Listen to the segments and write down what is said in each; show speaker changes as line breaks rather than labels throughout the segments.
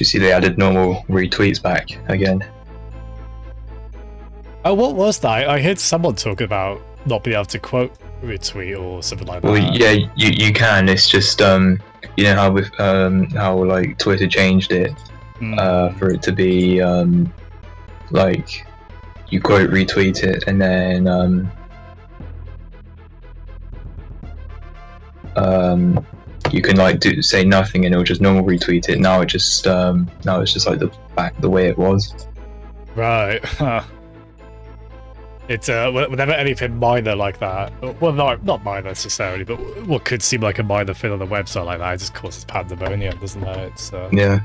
you see they added normal retweets back again?
Oh, what was that? I heard someone talk about not being able to quote retweet or something like that.
Well, yeah, you you can. It's just um, you know how with um how like Twitter changed it
Mm.
uh for it to be um like you quote retweet it and then um um you can like do say nothing and it'll just normal retweet it. Now it just um now it's just like the back the way it was.
Right. Huh. It's uh, wh- whenever anything minor like that, well, not not minor necessarily, but what could seem like a minor thing on the website like that, it just causes pandemonium, doesn't it? It's uh,
Yeah.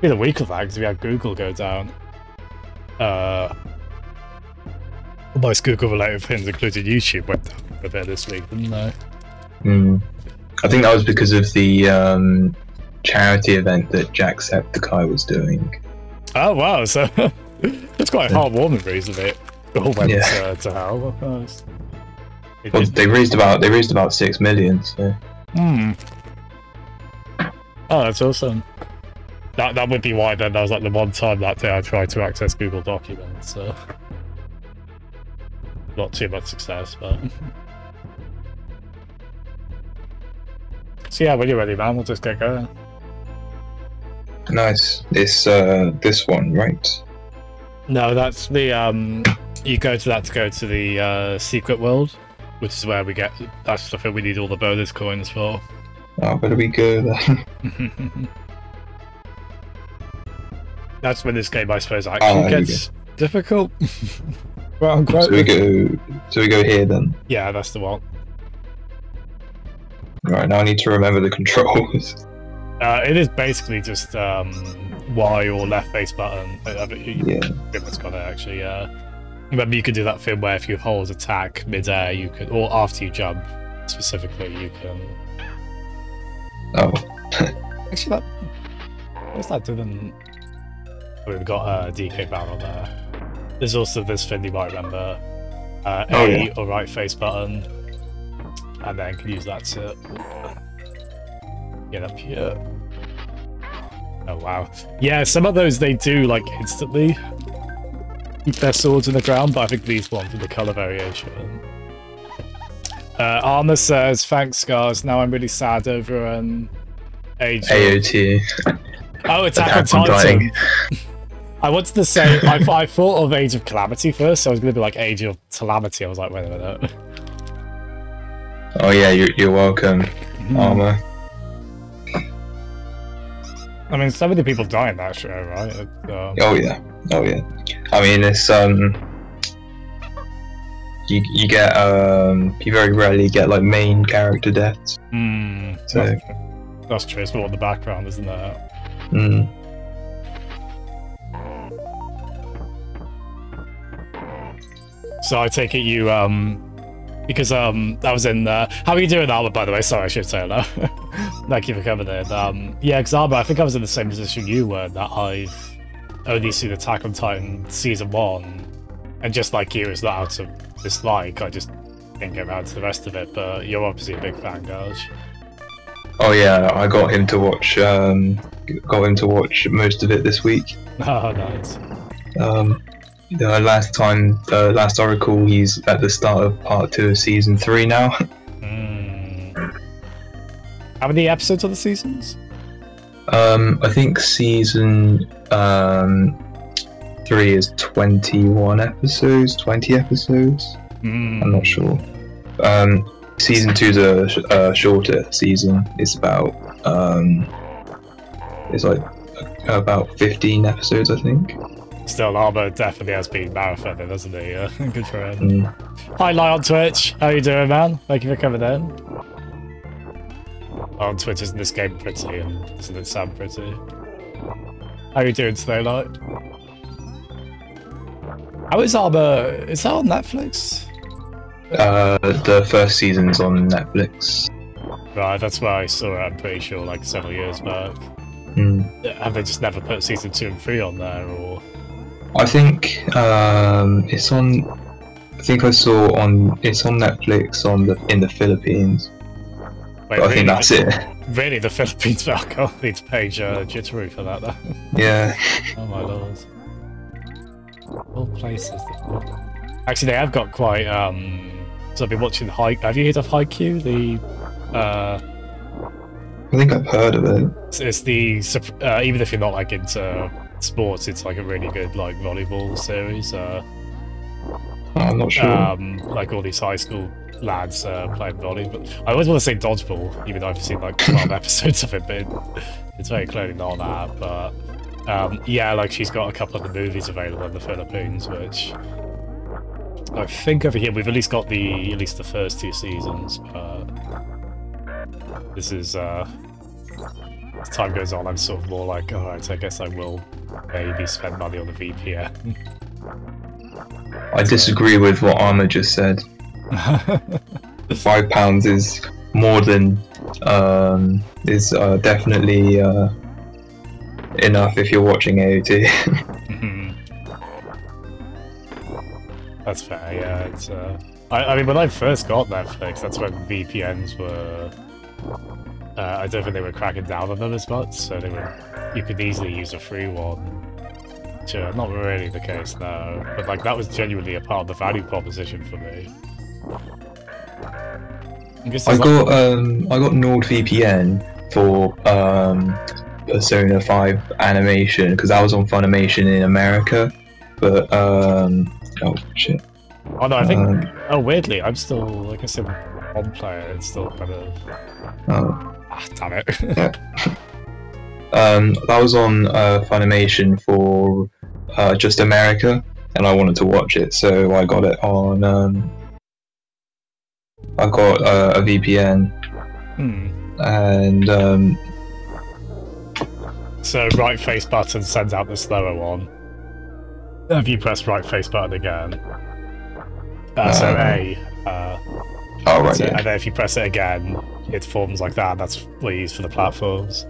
been a week of that because we had Google go down. Uh, most Google-related things, including YouTube, went down for a bit this week, didn't they?
Mm. I think that was because of the um charity event that Jacksepticeye was doing.
Oh wow! So it's quite a heartwarming reason it all went
Yeah.
uh, to hell. Uh, it
Well,
did-
they raised about they raised about six million. So
Hmm. Oh, that's awesome. That that would be why then. That was like the one time that day I tried to access Google Documents. So not too much success, but. when you're ready, man, we'll just get going.
nice. This uh this one, right?
No, that's the um. You go to that to go to the uh, secret world, which is where we get. That's the thing we need all the bonus coins for.
Oh, where do we go then?
That's when this game, I suppose, actually
Oh,
gets difficult. Quote
so we go so we go here then.
Yeah, that's the one.
Right now I need to remember the controls.
Uh, it is basically just um, Y or left face button. I, I, you,
yeah.
pretty much got it actually. Yeah. Remember, you could do that thing where if you hold attack mid-air, you could, or after you jump specifically, you can.
Oh.
Actually, that. What's that doing? We've got uh, DK bound on there. There's also this thing you might remember. Uh,
Oh,
A
yeah.
or right face button, and then can use that to get up here. Oh wow! Yeah, some of those they do like instantly keep their swords in the ground, but I think these ones with the color variation. Uh, Armor says, "Thanks, scars. Now I'm really sad over an age." of-
AOT.
Oh, Attack, on. Titan. I wanted to say I, I thought of Age of Calamity first, so I was going to be like Age of Calamity. I was like, wait a minute.
Oh yeah, you're, you're welcome,
Hmm.
armor.
I mean, so many people die in that show, right? It, um,
Oh yeah, oh yeah. I mean, it's um, you you get um, you very rarely get like main character deaths.
hmm,
So-
that's, that's true. It's more in the background, isn't it?
Mm.
So I take it you um because um that was in uh how are you doing Albert by the way? Sorry, I should say hello. Thank you for coming in. Um yeah, because Albert, I think I was in the same position you were that I've only seen Attack on Titan season one and just like you, it's not out of dislike. I just didn't get around to the rest of it, but you're obviously a big fan, Garge.
Oh yeah, I got him to watch um, got him to watch most of it this week.
Oh nice.
Um, the last time, the last Oracle, he's at the start of part two of season three now.
Mm. How many episodes are the seasons?
Um, I think season um, three is twenty-one episodes, twenty episodes.
Mm.
I'm not sure. Um, season two's a, sh- a shorter season. It's about um, it's like about fifteen episodes, I think.
Still, Armor definitely has been marathoning, hasn't he? Uh, good for him.
Mm.
Hi, Lie on Twitch. How you doing, man? Thank you for coming in. On Twitch, isn't this game pretty? And doesn't it sound pretty? How you doing today, Light? How is Armor? Is that on Netflix?
Uh, the first season's on Netflix.
Right, that's where I saw it. I'm pretty sure, like several years back.
Mm.
Have they just never put season two and three on there, or?
I think um, it's on. I think I saw on. It's on Netflix on the in the Philippines.
Wait,
I think that's it.
Really, the Philippines alcohol needs page uh, Jittery for that, though.
Yeah.
oh my lord. All places. Actually, they have got quite. um So I've been watching High. Have you heard of Haikyuu? The. uh
I think I've heard of it.
It's, it's the uh, even if you're not like into sports, it's like a really good like volleyball series. Uh,
I'm not sure.
um, like all these high school lads uh, playing volley. But I always want to say dodgeball, even though I've seen like 12 episodes of it, but it- it's very clearly not that. But um, yeah, like she's got a couple of the movies available in the Philippines, which I think over here we've at least got the at least the first two seasons. But this is uh, as time goes on, I'm sort of more like, all right, I guess I will maybe spend money on the VPN.
I disagree with what Armour just said. Five pounds is more than um, is uh, definitely uh, enough if you're watching AOT.
That's fair, yeah. It's, uh, I, I mean, when I first got Netflix, that's when VPNs were. Uh, I don't think they were cracking down on them as much, so they were. You could easily use a free one. Sure, not really the case now, but like that was genuinely a part of the value proposition for me. I
I got um, I got NordVPN for um, Persona 5 animation because that was on Funimation in America. But um, oh shit.
oh no, I think.
um,
oh, weirdly, I'm still like I said, on player. It's still kind of.
Oh.
Ah, damn it.
Um, that was on uh, Funimation for uh, just America, and I wanted to watch it, so I got it on. Um, I got uh, a VPN,
hmm.
and um,
So right face button sends out the slower one. If you press right face button again. Uh, so A. Uh,
oh right,
so-
yeah.
And then if you press it again, it forms like that. That's what you use for the platforms.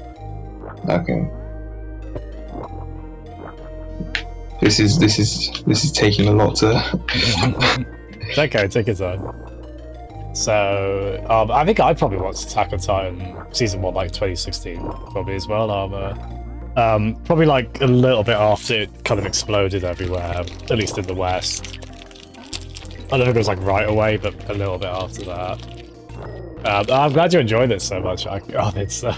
Okay. This is this is this is taking a lot to.
It's okay, take your time. So, um, I think I probably watched Attack on Titan season one, like 2016, probably as well. Um, uh, um, probably like a little bit after it kind of exploded everywhere, at least in the West. I don't think it was like right away, but a little bit after that. Um, I'm glad you enjoyed it so much. I, God, it's uh,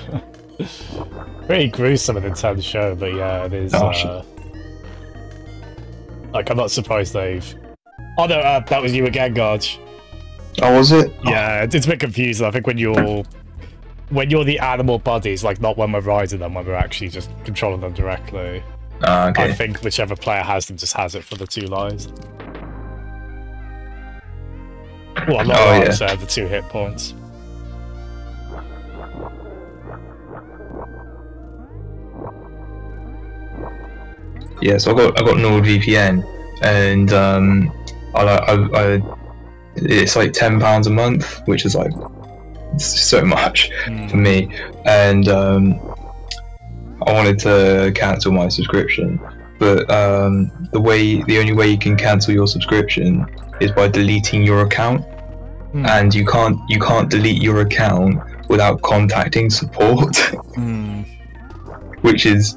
pretty gruesome and intense show, but yeah, it is.
Oh.
Uh, like, I'm not surprised they've. Oh no, uh, that was you again, Garge.
Oh, was it?
Yeah, it's, it's a bit confusing. I think when you're when you're the animal buddies, like not when we're riding them, when we're actually just controlling them directly.
Ah,
I think whichever player has them just has it for the two lives. Well, not
Oh,
lives,
yeah.
the two hit points.
Yeah, so I got I got NordVPN, and um, I, like- I, I it's like ten pounds a month, which is like so much
Hmm.
for me, and um, I wanted to cancel my subscription, but um, the way the only way you can cancel your subscription is by deleting your account,
Hmm.
and you can't you can't delete your account without contacting support,
Hmm.
which is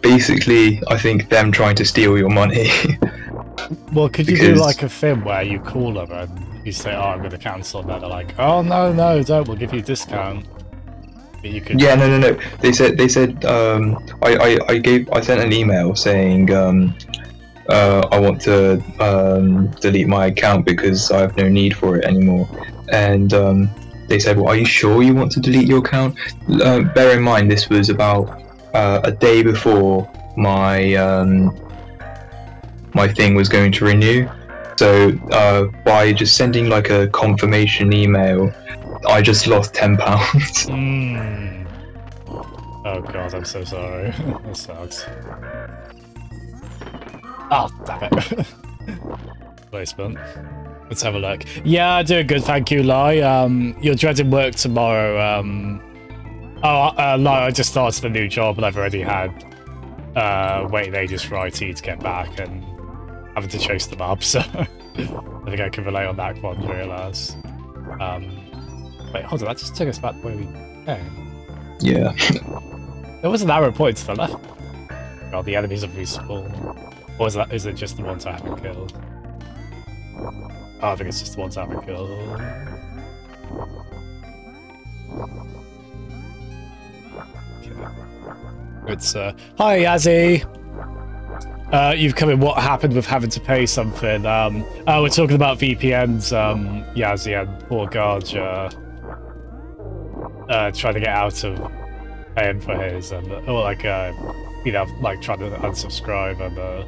basically I think them trying to steal your money.
Well, could you do like a thing where you call them and you say, "Oh, I'm going to cancel," and then they're like, "Oh no, no, don't. We'll give you a discount." Could.
Yeah, no, no, no. They said they said um, I, I, I gave I sent an email saying um, uh, I want to um, delete my account because I have no need for it anymore. And um, they said, "Well, are you sure you want to delete your account?" Uh, bear in mind, this was about uh, a day before my um, my thing was going to renew. So uh, by just sending like a confirmation email, I just lost ten pounds.
Mm. Oh god, I'm so sorry. that sucks. Oh, damn it. Placement. Let's have a look. Yeah, I doing good, thank you, Lai. Um, you're dreading work tomorrow. Um, oh, uh, Lai, I just started a new job and I've already had uh, waiting ages for IT to get back and having to chase them up, so I think I can relate on that one, realize. Um, Wait, hold on, that just took us back where we came.
Yeah.
There was an arrow point to the left. Oh, the enemies have respawned. Or is that is it just the ones I haven't killed? Oh, I think it's just the ones I haven't killed. Okay. It's uh Hi Yazzie! Uh, you've come in. What happened with having to pay something? Um, oh, we're talking about VPNs. Um, Yazzie and poor Garge uh, uh, trying to get out of paying for his, and uh, or like uh, you know, like trying to unsubscribe and uh,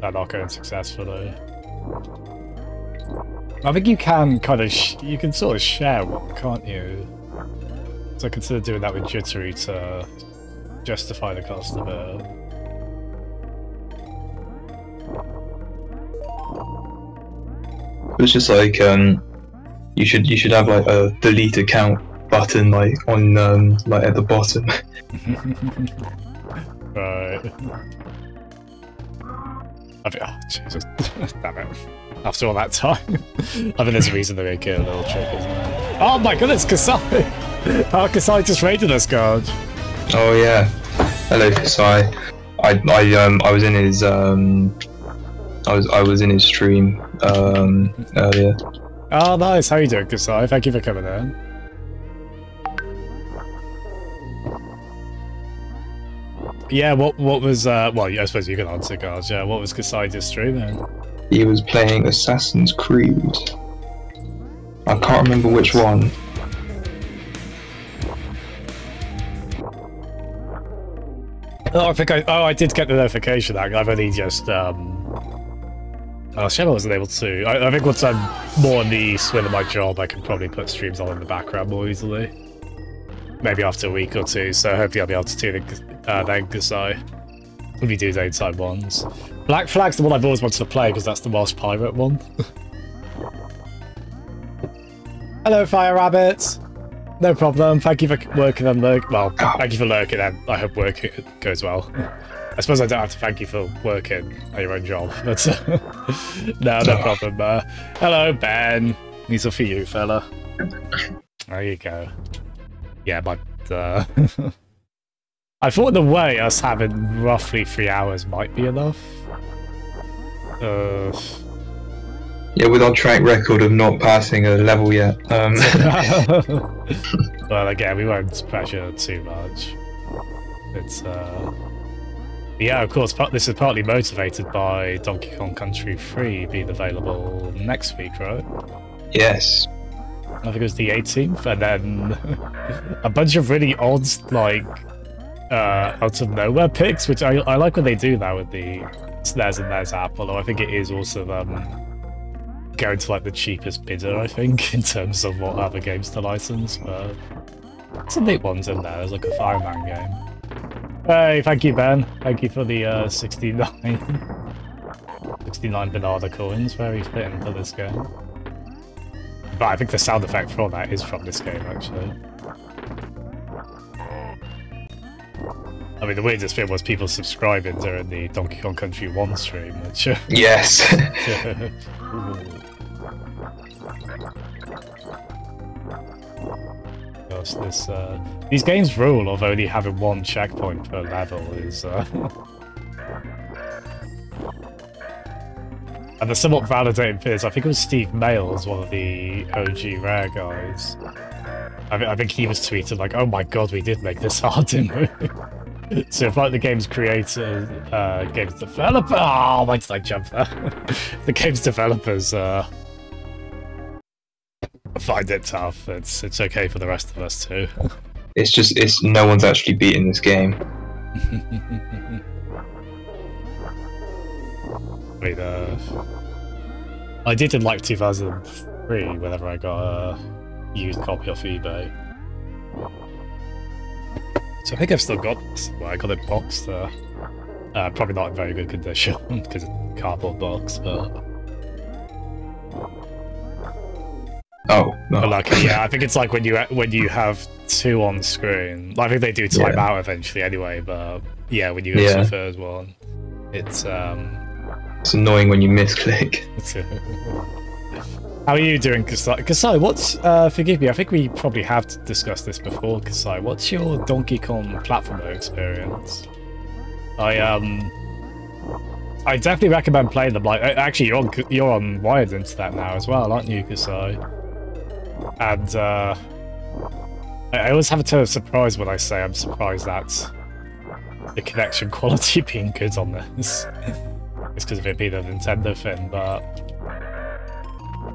they're not going successfully. I think you can kind of you can sort of share one, can't you? So consider doing that with Jittery to justify the cost of it.
It was just like um, you should you should have like a delete account button like on um like at the bottom.
right. I think, oh, Jesus. Damn it. After all that time. I think there's a reason they make it a little trick, isn't there? Oh my goodness, Kasai! How Kasai just raided us, God.
oh yeah. Hello, Kasai. I I um I was in his um I was I was in his stream um earlier.
Oh, nice. How you doing, Kasai? Thank you for coming in. Yeah, what what was, uh, well, I suppose you can answer, guys. Yeah, what was Kasai just streaming?
He was playing Assassin's Creed. I can't remember which one.
Oh, I think I, oh, I did get the notification. That I've only just, um, oh, I wasn't able to. I, I think once I'm more in the swing of my job, I can probably put streams on in the background more easily. Maybe after a week or two, so hopefully I'll be able to do the, uh, Kasai. If you do daytime ones. Black Flag's the one I've always wanted to play because that's the Welsh Pirate one. Hello, Fire Rabbit! No problem. Thank you for working and lurk. Well, thank you for lurking, and I hope work goes well. I suppose I don't have to thank you for working at your own job, but no, no problem. Uh, hello, Ben. These are for you, fella. There you go. Yeah, but uh, I thought the way us having roughly three hours might be enough. Uh,
Yeah, with our track record of not passing a level yet. Um,
well, again, we won't pressure too much. It's uh, yeah, of course. This is partly motivated by Donkey Kong Country 3 being available next week, right?
yes.
I think it was the 18th, and then a bunch of really odd, like, uh, out of nowhere picks, which I, I like when they do that with the SNES and NES app, although I think it is also them going to like the cheapest bidder, I think, in terms of what other games to license, but some neat ones in there. There's like a Fireman game. Hey, thank you, Ben. Thank you for the uh, 69, 69 Banana coins. Very fitting for this game. But I think the sound effect for that is from this game, actually. I mean, the weirdest thing was people subscribing during the Donkey Kong Country 1 stream, which...
Yes.
Gosh, this, uh, these games' rule of only having one checkpoint per level is... Uh... and the somewhat validating thing is, I think it was Steve Mayles, one of the OG Rare guys. I, th I think he was tweeting like, oh my god, we did make this hard, didn't we? so if like the game's creator, uh, game's developer, oh, why did I jump there? the game's developers, uh, find it tough. It's it's okay for the rest of us too.
it's just it's no one's actually beaten this game.
Wait, uh, I did in like 2003 whenever I got a used copy off eBay. So I think I've still got this. Well, I got it boxed. Uh, uh, probably not in very good condition because it's cardboard box, but.
Oh, no.
Like, yeah, I think it's like when you when you have two on screen. I think they do time
Yeah.
out eventually anyway, but yeah, when you go
Yeah.
to the third one, it's um.
it's annoying when you misclick.
How are you doing, Kasai? Kasai, what's, uh, forgive me, I think we probably have discussed this before, Kasai. What's your Donkey Kong platformer experience? I, um, I definitely recommend playing them. Like, actually, you're on, you're on wired into that now as well, aren't you, Kasai? And, uh, I always have a turn of surprise when I say I'm surprised that the connection quality being good on this. it's because of it being a Nintendo thing, but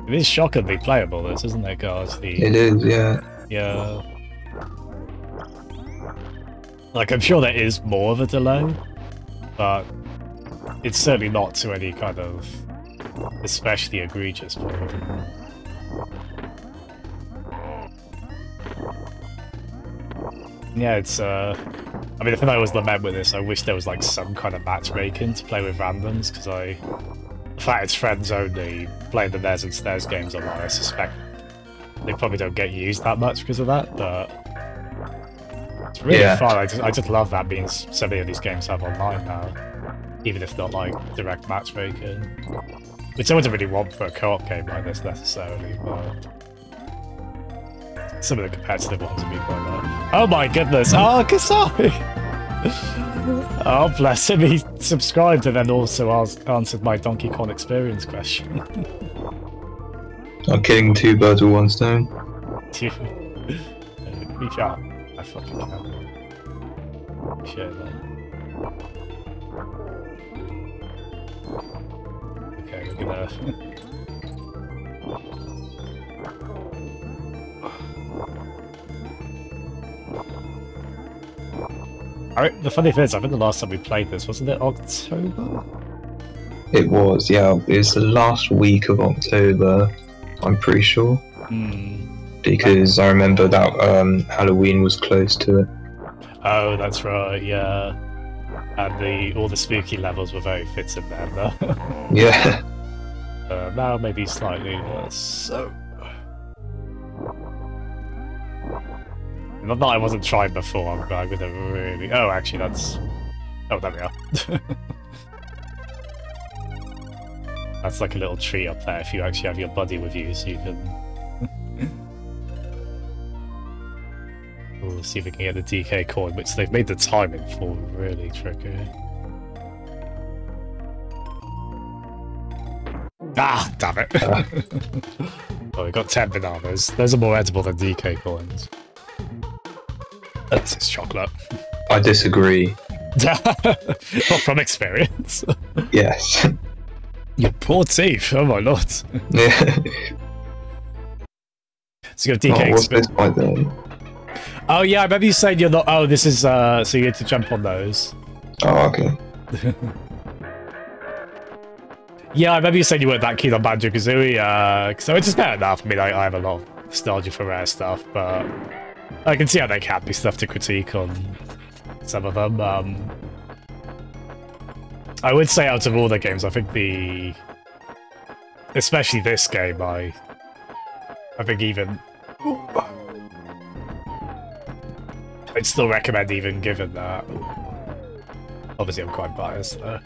it is shockingly playable, this, isn't it, guys? The,
It is, yeah.
yeah. Like, I'm sure there is more of a delay, but it's certainly not to any kind of especially egregious point. Yeah, it's, uh... I mean, the thing I always lament with this, I wish there was, like, some kind of matchmaking to play with randoms, because I... Fact it's friends only, playing the NES and SNES games online, I suspect they probably don't get used that much because of that, but... It's really
Yeah.
fun, I just, I just love that being so many of these games have online now. Even if not, like, direct matchmaking. Which I wouldn't really want for a co-op game like this, necessarily, but... Some of the competitive ones would be quite nice. Oh my goodness! Ah, oh, Kasai! oh, bless him. He subscribed and then also answered my Donkey Kong experience question.
I'm killing two birds with one stone.
Reach out. I fucking can't. Shit, man. Okay, we're gonna. I, the funny thing is, I think the last time we played this wasn't it October?
It was, yeah. It was the last week of October, I'm pretty sure.
Hmm.
Because I remember that um, Halloween was close to it.
Oh, that's right. Yeah, and the all the spooky levels were very fitting then. Though.
Yeah.
Uh, now maybe slightly less so. Not that I wasn't trying before, but I'm gonna really. Oh, actually, that's. Oh, there we are. that's like a little tree up there if you actually have your buddy with you, so you can. We'll see if we can get the DK coin, which they've made the timing for really tricky. Ah, damn it. oh, we got 10 bananas. Those are more edible than DK coins. That's just chocolate.
I disagree.
Not from experience.
Yes.
Your poor teeth. Oh my lord. So
yeah.
you got
Oh,
DK
what's
experience.
this like then?
Oh yeah, I remember you saying you're not. Oh, this is. uh So you had to jump on those.
Oh, okay.
Yeah, I remember you saying you weren't that keen on Banjo Kazooie. Uh, so it's just fair enough. I mean, I, I have a lot of nostalgia for rare stuff, but I can see how there can be stuff to critique on some of them. Um, I would say out of all the games, I think the, especially this game, I, I think even, I'd still recommend even given that. Obviously, I'm quite biased there.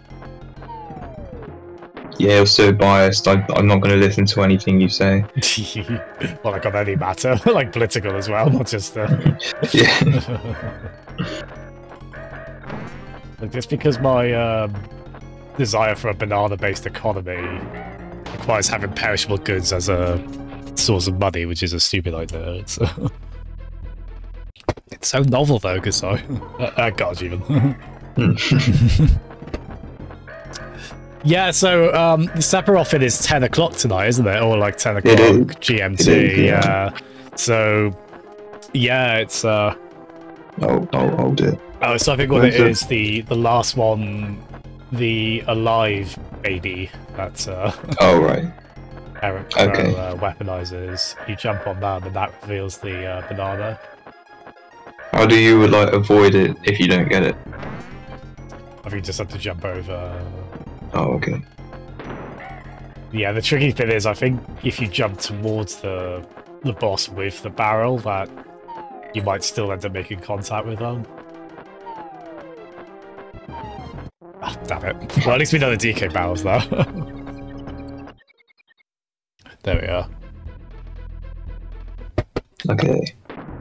Yeah, you're so biased. I, I'm not going to listen to anything you say.
well, like on any matter, like political as well, not just. Uh...
Yeah.
like just because my um, desire for a banana-based economy requires having perishable goods as a source of money, which is a stupid idea. It's, uh... it's so novel though, because I, uh, uh, God, even. Yeah, so um, the Sephiroth it is 10 o'clock tonight, isn't it? Or like 10 o'clock GMT,
is, yeah.
yeah. So, yeah, it's... uh
oh, oh, hold it.
Oh, so I think what
When's
it is, the, the last one, the Alive baby that uh,
Oh, right.
Eric Crow
Okay.
uh, weaponizes. You jump on them and that reveals the uh, banana.
How do you like avoid it if you don't get it?
I think you just have to jump over.
Oh, okay.
Yeah, the tricky thing is, I think if you jump towards the the boss with the barrel, that you might still end up making contact with them. Ah, damn it. Well, at least we know the DK barrels, though. There we are.
Okay.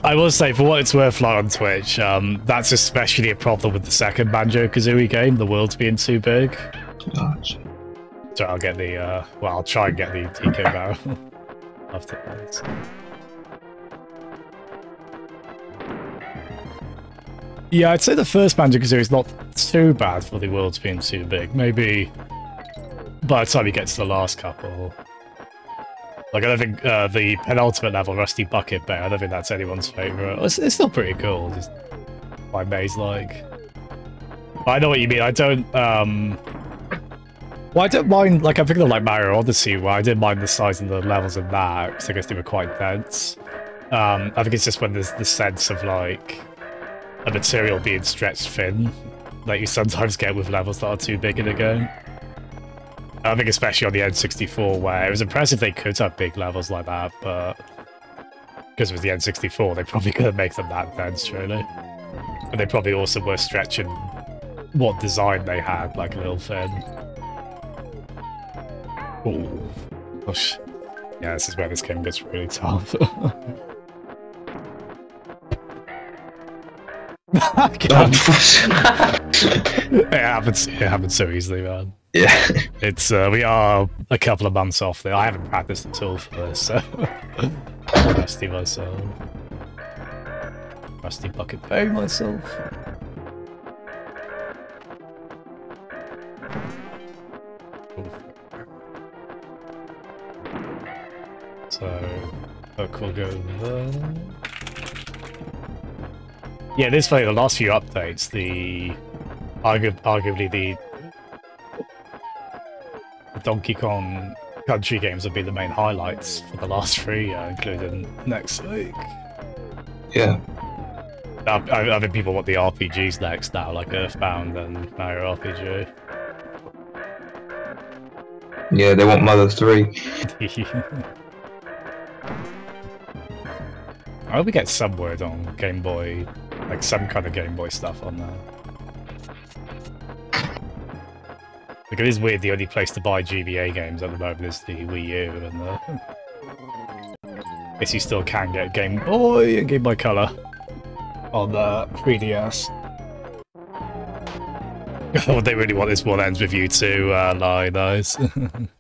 I will say, for what it's worth, like on Twitch, um, that's especially a problem with the second Banjo Kazooie game, the world's being too big.
Gosh.
So I'll get the, uh, well, I'll try and get the DK barrel after that. Yeah, I'd say the first Banjo Kazooie is not too bad for the world's being too big. Maybe by the time you get to the last couple. Like, I don't think uh, the penultimate level, Rusty Bucket Bay, I don't think that's anyone's favourite. It's, it's still pretty cool, just my maze-like. I know what you mean, I don't, um... Well, I don't mind, like, I'm thinking of, like, Mario Odyssey, where I didn't mind the size of the levels in that, because I guess they were quite dense. Um, I think it's just when there's the sense of, like, a material being stretched thin that you sometimes get with levels that are too big in a game. I think especially on the N64 where it was impressive they could have big levels like that, but because it was the N64 they probably couldn't make them that dense really. And they probably also were stretching what design they had like a little thin. Ooh. Gosh. Yeah, this is where this game gets really tough. it happens. It happens so easily, man.
Yeah.
It's uh, we are a couple of months off there. I haven't practiced at all for this, so rusty myself. Rusty bucket bay myself. So, hook will go there. Yeah, this way, the last few updates, the argu arguably the, the Donkey Kong Country games have been the main highlights for the last three, uh, including next week.
Yeah.
I, I, I think people want the RPGs next now, like Earthbound and Mario RPG.
Yeah, they want Mother 3.
I hope we get some word on Game Boy, like some kind of Game Boy stuff on there. Like it is weird, the only place to buy GBA games at the moment is the Wii U, and uh, guess you still can get Game Boy and Game Boy Color on the 3DS. Oh, they really want this one ends with you to uh, lie, those.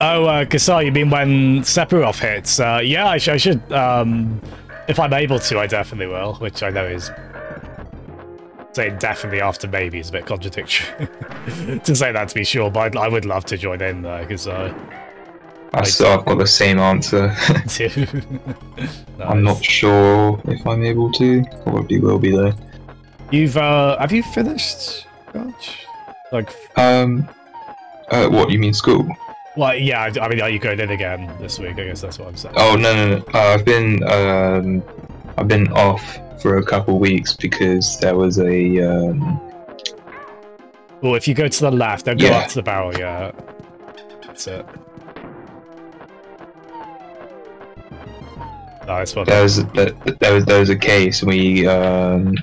Oh, uh, you mean when Sephiroth hits? Uh, yeah, I, sh I should. Um, if I'm able to, I definitely will, which I know is saying definitely after maybe is a bit contradictory to say that to be sure, but I'd, I would love to join in though, because uh,
I still, I've got the same answer.
nice.
I'm not sure if I'm able to. Probably will be though.
You've uh, have you finished? Gosh, like,
Um, uh, what you mean school?
Well, yeah. I mean, are you going in again this week? I guess that's what I'm saying.
Oh no no no! Uh, I've been um, I've been off for a couple of weeks because there was a um,
Well, if you go to the left, don't go
Yeah.
up to the barrel yet. That's it. Nice one.
there was there was there was a case we um,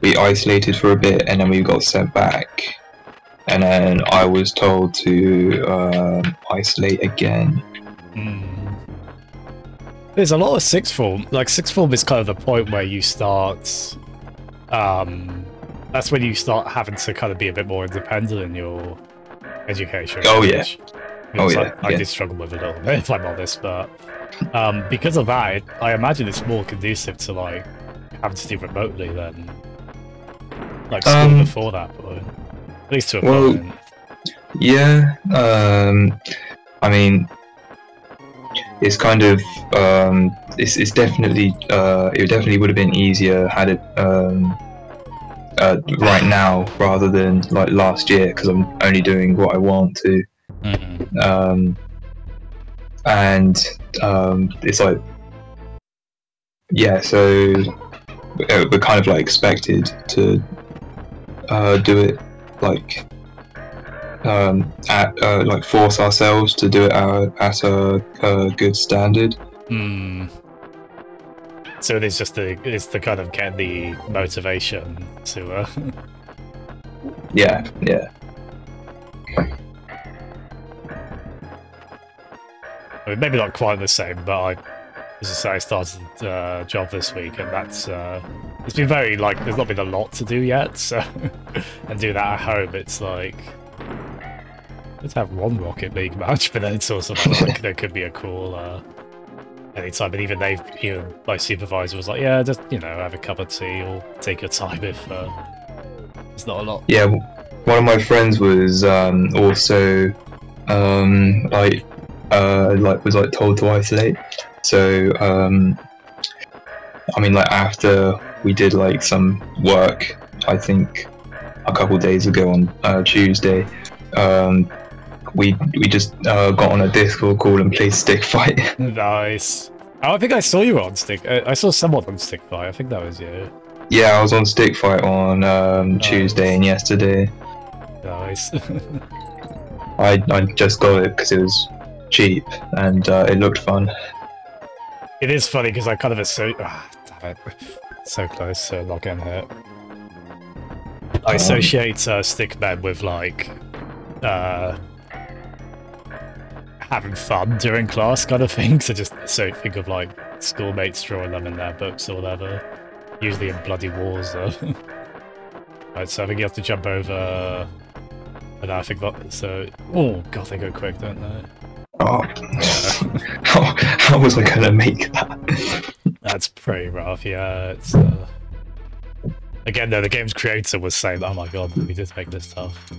we isolated for a bit and then we got sent back and then I was told to um, isolate again.
Hmm. There's a lot of sixth form. Like sixth form is kind of the point where you start. Um, that's when you start having to kind of be a bit more independent in your education.
Oh, yeah.
which
Oh,
means
yeah,
I, I did struggle with it a little bit, if I'm honest, but um, because of that, it, I imagine it's more conducive to like having to do remotely than like school
Um,
before that point. At least to a
well,
point.
Yeah, um, I mean, it's kind of um, it's, it's definitely uh, it definitely would have been easier had it um, uh, right now rather than like last year because I'm only doing what I want to,
Mhm.
um, and um, it's like yeah, so we're we're kind of like expected to uh, do it like um, at uh, like force ourselves to do it at, at a, a good standard.
Hmm. So it's just the it's the kind of get the motivation to uh,
Yeah, yeah.
I mean, maybe not quite the same, but I, as I say, I started a uh, job this week, and that's uh, it's been very like there's not been a lot to do yet, so and do that at home, it's like let's have one Rocket League match, but then it's also like there could be a cool uh, anytime. but even they've even my supervisor was like, yeah, just you know, have a cup of tea or take your time if uh, it's not a lot.
Yeah, one of my friends was um, also um, like uh, like was like told to isolate. So um, I mean, like after we did like some work, I think a couple days ago on uh, Tuesday, um, we we just uh, got on a Discord call and played Stick Fight.
nice. Oh, I think I saw you on Stick. I, I saw someone on Stick Fight. I think that was you.
Yeah, I was on Stick Fight on um, nice. Tuesday and yesterday.
Nice.
I I just got it because it was cheap and uh, it looked fun.
It is funny because I kind of associate. Ah, damn it. So close to not getting hit. I um, associate uh, Stickman with like uh, having fun during class kind of thing. So just so think of like schoolmates drawing them in their books or whatever. Usually in bloody wars though. right, so I think you have to jump over. And I think that so. Oh god, they go quick, don't they?
Oh, how, how was I gonna make that?
That's pretty rough. Yeah, it's. Uh... Again, though, the game's creator was saying, "Oh my god, we did make this tough."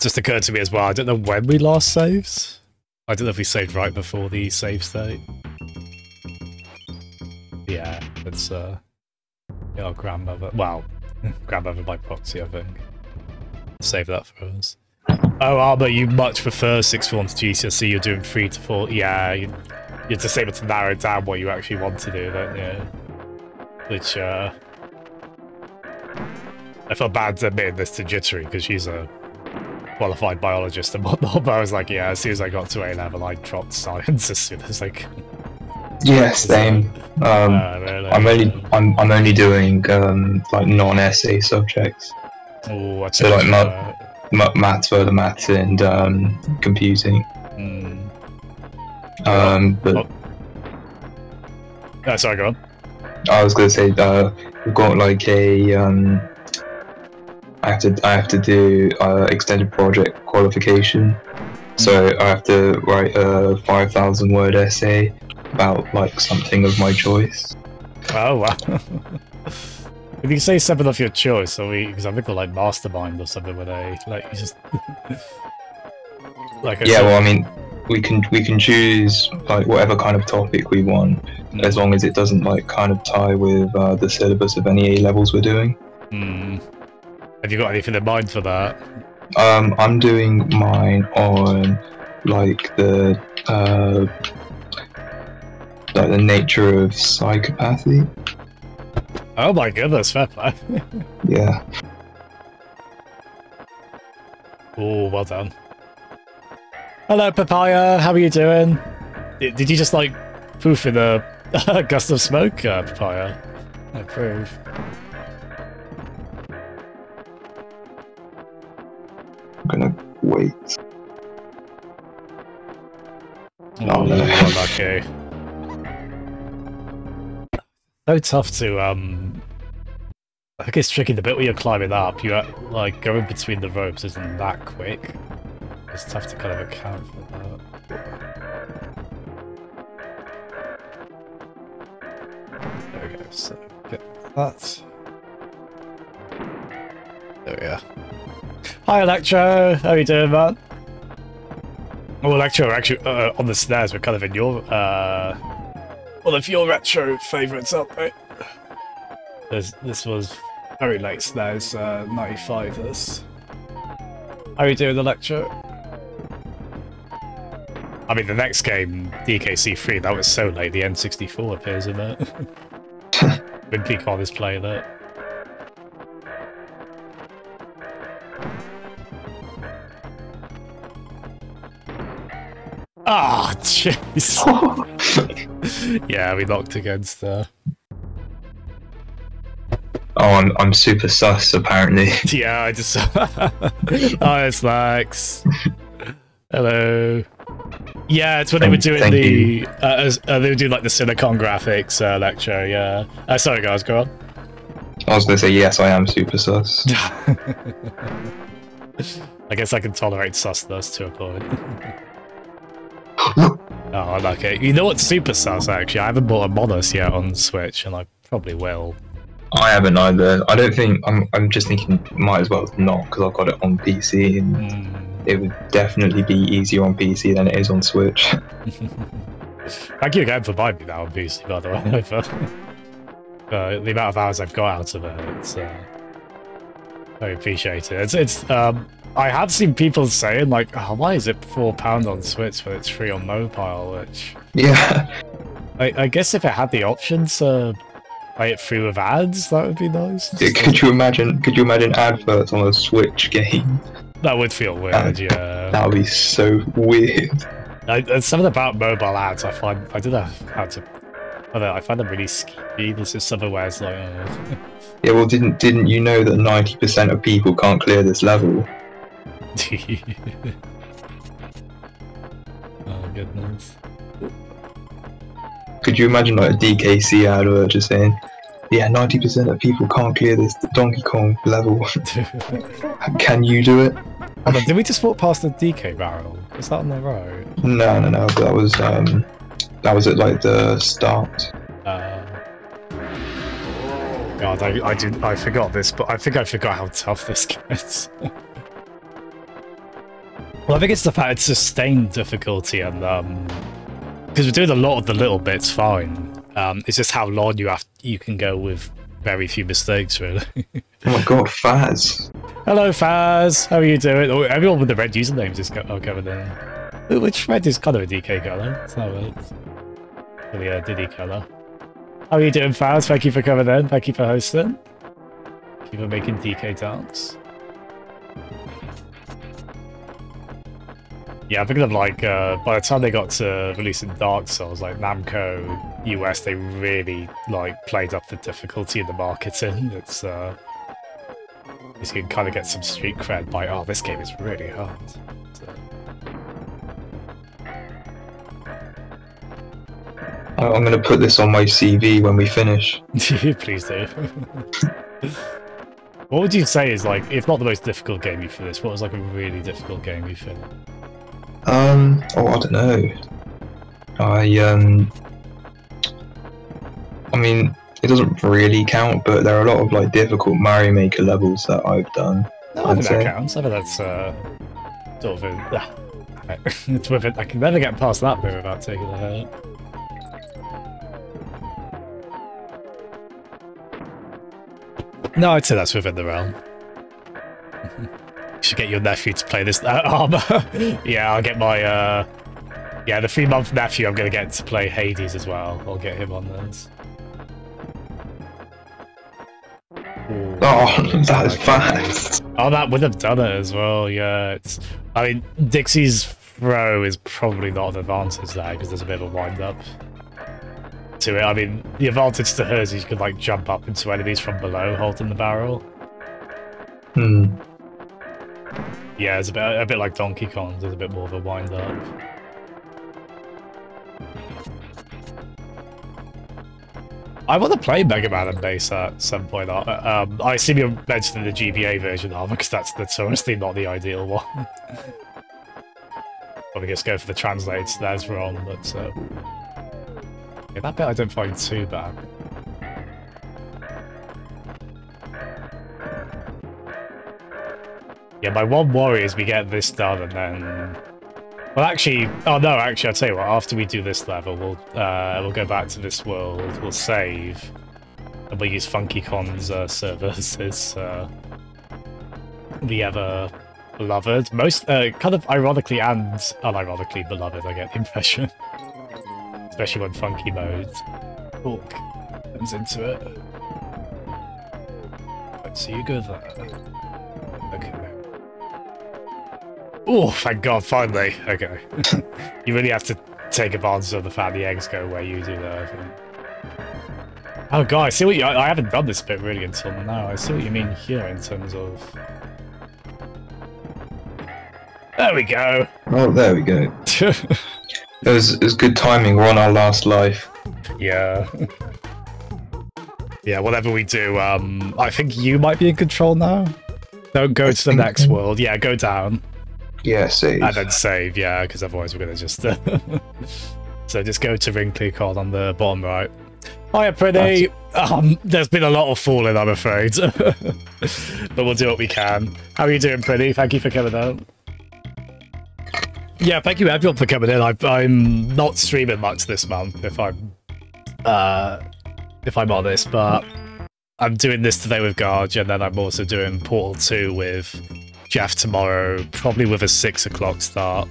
Just occurred to me as well. I don't know when we last saves. I don't know if we saved right before the save state. Yeah, it's uh, grandmother. Well, grandmother by proxy, I think. Save that for us. Oh, Armour, you much prefer 6 form to GCSE, you're doing 3 to 4. Yeah, you, you're just able to narrow down what you actually want to do, don't you? Which, uh... I felt bad admitting this to Jittery, because she's a qualified biologist and whatnot, but I was like, yeah, as soon as I got to A-level, I dropped science as soon as like...
Yeah, same. Um, uh, really? I'm only I'm I'm only doing um, like non-essay subjects.
Oh,
so like maths, further maths, and um, computing. Mm. Um, but oh.
oh, sorry, go on.
I was going to say uh, we've got like a um, I have to I have to do uh, extended project qualification, so. I have to write a five thousand word essay about like something of my choice.
Oh wow. If you say something of your choice, or we, because I think like Mastermind or something where they like you just
like. yeah, well, I mean, we can we can choose like whatever kind of topic we want, mm. as long as it doesn't like kind of tie with uh, the syllabus of any A levels we're doing.
Hmm. Have you got anything in mind for that?
Um, I'm doing mine on like the uh, like the nature of psychopathy.
Oh my goodness, fair play.
yeah.
Oh, well done. Hello, Papaya. How are you doing? Did you just, like, poof in a, gust of smoke, uh, Papaya? I approve.
I'm gonna wait.
Oh, no. unlucky. So tough to, um... I think it's tricky, the bit where you're climbing up, you're, like, going between the ropes isn't that quick. It's tough to kind of account for that. There we go, so get that. There we are. Hi Electro, how are you doing man? Oh Electro, actually, uh, on the stairs, we're kind of in your, uh, one of your retro favourites up, right? This, this was very late SNES, uh, 95 this. How are you doing the lecture? I mean, the next game, DKC 3, that was so late, the N64 appears in it. Been Peacock is playing it. Ah, oh, jeez. yeah, we locked against uh
Oh, I'm I'm super sus apparently.
Yeah, I just oh, it's Lex. Hello. Yeah, it's when they were
Thank-
doing
thank
the uh, uh, they were doing like the silicon graphics uh, lecture. Yeah. Uh, sorry, guys, go on.
I was gonna say yes, I am super sus.
I guess I can tolerate susness to a point.
I
like it. You know what's super sus actually? I haven't bought a Among Us yet on Switch, and I probably will.
I haven't either. I don't think I'm. I'm just thinking might as well not because I've got it on PC and
Hmm.
It would definitely be easier on PC than it is on Switch.
Thank you again for buying me that on PC, by the way. uh, the amount of hours I've got out of it, it's uh, very appreciated. It's, it's um, I have seen people saying like, oh, "Why is it four pound on Switch when it's free on mobile?" Which
yeah,
I, I guess if it had the option to play it through with ads, that would be nice.
could you imagine? Could you imagine adverts on a Switch game?
That would feel weird, yeah.
That would be so weird.
I, something about mobile ads I find I don't know how to. I don't know, I find them really skeevy. This is something where it's like, oh,
Yeah, well, didn't didn't you know that ninety percent of people can't clear this level?
oh goodness.
Could you imagine like a DKC advert just saying, "Yeah, ninety percent of people can't clear this Donkey Kong level. Can you do it?"
Hold on, did we just walk past the DK barrel? Is that on the road?
No, no, no. That was um, that was at like the start.
Uh, God, I, I did I forgot this, but I think I forgot how tough this gets. well, I think it's the fact it's sustained difficulty and um, because we're doing a lot of the little bits fine. Um, it's just how long you have you can go with very few mistakes, really.
Oh my god, Faz!
Hello, Faz. How are you doing? Oh, everyone with the red usernames is oh, coming there. Which red is kind of a DK color? It's not red. Really a Diddy color. How are you doing, Faz? Thank you for coming in. Thank you for hosting. Thank you for making DK dance. Yeah, I'm thinking of like, uh, by the time they got to releasing Dark Souls, like Namco US, they really like played up the difficulty in the marketing. It's uh, you can kind of get some street cred by, oh, this game is really hard. So,
I'm gonna put this on my CV when we finish.
please do. what would you say is like, if not the most difficult game you finished, what was like a really difficult game you finished?
Um, oh, I don't know. I um, I mean, it doesn't really count, but there are a lot of like difficult Mario Maker levels that I've done.
No, I think that counts. I think that's uh, sort of a, it's with it. I can never get past that bit without taking a hurt. No, I'd say that's within the realm. you should get your nephew to play this uh, armor. yeah, I'll get my uh, yeah, the three month nephew. I'm gonna get to play Hades as well. I'll get him on this.
Oh, that is fast.
Oh, that would have done it as well. Yeah, it's. I mean, Dixie's throw is probably not an advantage there because there's a bit of a wind up to it. I mean, the advantage to hers is you could like jump up into enemies from below, holding the barrel.
Hmm.
Yeah, it's a bit a bit like Donkey Kong. There's a bit more of a wind up. I want to play Mega Man and Bass at some point. Uh, Um, I assume you're mentioning the GBA version of it, because that's notoriously not the ideal one. Probably just go for the translates. That's wrong, but uh, yeah, that bit I don't find too bad. Yeah, my one worry is we get this done and then. Well, actually, oh no, actually, I'll tell you what. After we do this level, we'll uh, we'll go back to this world. We'll save, and we'll use Funky Kong's uh, services. Uh, the ever beloved, most uh, kind of ironically and unironically beloved. I get the impression, especially when Funky mode comes into it. Let's see you go there. Oh, thank God, finally. Okay. you really have to take advantage of the fact the eggs go where you do, though, I think. Oh god, I see what you. I, I haven't done this bit really until now. I see what you mean here in terms of. There we go.
Oh, there we go. it, was, it was good timing. We're on our last life.
Yeah. yeah, whatever we do, um, I think you might be in control now. Don't go
I
to the next
so.
world. Yeah, go down.
Yeah, save.
And then save, yeah, because otherwise we're going to just... so just go to Wrinkly Kong on the bottom right. Hiya, Pretty! Um, there's been a lot of falling, I'm afraid. but we'll do what we can. How are you doing, Pretty? Thank you for coming out. Yeah, thank you everyone for coming in. I, I'm not streaming much this month, if I'm, uh, if I'm honest, but I'm doing this today with Garge, and then I'm also doing Portal 2 with Jeff tomorrow, probably with a six o'clock start,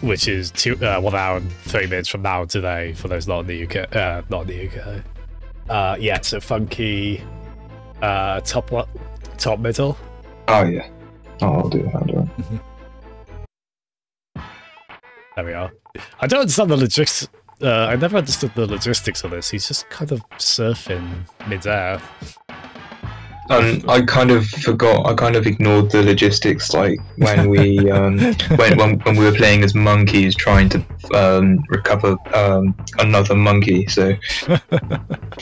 which is two, uh, one hour and three minutes from now today for those not in the UK. Uh, not in the UK. Uh, yeah, so funky, uh, top what, top middle.
Oh, yeah. Oh, I'll do it. I'll do it.
There we are. I don't understand the logistics. Uh, I never understood the logistics of this. He's just kind of surfing midair.
Um, I kind of forgot. I kind of ignored the logistics, like when we um, when, when when we were playing as monkeys, trying to um, recover um, another monkey. So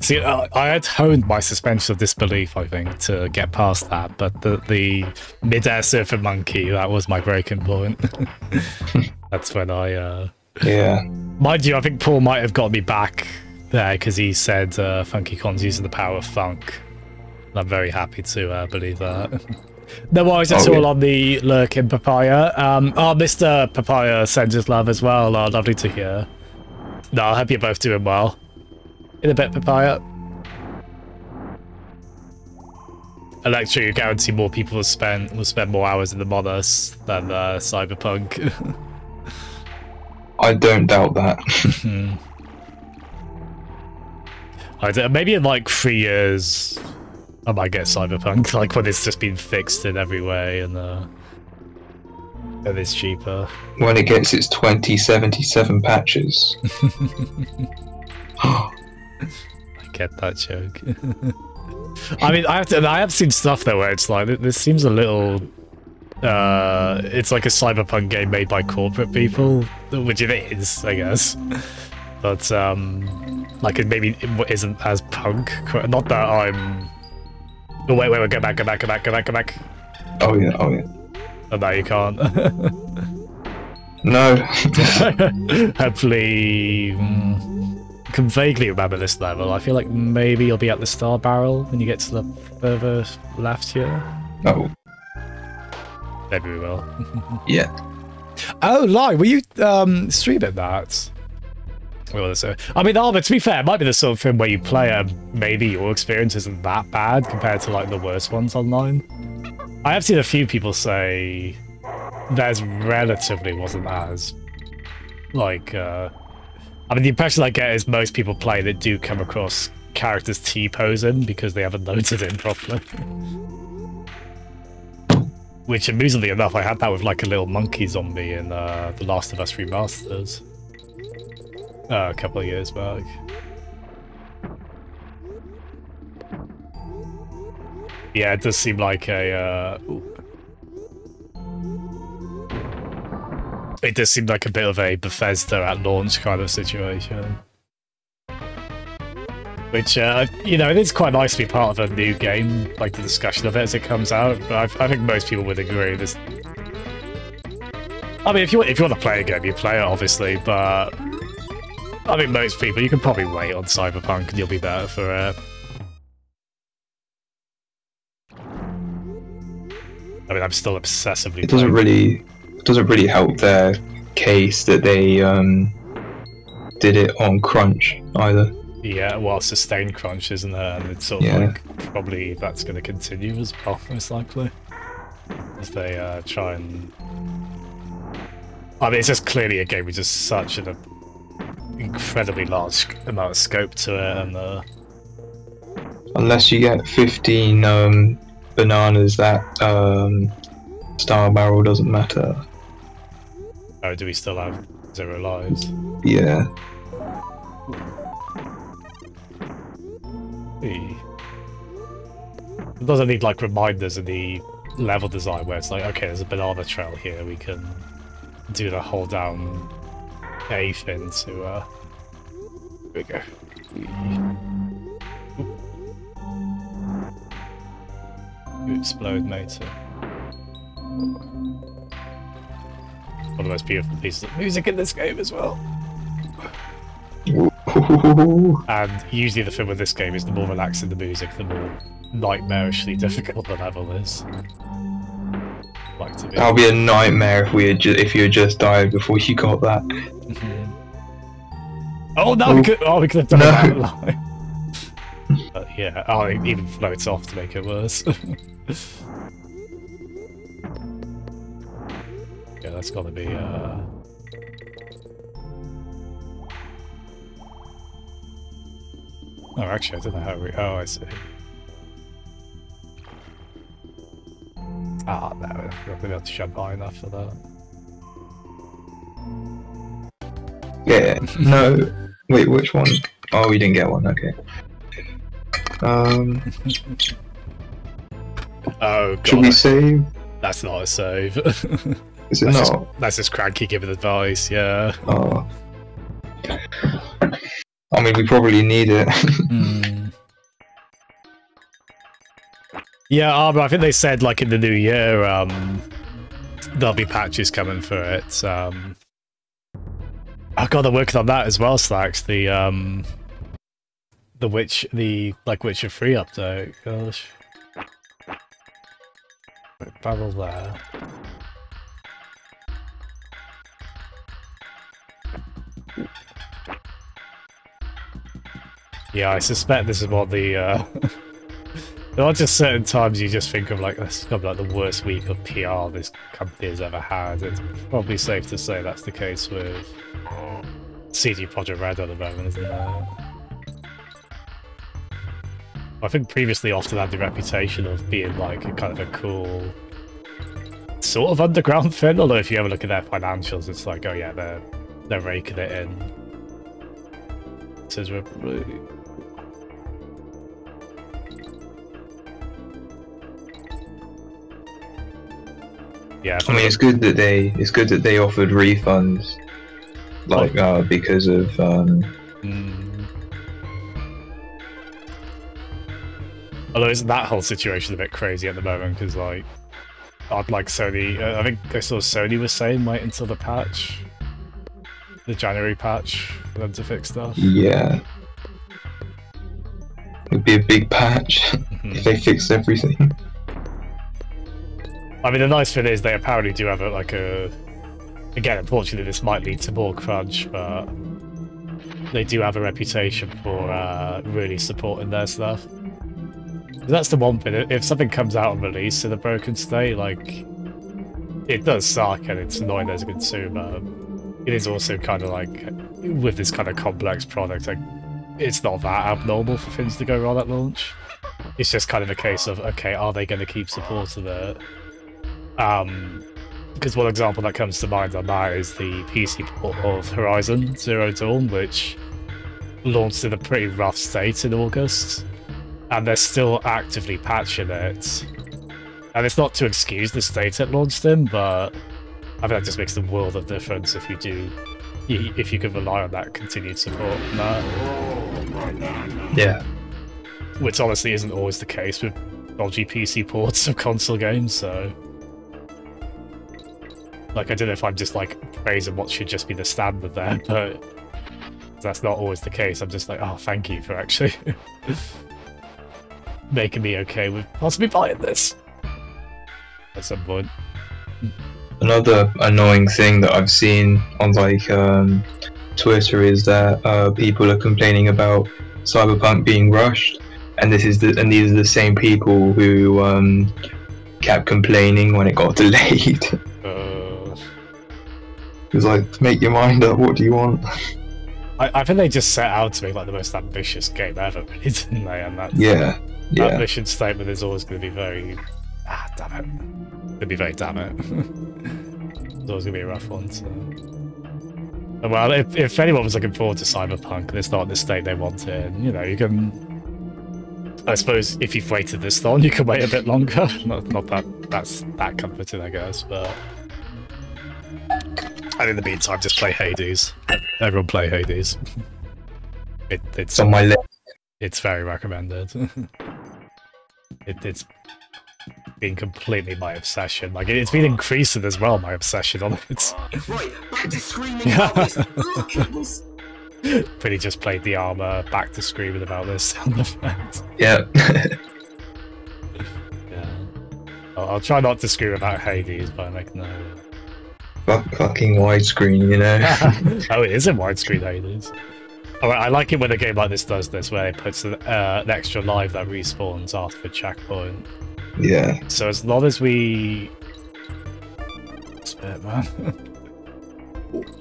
See, uh, I had honed my suspension of disbelief, I think, to get past that, but the, the mid-air surfer monkey, that was my breaking point. That's when I, uh...
yeah,
Mind you, I think Paul might have got me back there because he said uh, Funky Kong's using the power of funk. I'm very happy to uh, believe that. no worries at
Oh,
all
yeah.
on the lurking papaya. Um, oh, Mr. Papaya sends his love as well. Oh, lovely to hear. No, I hope you're both doing well. In a bit, papaya. Electro, you guarantee more people will spend will spend more hours in the Monos than uh, Cyberpunk.
I don't doubt that.
I don't, maybe in like three years, I might get Cyberpunk, like when it's just been fixed in every way and uh, and it's cheaper.
when it gets its 2077 patches.
I get that joke. I mean, I have to, I have seen stuff though where it's like this seems a little. Uh, it's like a cyberpunk game made by corporate people, which it is, I guess. But um, like it maybe isn't as punk. Not that I'm. Oh wait, wait, wait! Go back, go back, go back, go back, go back.
oh yeah, oh yeah.
Oh, no, you can't.
No,
Hopefully, mm, can vaguely remember this level. I feel like maybe you'll be at the star barrel when you get to the further left here.
oh
Maybe we will.
yeah.
Oh, Lai, were you um, streaming that? Well, so, I mean, Albert, to be fair, it might be the sort of thing where you play and maybe your experience isn't that bad compared to like the worst ones online. I have seen a few people say theirs relatively wasn't as like uh I mean the impression I get is most people play that do come across characters T-posing because they haven't loaded in properly. Which amusingly enough I had that with like a little monkey zombie in uh The Last of Us Remasters. Uh, a couple of years back. Yeah, it does seem like a uh it does seem like a bit of a Bethesda at launch kind of situation. Which, uh, you know, it is quite nice to be part of a new game, like the discussion of it as it comes out, but I, I think most people would agree this... I mean, if you, if you want to play a game, you play it, obviously, but... I mean, most people, you can probably wait on Cyberpunk and you'll be better for it. I mean, I'm still obsessively
It doesn't
playing-
really it doesn't really help their case that they um did it on crunch either.
Yeah, well, sustained crunch, isn't there? And it's sort of
Yeah.
like probably that's going to continue as well, most likely, as they uh, try and. I mean, it's just clearly a game with just such an incredibly large amount of scope to it, and uh,
Unless you get 15 um, bananas, that um, star barrel doesn't matter.
oh, do we still have zero lives?
Yeah.
It doesn't need like reminders in the level design where it's like, okay, there's a banana trail here. We can do the hold down A thing to. Uh... Here we go. You explode, mate. One of the most beautiful pieces of music in this game as well. And usually the thing with this game is the more relaxing the music, the more nightmarishly difficult the level is. Like to be.
That would be a nightmare if we had ju- if you had just died before you got that.
Mhm. Oh no, we
Oh.
could. Oh, we could have done
No.
that live. But yeah, oh, it even floats off to make it worse. yeah, that's got to be. Uh... Oh, actually, I don't know how we. Oh, I see. Ah, no, I'm not going to jump high enough for that.
Yeah. No. Wait, which one? Oh, we didn't get one. Okay. Um,
Oh
should we save?
that's not a save.
Is it
That's just,
not?
that's just cranky giving advice, yeah.
Oh. I mean, we probably need it.
Yeah, but I think they said like in the new year, um, there'll be patches coming for it. Um, oh god, they're working on that as well. Slacks the um, the witch, the like Witcher 3 update. Gosh, barrel there. Yeah, I suspect this is what the uh, There are just certain times you just think of like this is gonna like the worst week of PR this company has ever had. It's probably safe to say that's the case with CD Projekt Red at the moment, isn't it? I think previously often had the reputation of being like a kind of a cool sort of underground thing, although if you ever look at their financials, it's like, oh yeah, they're they're raking it in. Says we're yeah,
I mean, it's good that they it's good that they offered refunds, like uh, because of um,
Mm. Although isn't that whole situation a bit crazy at the moment? Because like, I'd like Sony. Uh, I think I saw Sony was saying wait until the patch, the January patch, for them to fix stuff.
yeah. It'd be a big patch if they fixed everything.
I mean, the nice thing is they apparently do have a, like a. Again, unfortunately, this might lead to more crunch, but they do have a reputation for uh, really supporting their stuff. That's the one thing. If something comes out on release in a broken state, like it does suck and it's annoying as a consumer. It is also kind of like with this kind of complex product, like it's not that abnormal for things to go wrong at launch. It's just kind of a case of okay, are they going to keep supporting it? Um, because one example that comes to mind on that is the PC port of Horizon Zero Dawn, which launched in a pretty rough state in August, and they're still actively patching it. And it's not to excuse the state it launched in, but I think that just makes the world of difference if you do, if you can rely on that continued support. That,
Yeah.
which honestly isn't always the case with dodgy PC ports of console games, so. Like, I don't know if I'm just like praising what should just be the standard there, but that's not always the case. I'm just like, oh, thank you for actually making me okay with possibly buying this at some point.
Another annoying thing that I've seen on like um, Twitter is that uh, people are complaining about Cyberpunk being rushed, and this is the and these are the same people who um, kept complaining when it got delayed.
Uh,
It's like, make your mind up. What do you want?
I, I think they just set out to make like the most ambitious game ever, really, didn't they? And that's,
Yeah,
that
yeah.
mission statement is always going to be very. Ah, damn it. It'll be very damn it. it's always going to be a rough one. So. Well, if, if anyone was looking forward to Cyberpunk and it's not the state they want it in, you know, you can I suppose if you've waited this long, you can wait a bit longer. Not, not that that's that comforting, I guess, but. And in the meantime, just play Hades. Everyone play Hades. It, it's
It's on my list.
it's very recommended. it, it's been completely my obsession. Like it's been increasing as well. My obsession on it.
Right, back to screaming about this. This.
Pretty just played the armor. Back to screaming about this sound effect.
Yeah.
Yeah. I'll, I'll try not to scream about Hades, but like no.
Fuck, fucking widescreen, you know.
oh, it is in widescreen Hades. Oh, I like it when a game like this does this, where it puts an, uh, an extra life that respawns after the checkpoint.
yeah.
So as long as we... Spit, man.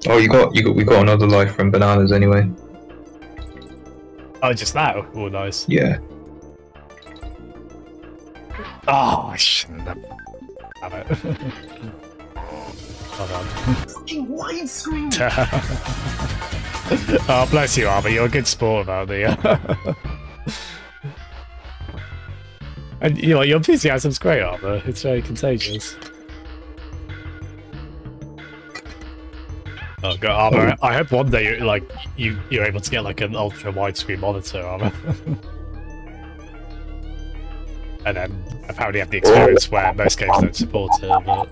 Oh, you got you got we got another life from bananas anyway.
oh, just now? Oh, nice.
Yeah.
Oh, I shouldn't have... Have it. Hold on.
Fucking widescreen.
oh, bless you, Armor. You're a good sport about the... And, you know, your enthusiasm's great, Armor. It's very contagious. Oh god, Armor! Oh. I hope one day, you like, you you're able to get like an ultra widescreen monitor, Armor. and then apparently have the experience where most games don't support it. But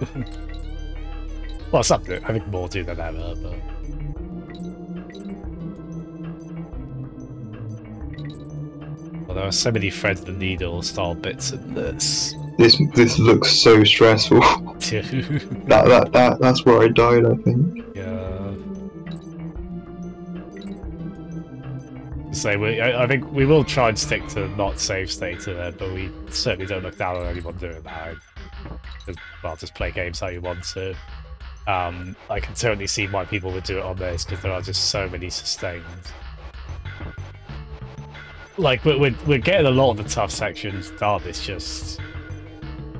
well, some do. I think more do than ever. But well, there are so many threads the needle style bits in this.
This this looks so stressful. that that that that's where I died. I think.
Yeah. So we, I, I think we will try and stick to not save state in it, but we certainly don't look down on anyone doing that. Well, just play games how you want to. Um, I can certainly see why people would do it on this because there are just so many sustains. Like we're, we're, we're getting a lot of the tough sections done. It's just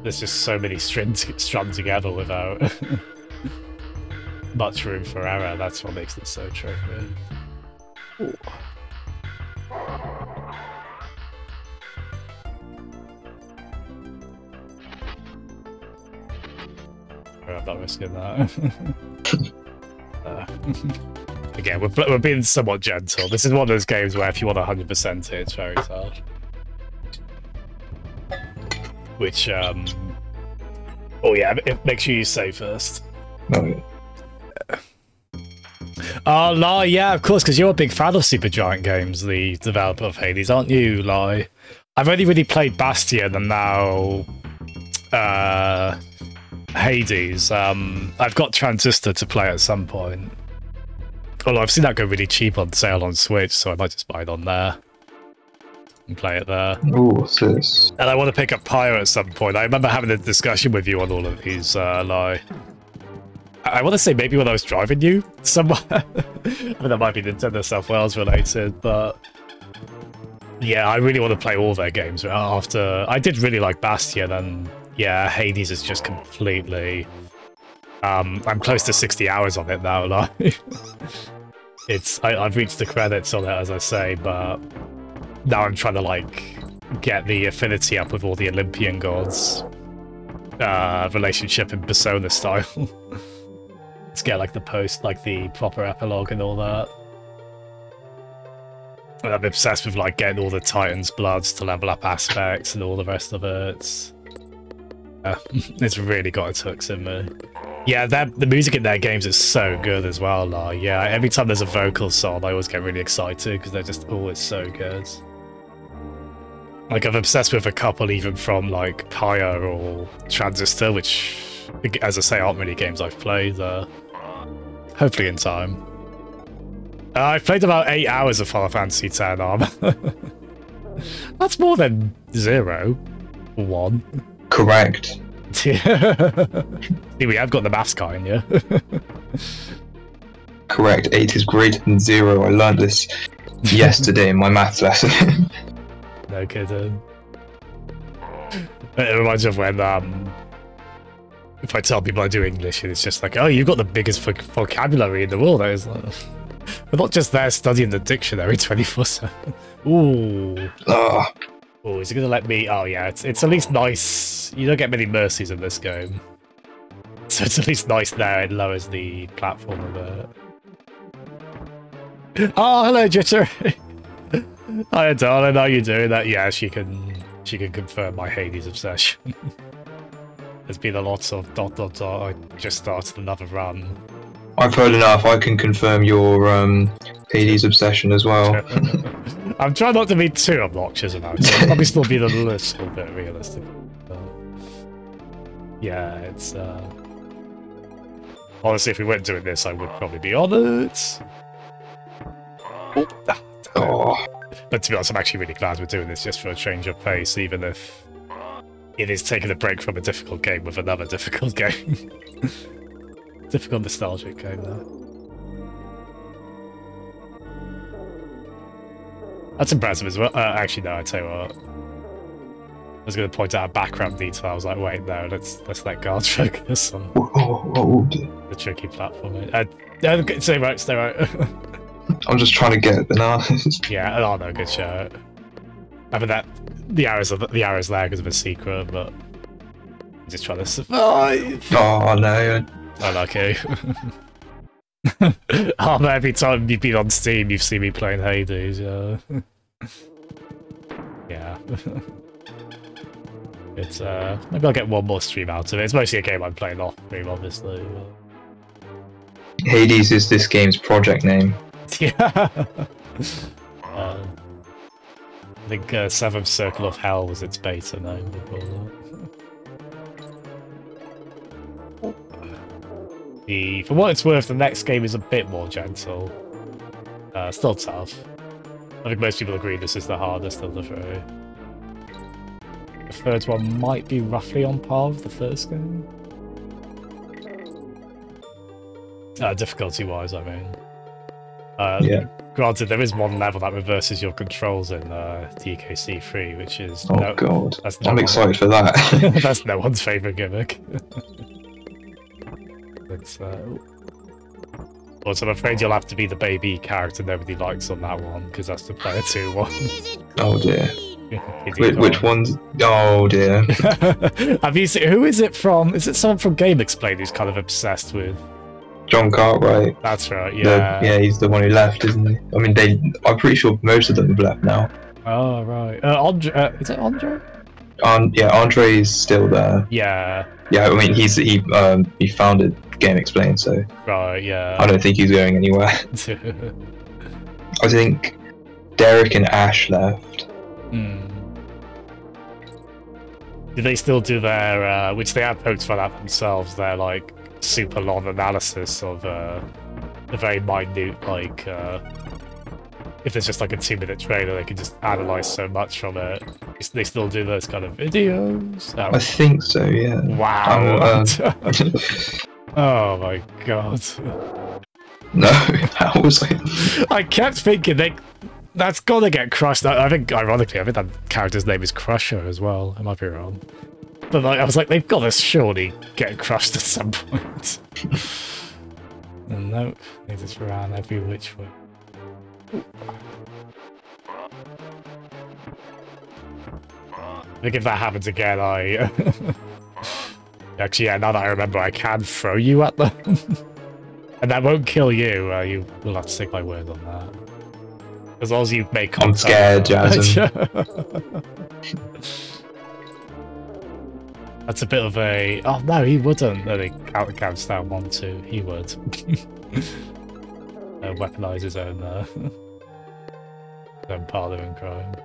there's just so many strings strung together without much room for error. That's what makes it so tricky. Ooh. I'm not risking that. uh, again, we're, we're being somewhat gentle. This is one of those games where if you want 100% it, it's very tough. Which, um... Oh yeah, make sure you save first.
No.
Oh, Lai, yeah, of course, because you're a big fan of Supergiant Games, the developer of Hades, aren't you, Lai? I've only really played Bastion and now uh, Hades. Um, I've got Transistor to play at some point. Although I've seen that go really cheap on sale on Switch, so I might just buy it on there and play it there.
Oh?
And I want to pick up Pyre at some point. I remember having a discussion with you on all of these, uh, Lai. I want to say maybe when I was driving you somewhere. I mean, that might be Nintendo South Wales related, but yeah, I really want to play all their games after. I did really like Bastion, and yeah, Hades is just completely. Um, I'm close to 60 hours on it now. Like, it's I, I've reached the credits on it, as I say, but now I'm trying to like get the affinity up with all the Olympian gods. Uh, relationship in Persona style. Let's get like the post, like the proper epilogue and all that. And I'm obsessed with like getting all the Titans' bloods to level up aspects and all the rest of it. Uh, it's really got its hooks in me. Yeah, that the music in their games is so good as well. Like, yeah, every time there's a vocal song, I always get really excited because they're just always so good. Like I'm obsessed with a couple even from like Pyre or Transistor, which, as I say, aren't really games I've played. Uh, hopefully in time. Uh, I've played about eight hours of Final Fantasy X Arm. That's more than zero. One.
Correct.
See, we have got the maths kind, yeah.
Correct. Eight is greater than zero. I learned this yesterday in my maths lesson.
no kidding. It reminds me of when um, if I tell people I do English, and it's just like, oh, you've got the biggest voc vocabulary in the world. I was like, we're not just there studying the dictionary 24 7. Ooh.
Ah,
Oh, is it gonna let me? Oh yeah, it's it's at least nice. You don't get many mercies in this game, so it's at least nice there. It lowers the platform a bit. Oh, hello, Jittery. Hi, darling. How you doing? That yeah, she can she can confirm my Hades obsession. There's been a lot of dot dot dot. I just started another run.
I've heard enough. I can confirm your um, Hades obsession as well.
I'm trying not to be too obnoxious about it. I'll probably still be a little bit realistic. But yeah, it's uh honestly if we weren't doing this I would probably be on it. Oh,
Oh,
But to be honest, I'm actually really glad we're doing this just for a change of pace, even if it is taking a break from a difficult game with another difficult game. Difficult nostalgic game though. That's impressive as well. Uh, actually, no. I tell you what. I was going to point out a background detail. I was like, wait, no. Let's let's let Garge focus on the tricky platform. Uh, uh, stay right, stay right.
I'm just trying to get the now.
yeah, oh no, good shot. I mean that the arrows are the arrows there because of a secret, but I'm just trying to survive.
oh no.
Unlucky. oh, every time you've been on Steam, you've seen me playing Hades, yeah. yeah. it's, uh, maybe I'll get one more stream out of it. It's mostly a game I'm playing off stream, obviously.
Hades is this game's project name.
Yeah. um, I think uh, Seventh Circle of Hell was its beta name before that. The, for what it's worth, the next game is a bit more gentle. Uh, still tough. I think most people agree this is the hardest of the three. The third one might be roughly on par with the first game. Uh, difficulty-wise, I mean. Uh,
Yeah.
Granted, there is one level that reverses your controls in uh, DKC 3, which is
Oh
no,
god. I'm
one-
excited for that.
that's no one's favorite gimmick. it's, uh... Also, I'm afraid you'll have to be the baby character nobody likes on that one, because that's the player 2 one.
oh dear.
You
Which, which one's? Oh dear.
have you seen, who is it from? Is it someone from GameXplain who's kind of obsessed with?
John Cartwright.
That's right,
The-
yeah.
yeah, he's the one who left, isn't he? I mean, they. I'm pretty sure most of them have left now.
Oh, right. Uh, Andre, uh, is it Andre?
Um, yeah, Andre's still there.
Yeah,
Yeah, I mean, he's he um he founded Game Explained, so
right, yeah.
I don't think he's going anywhere. I think Derek and Ash left.
Hmm. Do they still do their, uh, which they have poked fun at themselves, their like super long analysis of uh, the very minute, like, uh, if there's just like a two minute trailer, they can just analyze so much from it. They still do those kind of videos.
I think so. Yeah.
wow.
Um,
oh my god.
no, how was I?
I kept thinking they. That's gotta get crushed. I I think, ironically, I think that character's name is Crusher as well. I might be wrong. But like, I was like, they've got to surely get crushed at some point. and nope, they just ran every which way. I think if that happens again, I... Actually, yeah, now that I remember, I can throw you at them. and that won't kill you. Uh, you will have to take my word on that. As long as you make contact.
I'm scared,
That's a bit of a. Oh no, he wouldn't. No, he count counts down one, two. He would. uh, weaponize his own, uh, his own in crime.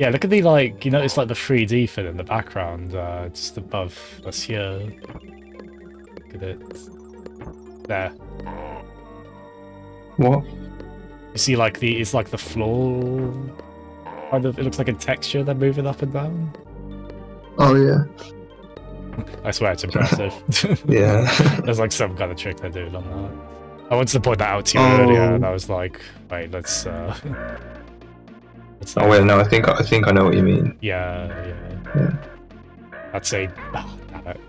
Yeah, look at the like. You notice like the 3D fit in the background, uh, just above us here. Look at it. There.
What?
You see, like the it's like the floor. Kind of, it looks like a texture they're moving up and down.
Oh yeah.
I swear it's impressive.
Yeah.
There's like some kind of trick they're doing on that. I wanted to point that out to you
Oh.
earlier, and I was like, wait, let's. uh let's
oh wait, no. I think I think I know what you mean.
Yeah, yeah.
Yeah.
That's a. Oh, damn it.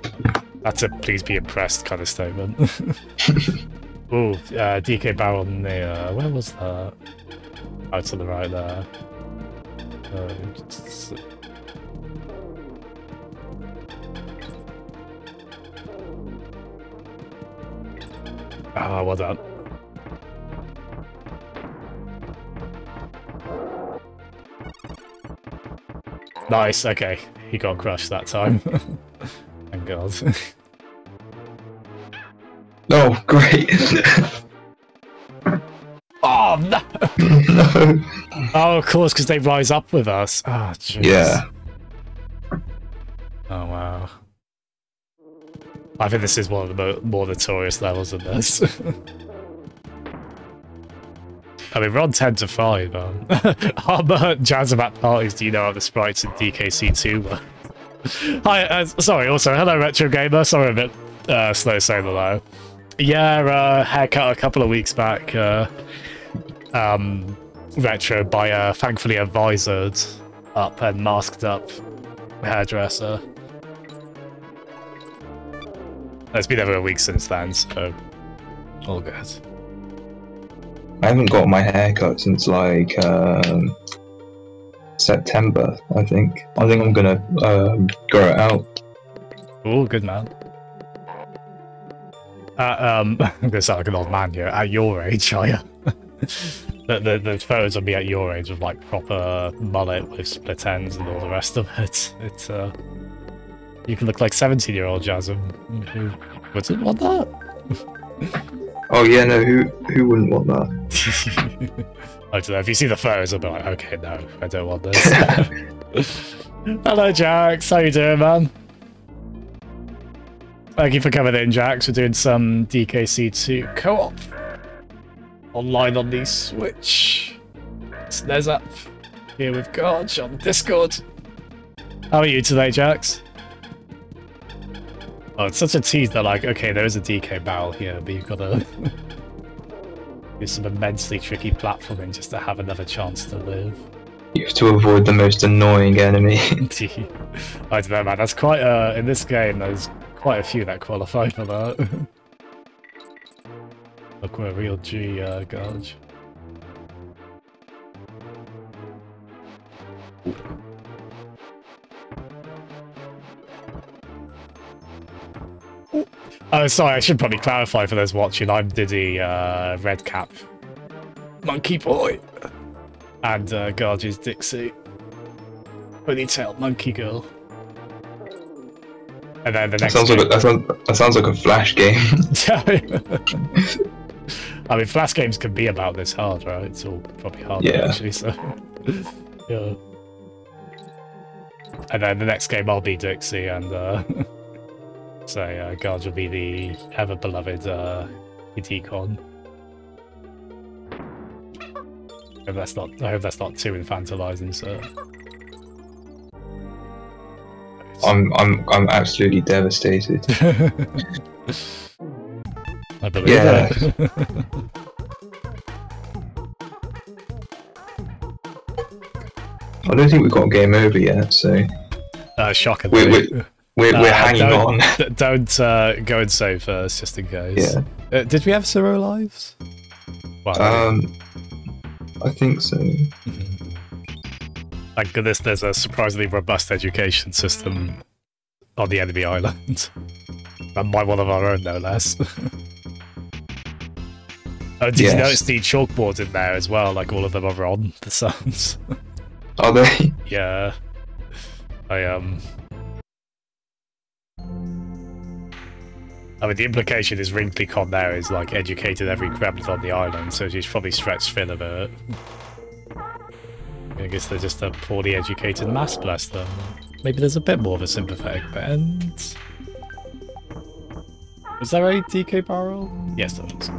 That's a please be impressed kind of statement. oh, uh, DK barrel near. Where was that? Oh, to the right there. Uh, just- Ah, well done. Nice, okay. He got crushed that time. Thank God.
Oh, great.
oh, no!
no.
Oh, of course, because they rise up with us. Oh, jeez.
Yeah.
Oh, wow. I think this is one of the mo more notorious levels of this. I mean, we're on 10 to 5, man. Armor Jazzabat parties, do you know of the sprites in DKC2 were? Hi, uh, sorry, also, hello, Retro Gamer. Sorry, a bit uh, slow saying hello. Yeah, uh, haircut a couple of weeks back. Uh, um, retro by a thankfully a visored up and masked up hairdresser. It's been over a week since then, so all good.
I haven't got my hair cut since like um, September, I think. I think I'm gonna um, grow it out.
Oh, good man. Uh, um, I'm gonna sound like an old man here. At your age, are you? the, the the photos of me at your age with like proper mullet with split ends and all the rest of it. It's uh, you can look like 17 year old Jazzem. Who wouldn't want that?
Oh yeah, no, who who wouldn't want that?
I don't know. If you see the photos, I'll be like, okay, no, I don't want this. Hello, Jax. How you doing, man? Thank you for coming in, Jax. We're doing some DKC2 co-op. Online on the Switch. SNES app. Here with Garge on Discord. How are you today, Jax? Oh, it's such a tease that like, okay, there is a DK barrel here, but you've got to do some immensely tricky platforming just to have another chance to live.
You have to avoid the most annoying enemy.
I don't know, man. That's quite uh in this game. There's quite a few that qualify for that. Look, we're a real G, uh, Garge. Oh, sorry, I should probably clarify for those watching. I'm Diddy, uh, Red Cap, Monkey Boy, and uh, Garge is Dixie, Ponytail Monkey Girl. And then the
that
next
sounds like a, that sounds that sounds like a flash game.
I mean, flash games can be about this hard, right? It's all probably hard,
Yeah.
actually. So, yeah. And then the next game, I'll be Dixie, and uh, so uh, Garge will be the ever beloved uh, Kong. Hope that's not. I hope that's not too infantilizing, sir.
I'm I'm I'm absolutely devastated.
I believe
Yeah. I don't think we've got game over yet, so
uh, shocker.
Wait. we're we're
Uh,
hanging
don't,
on.
Don't uh, go and save first, just in case.
Yeah.
Uh, did we have zero lives? Well,
Um, I think so.
thank goodness there's a surprisingly robust education system on the enemy island. and by one of our own, no less. oh, did you notice the chalkboards in there as well? Like all of them are on the suns.
Are they?
yeah. I, um... I mean, the implication is Wrinkly Kong there is like educated every gremlin on the island, so she's probably stretched thin a bit. I guess they're just a poorly educated mass bless them. Maybe there's a bit more of a sympathetic bent. Is there a DK barrel? Yes, there is.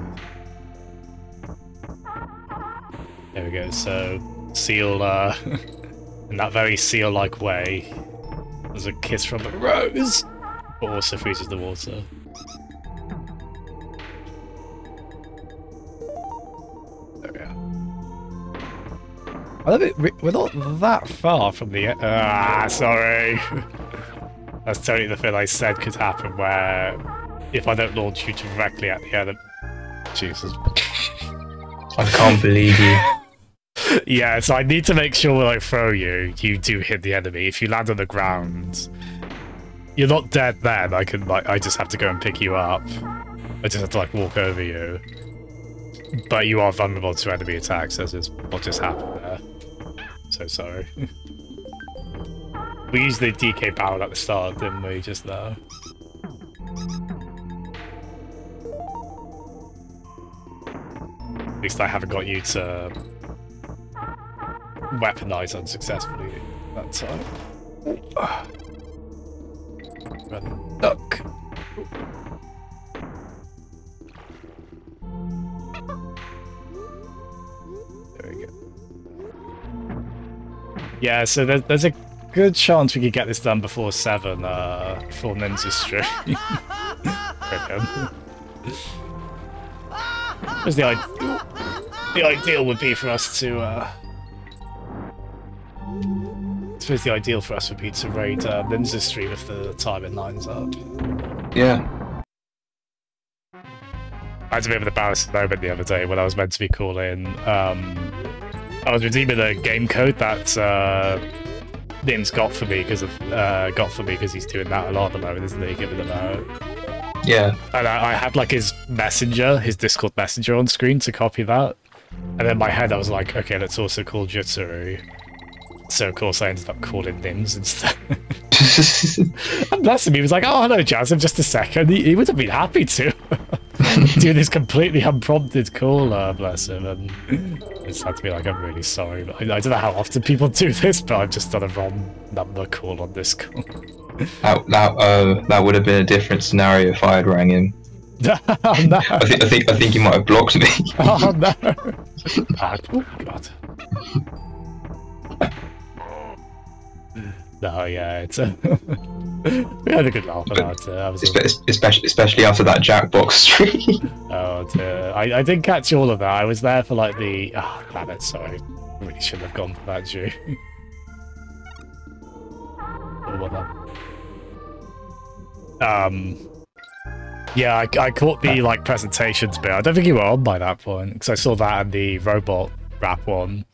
There we go. So, seal, uh, in that very seal-like way, there's a kiss from a rose, but also freezes the water. I love it. we- We're not that far from the. Ah, sorry. That's totally the thing I said could happen. Where if I don't launch you directly at the enemy, Jesus.
I can't believe you.
Yeah, so I need to make sure when I throw you, you do hit the enemy. If you land on the ground, you're not dead then. I can like I just have to go and pick you up. I just have to like walk over you. But you are vulnerable to enemy attacks, as is what just happened there. So sorry. we used the DK barrel at the start, didn't we, just now? At least I haven't got you to weaponize unsuccessfully that time. Run, duck. Yeah, so there's, there's a good chance we could get this done before 7 uh, for Ninja Stream. Because the, the ideal would be for us to. Uh, I suppose the ideal for us would be to raid uh, Ninja Stream if the timing lines up.
Yeah.
I had a bit of an embarrassing moment the other day when I was meant to be calling. Um, I was redeeming a game code that uh, Nim's got for me because of uh, got for me because he's doing that a lot at the moment, isn't he? Giving them out.
Yeah.
And I, I had like his messenger, his Discord messenger on screen to copy that. And then my head I was like, okay, let's also call Jitsuru. So of course I ended up calling Nims instead. and bless him, he was like, oh hello Jasmine, just a second. He, he would have been happy to. do this completely unprompted call, uh, bless him. And it's had to be like, I'm really sorry. But I, I don't know how often people do this, but I've just done a wrong number call on this call.
that that uh that would have been a different scenario if I had rang him.
oh no.
I think I think I think he might have blocked me.
Oh no! Ah, oh god. No, yeah, it's a. we had a good laugh about it. I was.
Espe- especially especially after that Jackbox stream.
Oh dear. I, I didn't catch all of that. I was there for like the. Oh, damn it! Sorry. I really shouldn't have gone for that, Jew. oh, Um. Yeah, I, I caught the like presentations bit. I don't think you were on by that point because I saw that and the robot rap one.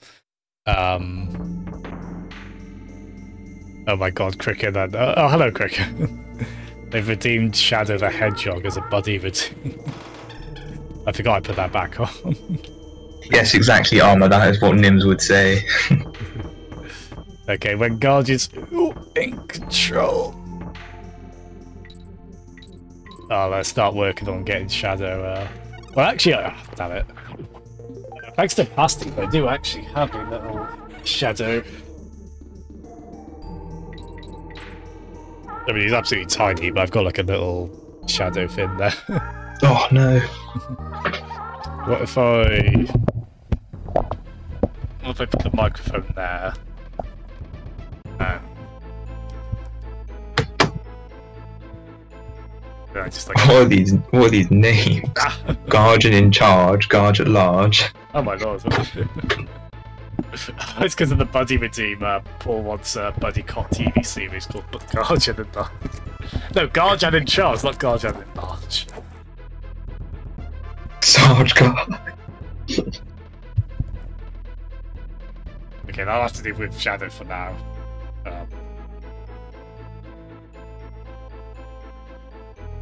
Um. Oh my god, Cricket! Then oh, oh hello, Cricket. They've redeemed Shadow the Hedgehog as a buddy redeem. I forgot I put that back on.
yes, exactly, Armor. That is what Nims would say.
okay, when Guardian's ooh, in control. Oh, let's start working on getting Shadow. Uh... Well, actually, uh, damn it. Thanks to Plastic, I do actually have a little Shadow. I mean, he's absolutely tiny, but I've got like a little Shadow fin there.
oh no.
What if I... What if I put the microphone there? Then I just like...
What are these what are these names? Guardian in charge, guard at large.
Oh my lord. it's because of the Buddy Redeem. Uh, Paul wants a Buddy Cop TV series called Guardian in Large. No, Guardian in Charge, not Guardian in Large.
Sarge guard.
Okay, that'll have to do with Shadow for now. Um,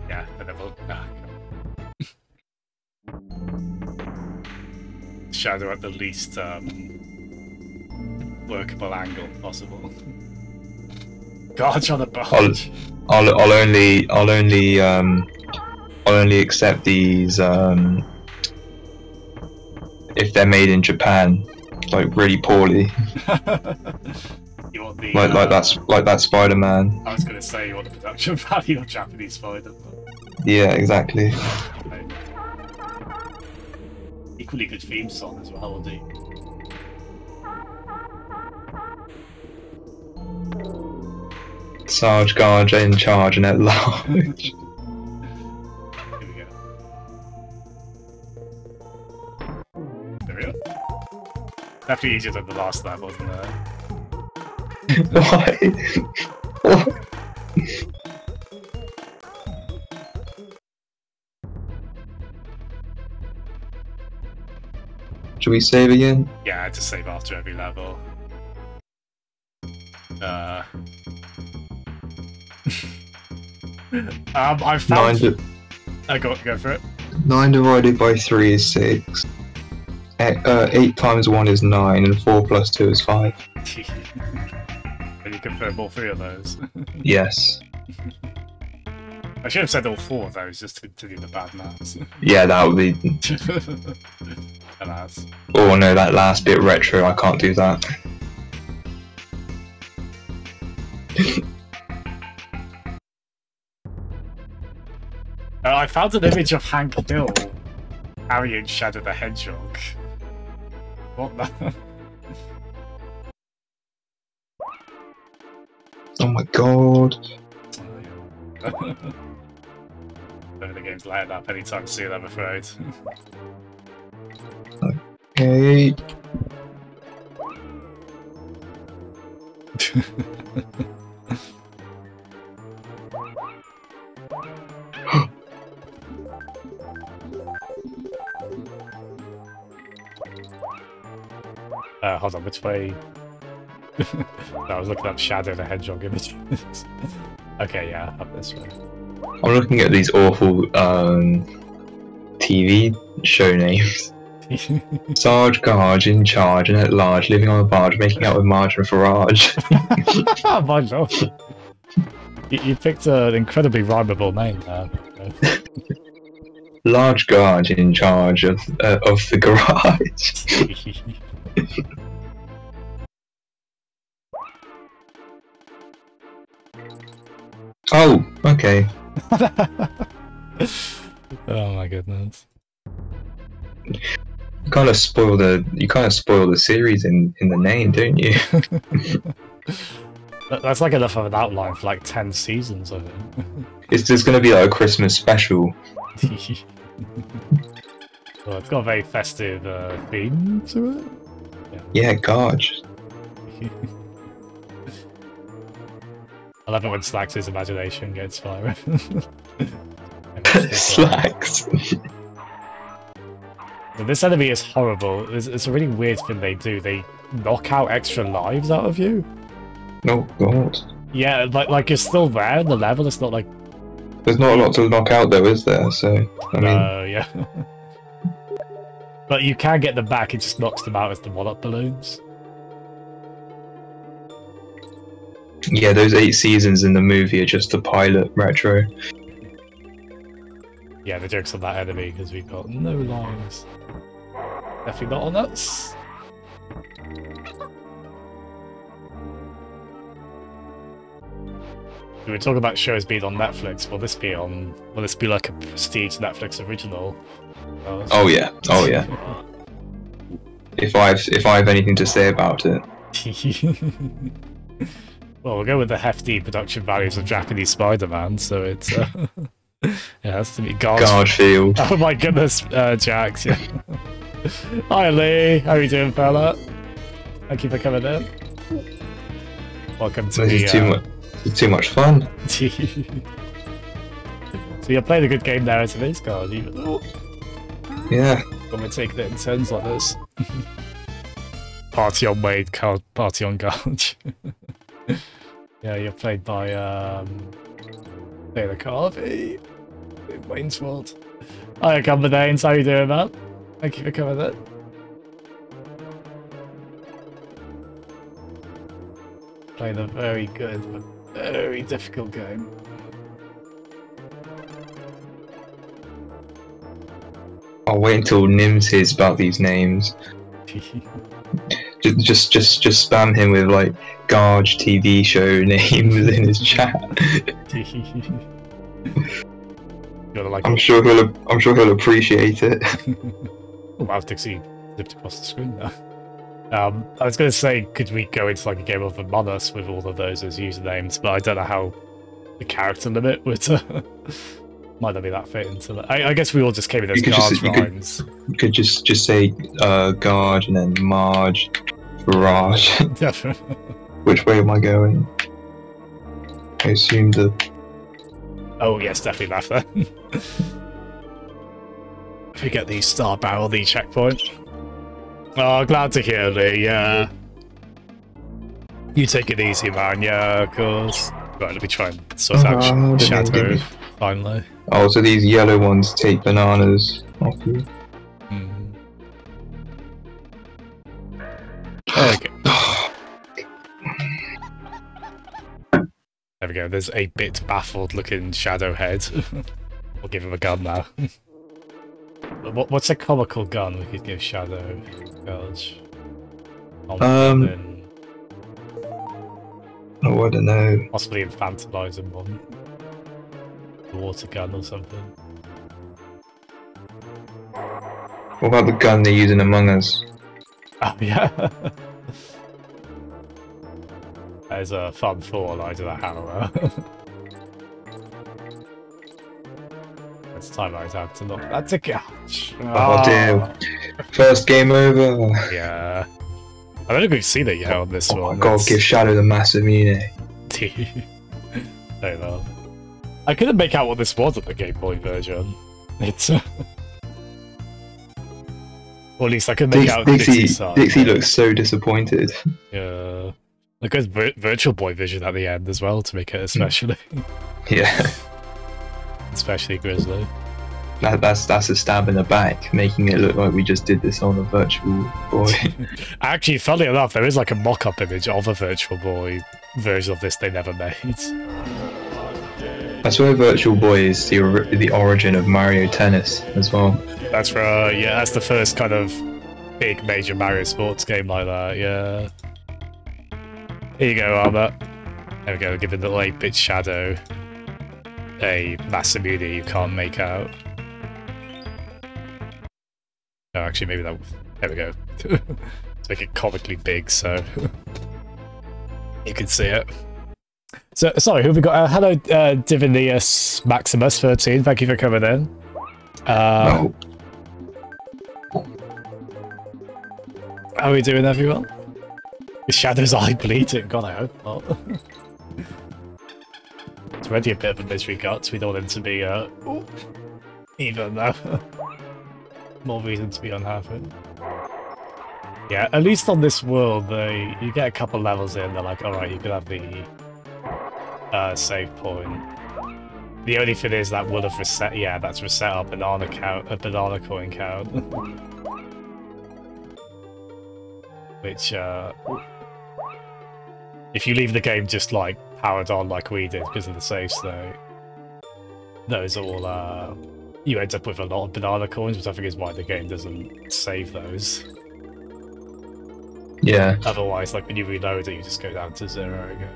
yeah, and then we'll. ah, Shadow at the least um, workable angle possible. Guards on the barge.
I'll I'll only I'll only um I'll only accept these um if they're made in Japan, like really poorly,
you want the.
like like
uh,
that's like that Spider Man.
I was going to say you want the production value of Japanese spider.
Yeah, exactly.
but, Equally good theme song as well, do.
Sarge guard in charge and at large.
Here we go. There we go. Definitely easier than the last level, wasn't it?
Why? Should we save again?
Yeah, I just save after every level. Uh. um, I
Nine,
found.
di-
Uh, go, go for it.
nine divided by three is six. Eh, Uh, eight times one is nine, and four plus two is five.
and you confirm all three of those.
Yes.
I should have said all four of those just to, to do the bad maths.
Yeah, that would be.
Alas.
Oh no, that last bit retro. I can't do that.
Uh, I found an image of Hank Hill carrying Shadow the Hedgehog. What the?
Oh my god.
None of the game's lighting up anytime soon, I'm afraid.
Okay.
Uh, hold on, which way? no, I was looking up Shadow the Hedgehog images. okay, yeah, up this way.
I'm looking at these awful um, TV show names. Sarge Garge in charge and at large, living on a barge, making out with Marge and Farage.
My lord. You, you picked an incredibly rhymable name there.
Large guard in charge of uh, of the garage. Oh, okay.
oh my goodness.
You kind of spoil the you kind of spoil the series in in the name, don't you?
That- That's like enough of an outline for like 10 seasons of it.
It's there's gonna be like a Christmas special.
well, it's got a very festive uh, theme to it.
Yeah, Garge.
I love it when Slacks' imagination gets fired.
Slacks.
this enemy is horrible. It's, it's a really weird thing they do. They knock out extra lives out of you.
Oh god.
Yeah, like like you're still there in the level. It's not like
There's not a lot to knock out though, is there? So I mean,
no, yeah. but you can get them back. It just knocks them out as the one-up balloons.
yeah, those eight seasons in the movie are just the pilot retro.
Yeah, the joke's on that enemy because we've got no lines. Definitely not on us. We were talking about shows being on Netflix. Will this be on? Will this be like a prestige Netflix original? Oh,
Oh yeah, oh yeah. If I've if I have anything to say about it,
well, we'll go with the hefty production values of Japanese Spider-Man. So it's uh, yeah, that's to be God.
Garfield.
Oh my goodness, uh, Jax. Yeah. Hi Lee, how are you doing, fella? Thank you for coming in. Welcome to
This
the.
Is too much. It's too much fun.
so you're playing a good game there as it is, guys. Even though
Yeah.
when we're taking it in turns like this. party on Wade, party on Garge. yeah, you're played by um, Taylor Carvey in Wayne's World. Hi, Cumberdanes. How you doing, man? Thank you for coming in. Playing a very good very difficult game.
I'll wait until Nims hears about these names. Just just just, just spam him with like Garge TV show names in his chat.
Like
I'm sure he'll I'm sure he'll appreciate it.
Oh, wow, Dixie zipped across the screen there. Um, I was going to say, could we go into like a game of Among Us with all of those as usernames, but I don't know how the character limit would. Uh, might not be that fit into it. I, I guess we all just came in as
You could just-
guards
you could- You could just just say uh, Garge and then Marge, Farage.
Definitely.
Which way am I going? I assume the
Oh yes, definitely left there. if we get the star barrel, the checkpoint. Oh, glad to hear, it, Yeah. You take it easy, man. Yeah, of course. Right, let me try and sort
Oh,
out
didn't
Shadow
me-
finally.
Oh, so these yellow ones take bananas off you.
Mm. Okay. There we go. There's a bit baffled looking Shadow head. we'll give him a gun now. what, what's a comical gun we could give Shadow? Gosh.
Um, Oh, I don't know.
possibly infantilizing one. A water gun or something.
What about the gun they're using Among Us?
Oh yeah. There's a fun thought I don't know how. time I have to look. That's a couch.
Oh, dear. First game over.
Yeah. I don't think we've seen it yet on this
Oh,
one.
I gotta give Shadow the massive immunity.
I know. I couldn't make out what this was at the Game Boy version. It's. Uh... or at least I could make
Dix-
out
Dixie,
Dixie's side.
Dixie looks so disappointed.
Yeah. Like there's vir- Virtual Boy Vision at the end as well to make it especially,
Yeah,
especially Grizzly.
That, that's that's a stab in the back, making it look like we just did this on a virtual boy.
Actually, funnily enough, there is like a mock-up image of a Virtual Boy version of this they never made.
I swear Virtual Boy is the ori- the origin of Mario Tennis as well.
That's for uh, yeah, that's the first kind of big major Mario sports game like that. Yeah. Here you go, Armor. There we go. Giving the late bit shadow a massive beauty you can't make out. No, actually, maybe that. There we go. Let's make it comically big so you can see it. So, sorry, who have we got? Uh, hello, uh, Divinius Maximus 13. Thank you for coming in. Uh,
oh,
How are we doing, everyone? The shadow's eye bleeding. God, I hope not. it's already a bit of a misery guts. We don't want him to be, uh, even though. More reason to be unhappy. Yeah, at least on this world, they you get a couple levels in. They're like, all right, you can have the uh, save point. The only thing is that would have reset. Yeah, that's reset our banana count, a banana coin count. which uh, if you leave the game just like powered on like we did because of the save state, those all uh, you end up with a lot of banana coins, which I think is why the game doesn't save those.
yeah.
Otherwise, like when you reload it, you just go down to zero again.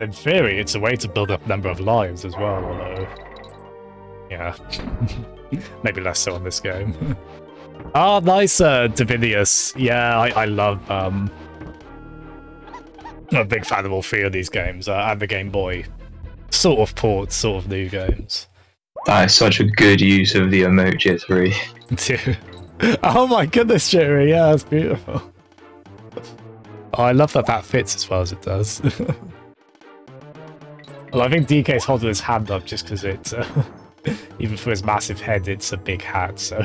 In theory, it's a way to build up number of lives as well, although yeah, maybe less so on this game. Ah, nice, uh, Divinius. Yeah, I, I love, um... I'm a big fan of all three of these games, uh, and the Game Boy. Sort of ports, sort of new games.
That is such a good use of the emoji three.
oh my goodness, Jerry, yeah, that's beautiful. Oh, I love that that fits as well as it does. well, I think DK's holding his hand up just because it's, uh, even for his massive head, it's a big hat, so...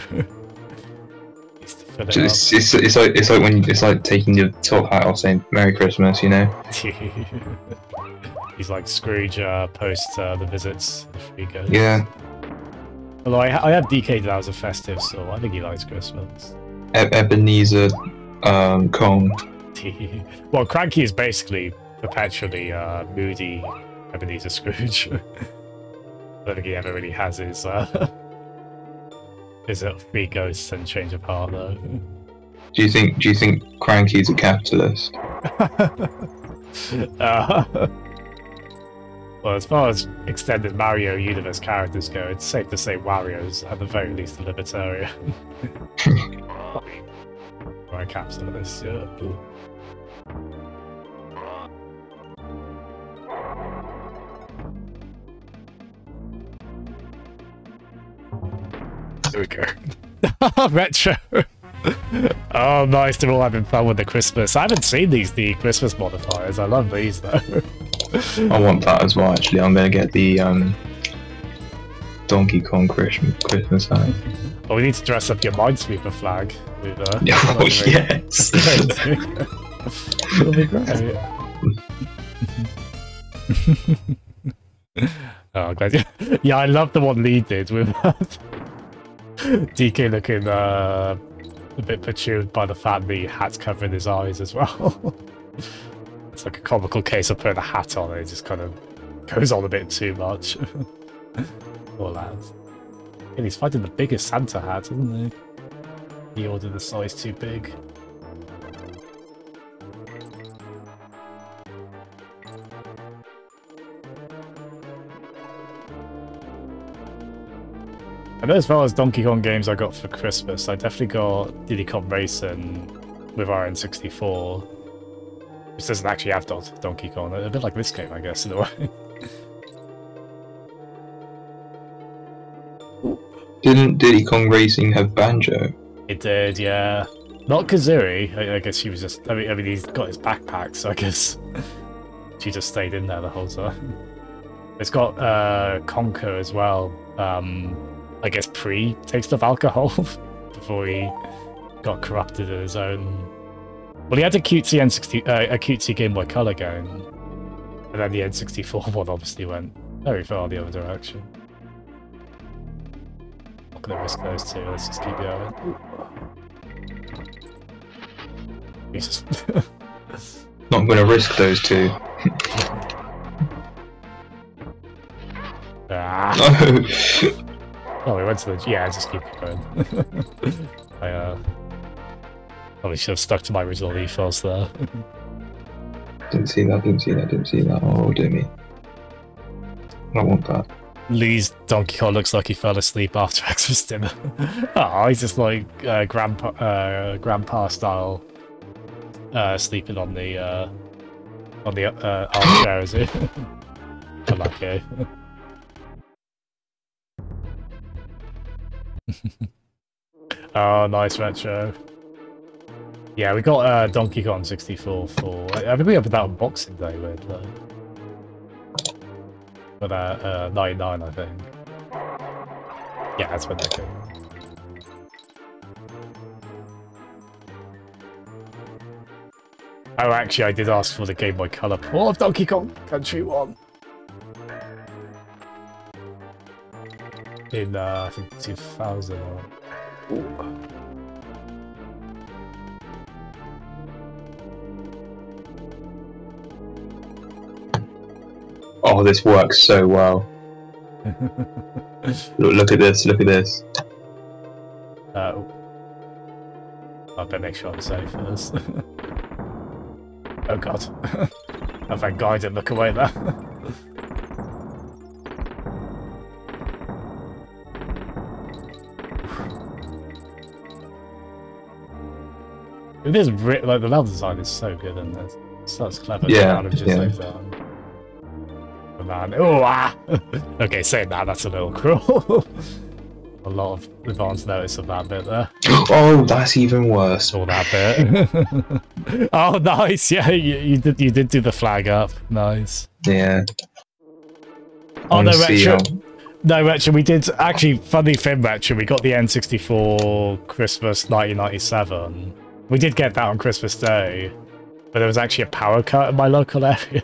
It's, it's, it's like it's like when it's like taking your top hat off, saying "Merry Christmas," you know.
He's like Scrooge uh, post uh, the visits. If he goes.
Yeah.
Although I, I have DK that as a festive, so I think he likes Christmas.
E- Ebenezer um, Kong.
well, Cranky is basically perpetually uh, moody Ebenezer Scrooge. I don't think he ever really has his uh, his uh, three ghosts and change of heart though.
Do you think? Do you think Cranky's a capitalist?
Uh, well, as far as extended Mario universe characters go, it's safe to say Wario's at the very least a libertarian. or a capitalist, yeah. There we go. Retro. oh, nice. They're all having fun with the Christmas. I haven't seen these, the Christmas modifiers. I love these, though.
I want that as well. Actually, I'm gonna get the um, Donkey Kong Christmas Christmas hat.
Well, we need to dress up your Minesweeper flag with uh,
Oh yes.
It'll be great. oh, I'm glad you... Yeah, I love the one Lee did with that. DK looking uh, a bit perturbed by the fact the hat's covering his eyes as well. it's like a comical case of putting a hat on. and It just kind of goes on a bit too much. Poor lads. And he's fighting the biggest Santa hat, isn't he? He ordered the size too big. I know as far as Donkey Kong games I got for Christmas, I definitely got Diddy Kong Racing with RN64, which doesn't actually have Don- Donkey Kong. A bit like this game, I guess, in a way.
Didn't Diddy Kong Racing have Banjo?
It did, yeah. Not Kazooie. I, I guess she was just. I mean, I mean, he's got his backpack, so I guess she just stayed in there the whole time. It's got uh, Conker as well. Um, I guess pre taste of alcohol before he got corrupted in his own. Well, he had a cutesy N60, uh, a cutesy Game Boy Color game, and then the N64 one obviously went very far the other direction. Not gonna risk those two. Let's just keep going. Jesus.
Not going to risk those two.
ah.
No.
Oh, we went to the. Yeah, just keep going. I uh, probably should have stuck to my original ethos there.
didn't see that. Didn't see that. Didn't see that. Oh dear me. I don't want that.
Lee's Donkey Kong looks like he fell asleep after Xmas dinner. oh, he's just like uh, grandpa, uh, grandpa style, uh, sleeping on the uh, on the uh, armchair, is he? I oh, nice retro. Yeah, we got uh, Donkey Kong 64 for. I think we opened that on Boxing Day, weirdly. For that uh, 99, I think. Yeah, that's when that came. Oh, actually, I did ask for the Game Boy Color port of Donkey Kong Country 1. In, uh, I think 2000 or... Ooh.
Oh, this works so well. Look, look at this. Look at this.
Uh, I better make sure I'm safe first. oh god. oh, thank god I didn't look away there. It is like the level design is so good and it's such clever.
Yeah,
kind of just
yeah.
like that. Oh, man. Oh, ah! okay, saying that, that's a little cruel. a lot of advance notice of that bit there.
Oh, that's even worse.
Saw that bit. oh, nice. Yeah, you, you did. You did do the flag up. Nice.
Yeah.
Oh no, retro. No, retro. We did actually funny thing, retro. We got the N64 Christmas 1997. We did get that on Christmas Day, but there was actually a power cut in my local area.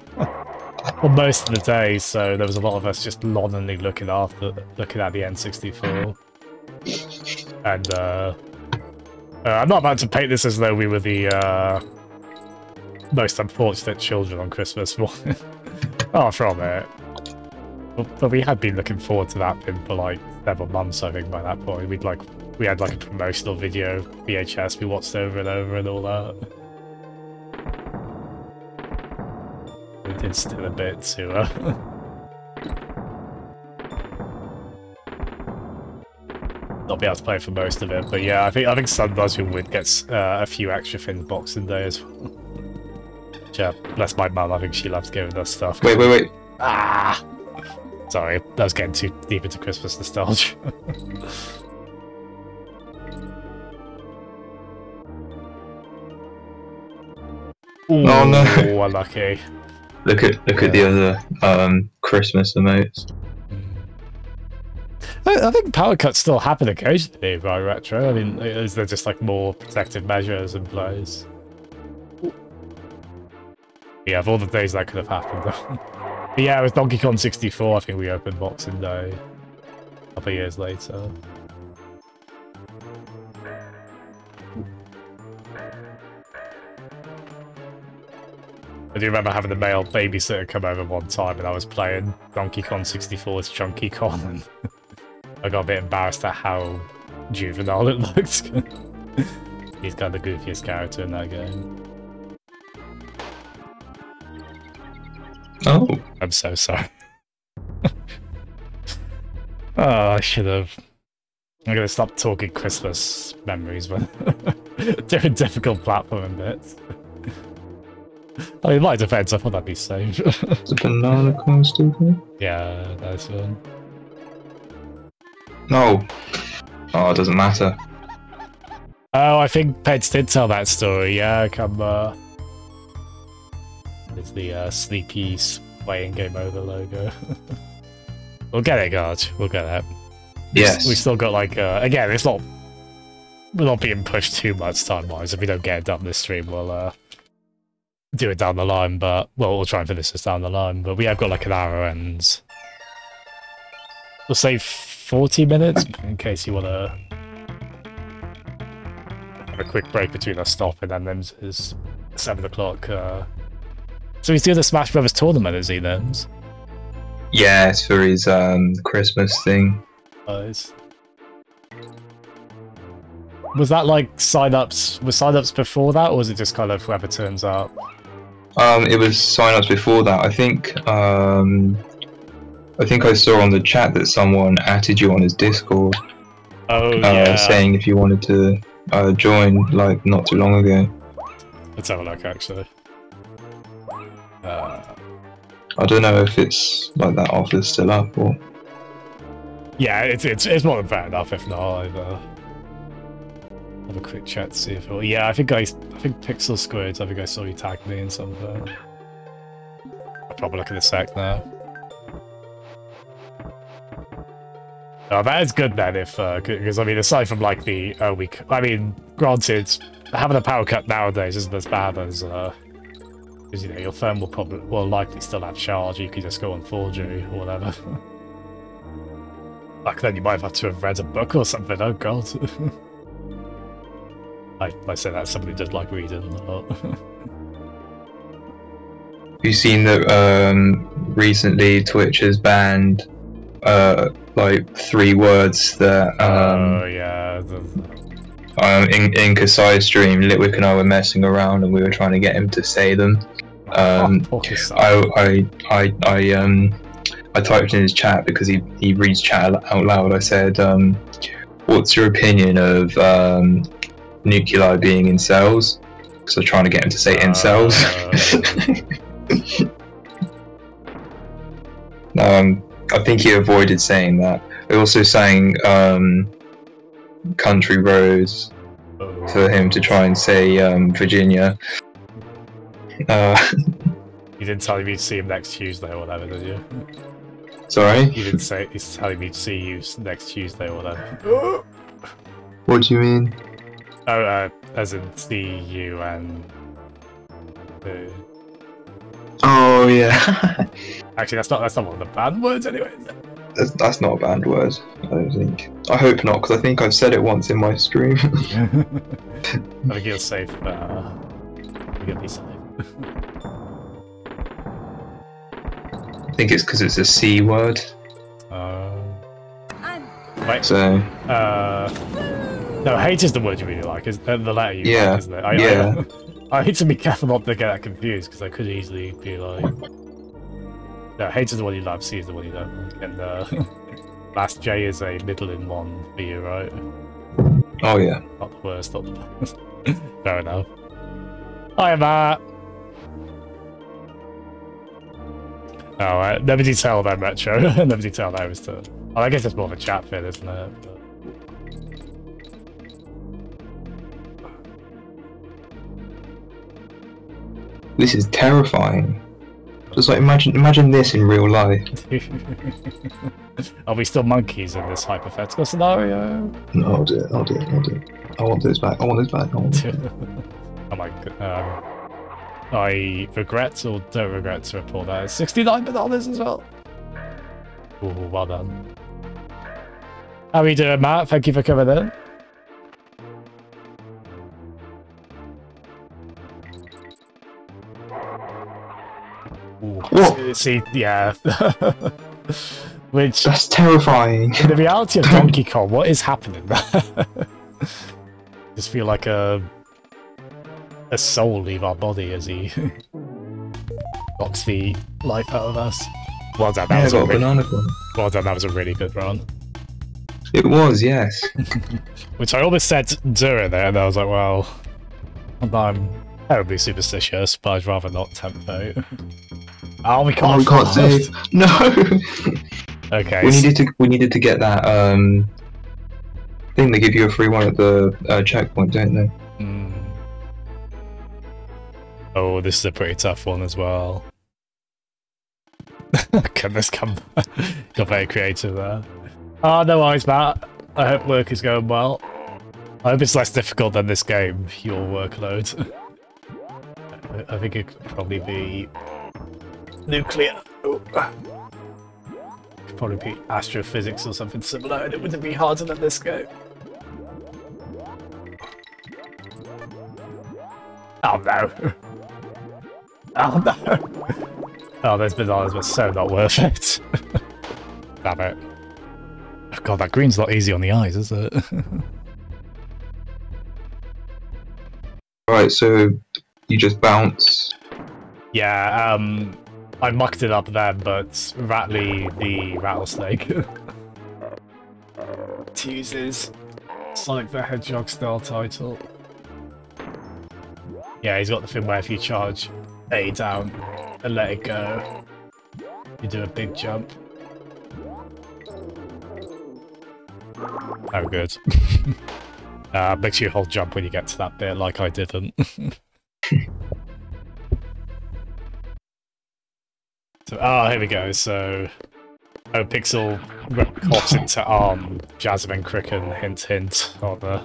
for most of the day, so there was a lot of us just longingly looking after, looking at the N64. And uh, uh, I'm not about to paint this as though we were the uh, most unfortunate children on Christmas morning. Far from it. But, we had been looking forward to that thing for like several months, I think, by that point. We'd like we had like a promotional video VHS we watched over and over and all that. We did still a bit to uh, not be able to play for most of it, but yeah, I think I think Sunrise would get uh, a few extra things Boxing Day as well. Yeah, bless my mum. I think she loves giving us stuff.
Wait, wait, wait.
Ah! Sorry, that was getting too deep into Christmas nostalgia. Ooh,
Oh, no.
unlucky.
Look at look at the other um Christmas emotes.
I, I think power cuts still happen occasionally by retro. I mean, is there just like more protective measures in place? Yeah, of all the days that could have happened. but yeah, with Donkey Kong 64, I think we opened Boxing Day a couple of years later. I do remember having the male babysitter come over one time and I was playing Donkey Kong 64's Chunky Kong and I got a bit embarrassed at how juvenile it looked. He's kind of the goofiest character in that game.
Oh,
I'm so sorry. oh, I should have. I'm gonna stop talking Christmas memories when doing difficult platforming bits. I mean, my defense, I thought that'd be safe.
a banana corn still
yeah, nice one.
No. Oh, it doesn't matter.
Oh, I think Peds did tell that story. Yeah, come. Uh... It's the uh, Sleepy playing game over logo. we'll get it, guard. We'll get it.
Yes.
We still got like uh, again, it's not we're not being pushed too much time wise. If we don't get it done this stream, we'll uh do it down the line, but well we'll try and finish this down the line. But we have got like an hour and we'll say forty minutes in case you wanna have a quick break between us stopping and then it's seven o'clock uh so he's doing the Smash Brothers tournament, is he then?
Yeah, it's for his um Christmas thing.
Nice. Was that like sign-ups? Was sign-ups before that, or was it just kind of whoever turns up?
Um, it was sign-ups before that. I think. Um, I think I saw on the chat that someone added you on his Discord,
Oh
uh,
yeah.
saying if you wanted to uh, join, like not too long ago.
Let's have a look, actually. Uh,
I don't know if it's like that offer's still up or.
yeah, it's it's it's more than fair enough. If not, I've uh, have a quick chat to see if. It'll, yeah, I think I I think Pixel Squids. I think I saw you tag me in something. I'll probably look at the sec now. Oh, that is good then, if because I mean, aside from like the uh, week, I mean, granted, having a power cut nowadays isn't as bad as uh, because you know your phone will probably will likely still have charge. You could just go on 4G or whatever. Back then, you might have had to have read a book or something. Oh god. I I say that as somebody does like reading a lot.
Have you seen that um, recently Twitch has banned uh, like three words that
Oh
um,
yeah. The,
um, in, in Kasai's stream, Litwick and I were messing around and we were trying to get him to say them. Um,
oh.
I, I, I, I, um, I typed in his chat because he, he reads chat out loud. I said, um, "What's your opinion of um, nuclei being in cells?" Because I'm trying to get him to say
Uh,
incels. um, I think he avoided saying that. They also sang um, "Country Roads" for him to try and say um, Virginia. Uh,
You didn't tell me to see him next Tuesday or whatever, did you?
sorry,
You didn't say he's telling me to see you next Tuesday or whatever.
what do you mean?
Oh, uh, as in see you and. Uh,
Oh yeah,
actually, that's not that's not one of the bad words anyway.
that's, that's not a banned word. I don't think. I hope not, because I think I've said it once in my stream.
I think you're safe. Uh, you'll be safe.
I think it's because it's a C word.
Uh, wait,
So
uh, no, hate is the word you really like. Is uh, the letter you
Yeah,
like, isn't it? I,
yeah.
I, I need to be careful not to get that confused because I could easily be like, no, hate is the one you love, C is the one you don't like, and uh, last J is a middling one for you, right?
oh yeah.
Not the worst, not the best. Fair enough. Hi, Matt. Oh, uh, nobody tell that Metro. nobody tell that was to. Oh, I guess it's more of a chat fit, isn't it?
This is terrifying. Just like imagine imagine this in real life.
Are we still monkeys in this hypothetical scenario?
No, I'll do it. I'll do it. I'll do it. I want this back. I want this back. I want this back.
oh my god. Um, I regret or don't regret to report that it's 69 bananas as well. Ooh, well done. How are you doing, Matt? Thank you for coming in. Ooh, see, yeah. Which,
That's terrifying.
in the reality of Donkey Kong, what is happening? Just feel like a a soul leave our body as he knocks the life out of us. Well done, that
Yeah,
was a really,
banana one.
well done, that was a really good run.
It was, yes.
Which I almost said during there, and I was like, well, I'm terribly superstitious, but I'd rather not tempt fate. oh, we
Oh,
can't,
we can't save. No.
Okay,
we needed to. We needed to get that um thing. They give you a free one at the uh, checkpoint, don't they?
Mm. Oh, this is a pretty tough one as well. Can this come? Got very creative there. Oh, no worries, Matt. I hope work is going well. I hope it's less difficult than this game, your workload. I- think it could probably be nuclear. Oh. Could probably be astrophysics or something similar, and it wouldn't be harder than this game. Oh no. Oh no. Oh, those bananas were so not worth it. Damn it. God, that green's not easy on the eyes, is it?
Right. So you just bounce.
yeah, um, I mucked it up there, but Rattly the rattlesnake uses Sonic the Hedgehog style title. Yeah, he's got the thing where if you charge A down and let it go, you do a big jump. Oh, good. uh, make sure you hold jump when you get to that bit, like I didn't. so, ah, here we go. So, oh, Pixel hops into Arm, Jasmine Cricken, hint, hint, on the.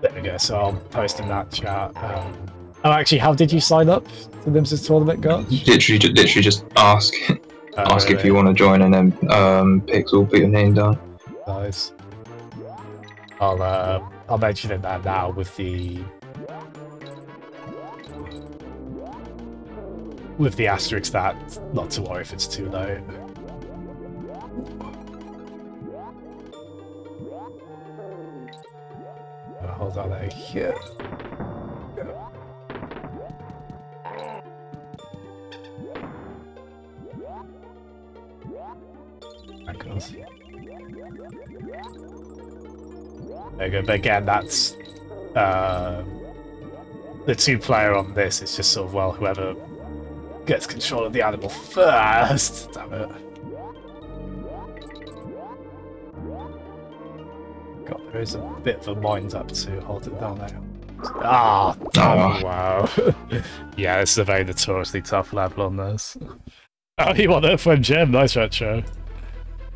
There we go. So I'll post in that chat. Um, oh, actually, how did you sign up to Nims's tournament, Gotch?
Literally, literally just ask.
Oh,
ask if you want to join, and then um, Pixel put your name down.
Nice. I'll uh, I'll mention it that now with the with the asterisk that not to worry if it's too. Uh, hold on. Yeah. That goes. But again, that's uh, the two player on this. It's just sort of well, whoever gets control of the animal first. Damn it. God, there is a bit of a mind up to hold it down there. Ah, oh,
Oh.
wow. yeah, this is a very notoriously tough level on this. Oh, you want that from Jim? Nice retro.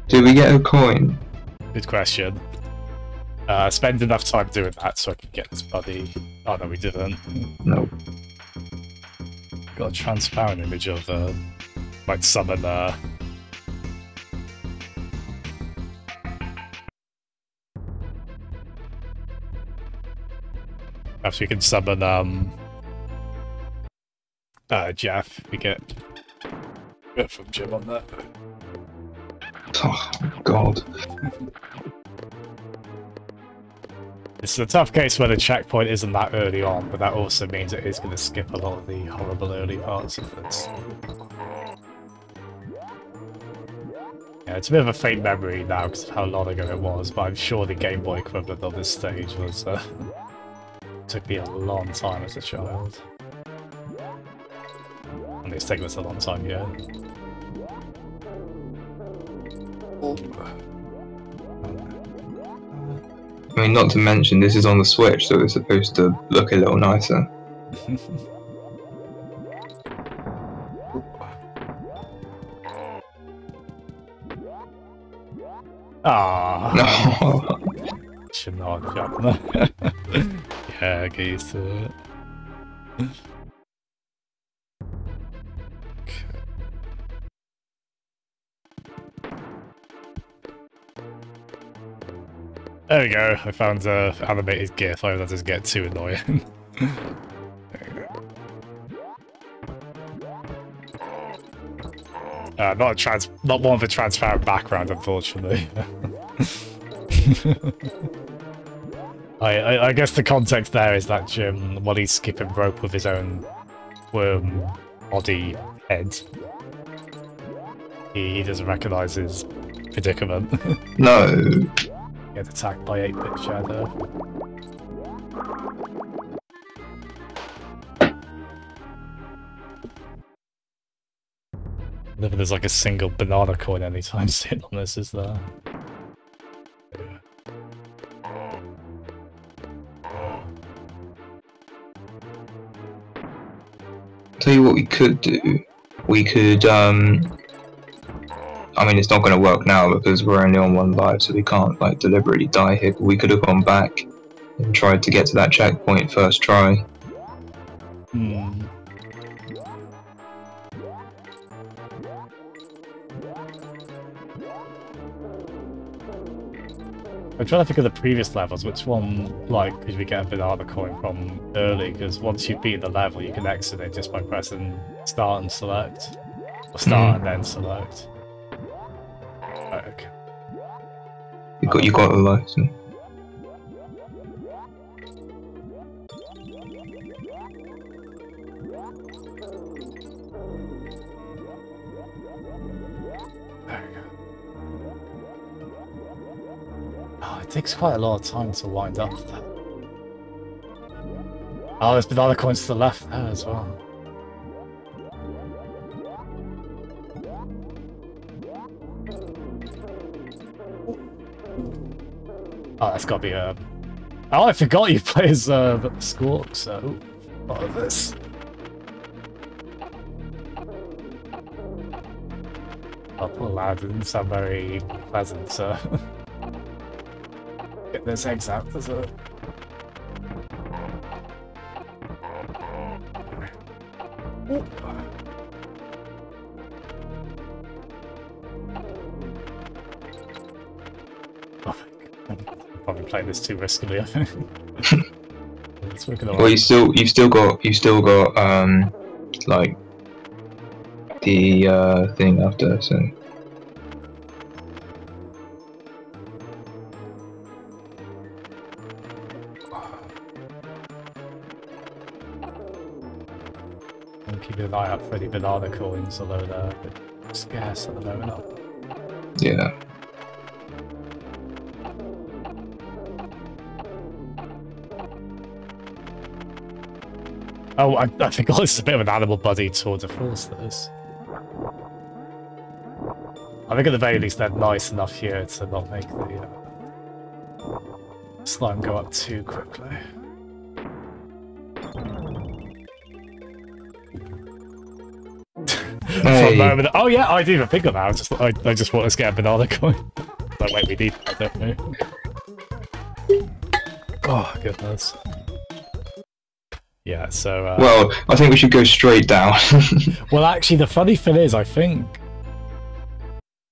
Did we get a coin?
Good question. Uh, spend enough time doing that so I can get this buddy. Oh no, we didn't.
No.
Got a transparent image of uh, might summoner. uh Perhaps we can summon um uh Jeff. We get get from Jim on that.
Oh God.
It's a tough case where the checkpoint isn't that early on, but that also means it is going to skip a lot of the horrible early parts of this. Yeah, it's a bit of a faint memory now because of how long ago it was, but I'm sure the Game Boy equivalent of this stage was uh, took me a long time as a child. And it's taken us a long time, yeah.
I mean, not to mention this is on the Switch, so it's supposed to look a little nicer.
Ah. Oh. No. yeah, get used to it. There we go. I found a animated GIF. I hope that doesn't get too annoying. Uh, not a trans, not one with a transparent background, unfortunately. I, I, I guess the context there is that um, Jim, while he's skipping rope with his own worm body head, he, he doesn't recognise his predicament.
No.
Get attacked by 8-bit shadow. Never there's like a single banana coin anytime soon on this, is there?
Tell you what we could do. We could, um... I mean, it's not going to work now because we're only on one life, so we can't, like, deliberately die here, but we could have gone back and tried to get to that checkpoint first try.
Hmm. I'm trying to think of the previous levels. Which one, like, did we get a banana coin from early? Because once you beat the level, you can exit it just by pressing start and select. Or start and then select. Right, okay.
You got, you got the life. so-
There we go. Oh, it takes quite a lot of time to wind up that. Oh, there's banana coins to the left there as well. Oh, that's gotta be a. Oh, I forgot you play as uh, Squawk, so. What of this? Oh, poor lad didn't sound very pleasant, so. Get those eggs out, does it? This too riskily, I think. it's working
Well, you still, you've still got, you've still got, um, like, the, uh, thing after, so.
I'm keeping an eye out for any banana coins, although they're scarce at the moment.
Yeah.
Oh, I, I think this is a bit of an animal body tour de force, this. I think at the very least they're nice enough here to not make the uh, slime go up too quickly. For a moment, oh yeah, I didn't even think of that. I just, I, I just want to get a banana coin. Like, wait, we need that, don't we? Oh, goodness. Yeah, so... Uh,
Well, I think we should go straight down.
Well, actually, the funny thing is, I think.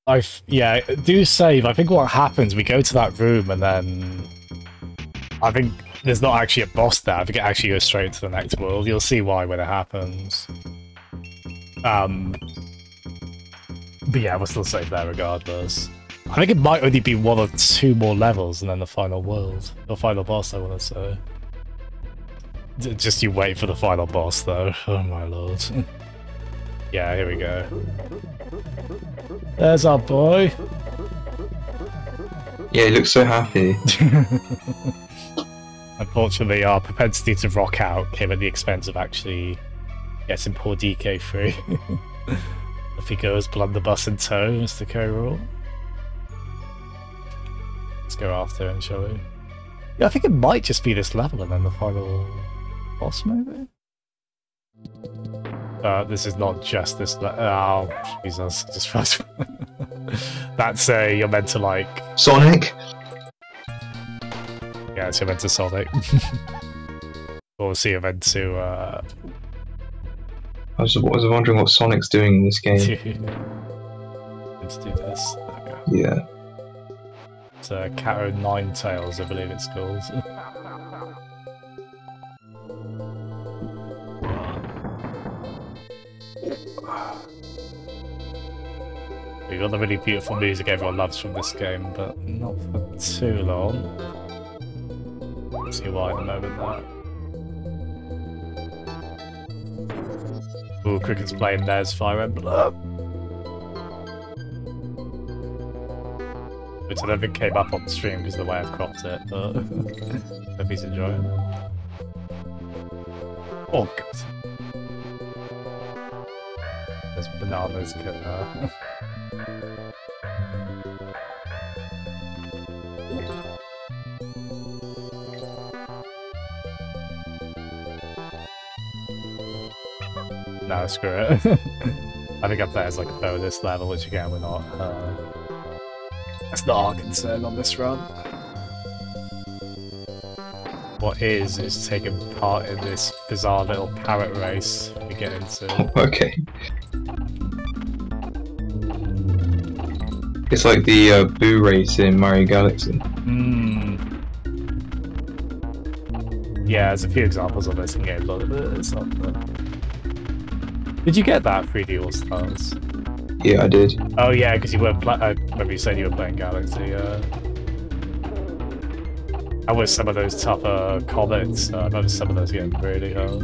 I yeah, do save. I think what happens, we go to that room and then. I think there's not actually a boss there. I think it actually goes straight into the next world. You'll see why when it happens. Um. But yeah, we'll still save there regardless. I think it might only be one or two more levels and then the final world. The final boss, I want to say. D- Just you wait for the final boss, though. Oh my lord. yeah, here we go. There's our boy.
yeah, he looks so happy.
Unfortunately, our propensity to rock out came at the expense of actually getting poor DK free. if he goes blunderbuss in tow, Mr. K. Rool. Let's go after him, shall we? Yeah, I think it might just be this level and then the final boss, maybe? Uh, this is not just this. Oh, Jesus! Just first. That's uh, you're meant to like.
Sonic.
Yeah, so you're meant to Sonic. or see you're meant to. Uh,
I was, I was wondering what Sonic's doing in this game.
meant to do this. Okay.
Yeah.
It's uh, Cat O' Nine Tails, I believe it's called. We got the really beautiful music everyone loves from this game, but not for too long. See why in a moment that. Ooh, Cricket's playing There's Fire Emblem. Which I don't think came up on the stream because of the way I've cropped it, but hope he's enjoying. Oh, God. There's bananas. Uh, no, screw it. I think up there is like a bonus level, which again we're not. Uh, that's not our concern on this run. What is is taking part in this bizarre little parrot race we get into.
Okay. It's like the uh, Boo race in Mario Galaxy.
Hmm. Yeah, there's a few examples of this in games like this. aren't there? Did you get that 3D All Stars?
Yeah, I did.
Oh yeah, because you weren't. Pla- I remember you said you were playing Galaxy. Uh... How was some of those tougher comets? Uh, I remember some of those getting really hard.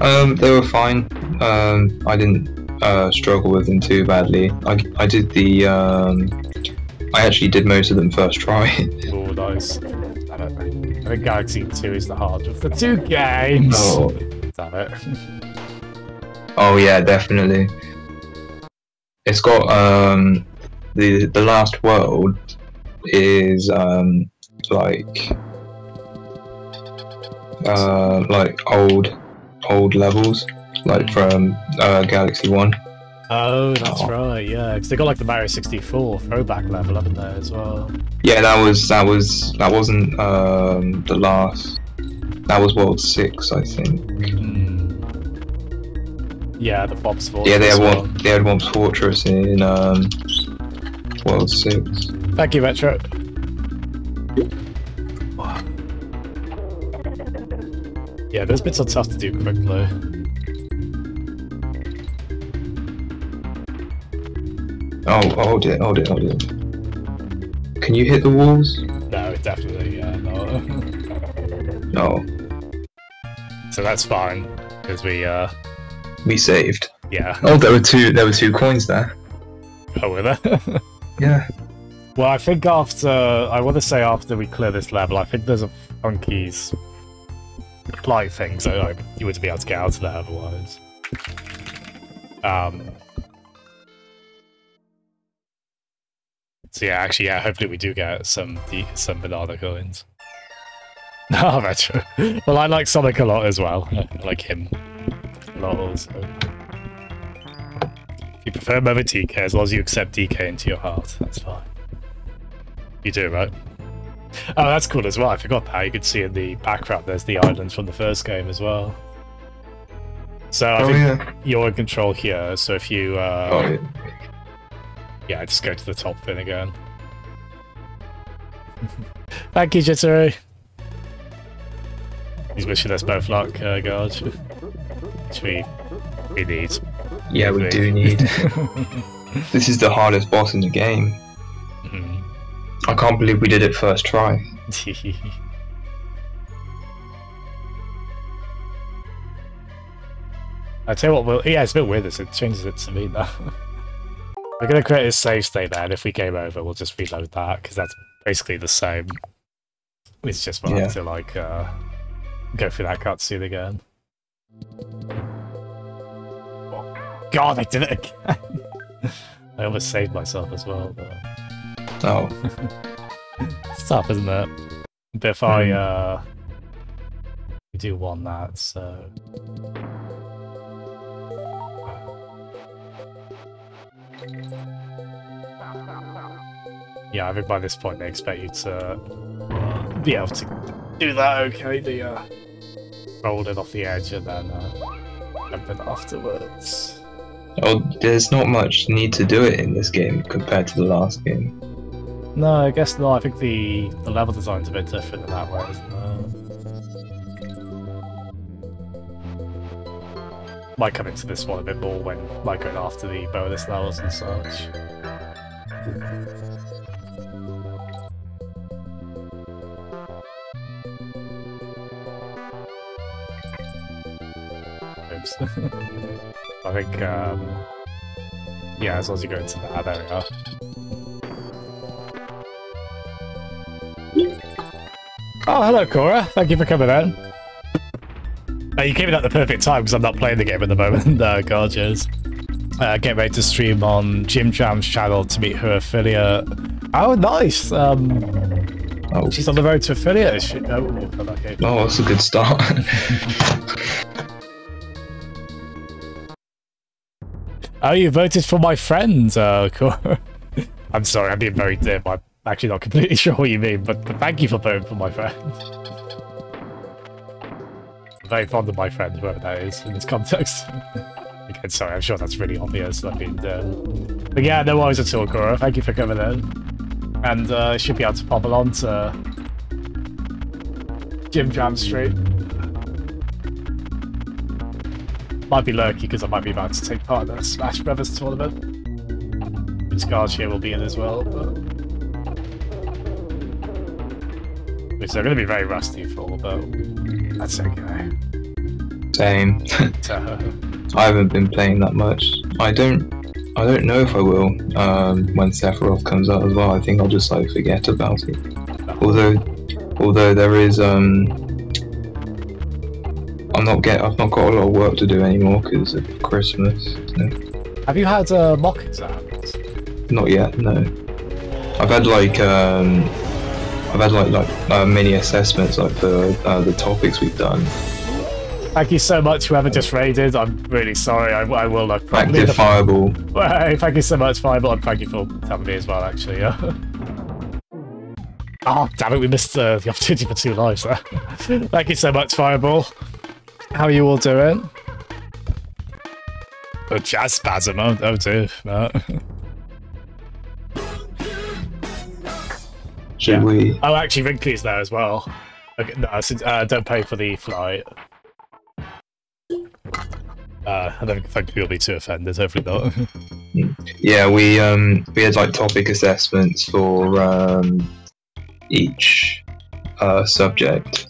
Um, they were fine. Um, I didn't uh, struggle with them too badly. I, I did the. Um, I actually did most of them first try.
Oh, nice. I, don't. I think Galaxy 2 is the hard of the two games.
oh,
Damn it.
oh yeah, definitely. It's got um, the the last world is um, like uh, like old old levels, like from uh, Galaxy One.
Oh, that's
Oh.
right, yeah. Because they got like the Mario 64 throwback level, haven't they, as well?
Yeah, that was that was that wasn't um, the last. That was World Six, I think.
Hmm. Yeah, the Bob's Fortress.
Yeah, they had
one.
one. They had Whomp's Fortress in um, World Six.
Thank you, Retro. Yeah, those bits are tough to do quickly.
Oh, hold it, hold it, hold it. Can you hit the walls?
No, definitely, yeah, no.
No,
so that's fine, because we, uh,
we saved.
yeah,
Oh, there were two. There were two coins there.
Oh, were there?
Yeah.
well, I think after, I want to say after we clear this level, I think there's a Funky's flight thing, so like, you wouldn't be able to get out of there otherwise. Um, So yeah, actually, yeah. Hopefully, we do get some the, some banana coins. Oh, retro. Well, I like Sonic a lot as well. I like him If you prefer him over DK, as long as you accept DK into your heart, that's fine. You do, right? Oh, that's cool as well. I forgot that. You could see in the background there's the islands from the first game as well. So I
Oh
think
yeah.
you're in control here. So if you, uh,
Oh yeah.
yeah, just go to the top pin again. Thank you, Jittery. He's wishing us both luck, uh, Garge. We, we need.
Yeah, we do need. this is the hardest boss in the game.
Mhm.
I can't believe we did it first try.
I tell you what, well, yeah, it's a bit weird. This it changes it to me now. We're gonna create a save state there, and if we game over, we'll just reload that because that's basically the same. It's just we'll
Yeah.
have to like uh, go through that cutscene again. Oh, God, I did it again. I almost saved myself as well. But...
Oh,
It's tough, isn't it? But if I
Hmm.
uh we do want that, so Yeah, I think by this point they expect you to be able to do that okay, the uh, roll it off the edge and then uh, jump it afterwards.
Oh, there's not much need to do it in this game compared to the last game.
No, I guess not. I think the, the level design's a bit different in that way, isn't it? Might come into this one a bit more when like going after the bonus levels and such. I think, um, yeah, as long as you go into that, there we are. Oh, hello, Cora. Thank you for coming in. Uh, you came in at the perfect time because I'm not playing the game at the moment. Uh, gorgeous. Uh, get ready to stream on Jim Jam's channel to meet her affiliate. Oh, nice. Um,
Oh,
she's on the road to affiliate. She? Oh, okay.
oh that's a good start.
Oh, you voted for my friend, uh. I'm sorry, I'm being very dim. I'm actually not completely sure what you mean, but, but thank you for voting for my friend. I'm very fond of my friend, whoever that is, in this context. Again, sorry, I'm sure that's really obvious. I mean, uh, but yeah, no worries at all, Cora. Thank you for coming in. And uh, should be able to pop along to Jim Jam Street. Might be lurky because I might be about to take part in the Smash Brothers tournament. Which Garchia will be in as well, but... Which they're going to be very rusty for, but that's okay.
Same. I haven't been playing that much. I don't. I don't know if I will um, when Sephiroth comes out as well. I think I'll just like forget about it. Although, although there is um, I'm not get. I've not got a lot of work to do anymore because of Christmas. So.
have you had uh, mock exams?
Not yet. No. I've had like um, I've had like like uh, mini assessments like for uh, the topics we've done.
Thank you so much, whoever just raided. I'm really sorry. I, I will look properly.
Active Fireball.
Hey, thank you so much, Fireball, and thank you for telling me as well, actually. Yeah. oh, damn it, we missed uh, the opportunity for two lives there. thank you so much, Fireball. How are you all doing? Oh, jazz spasm. Oh, oh dear. No.
Should
Yeah.
we?
Oh, actually, Wrinkly's there as well. Okay, no, so, uh, don't pay for the flight. Uh, I don't think you'll be too offended. Hopefully not.
Yeah, we um we had like topic assessments for um each uh subject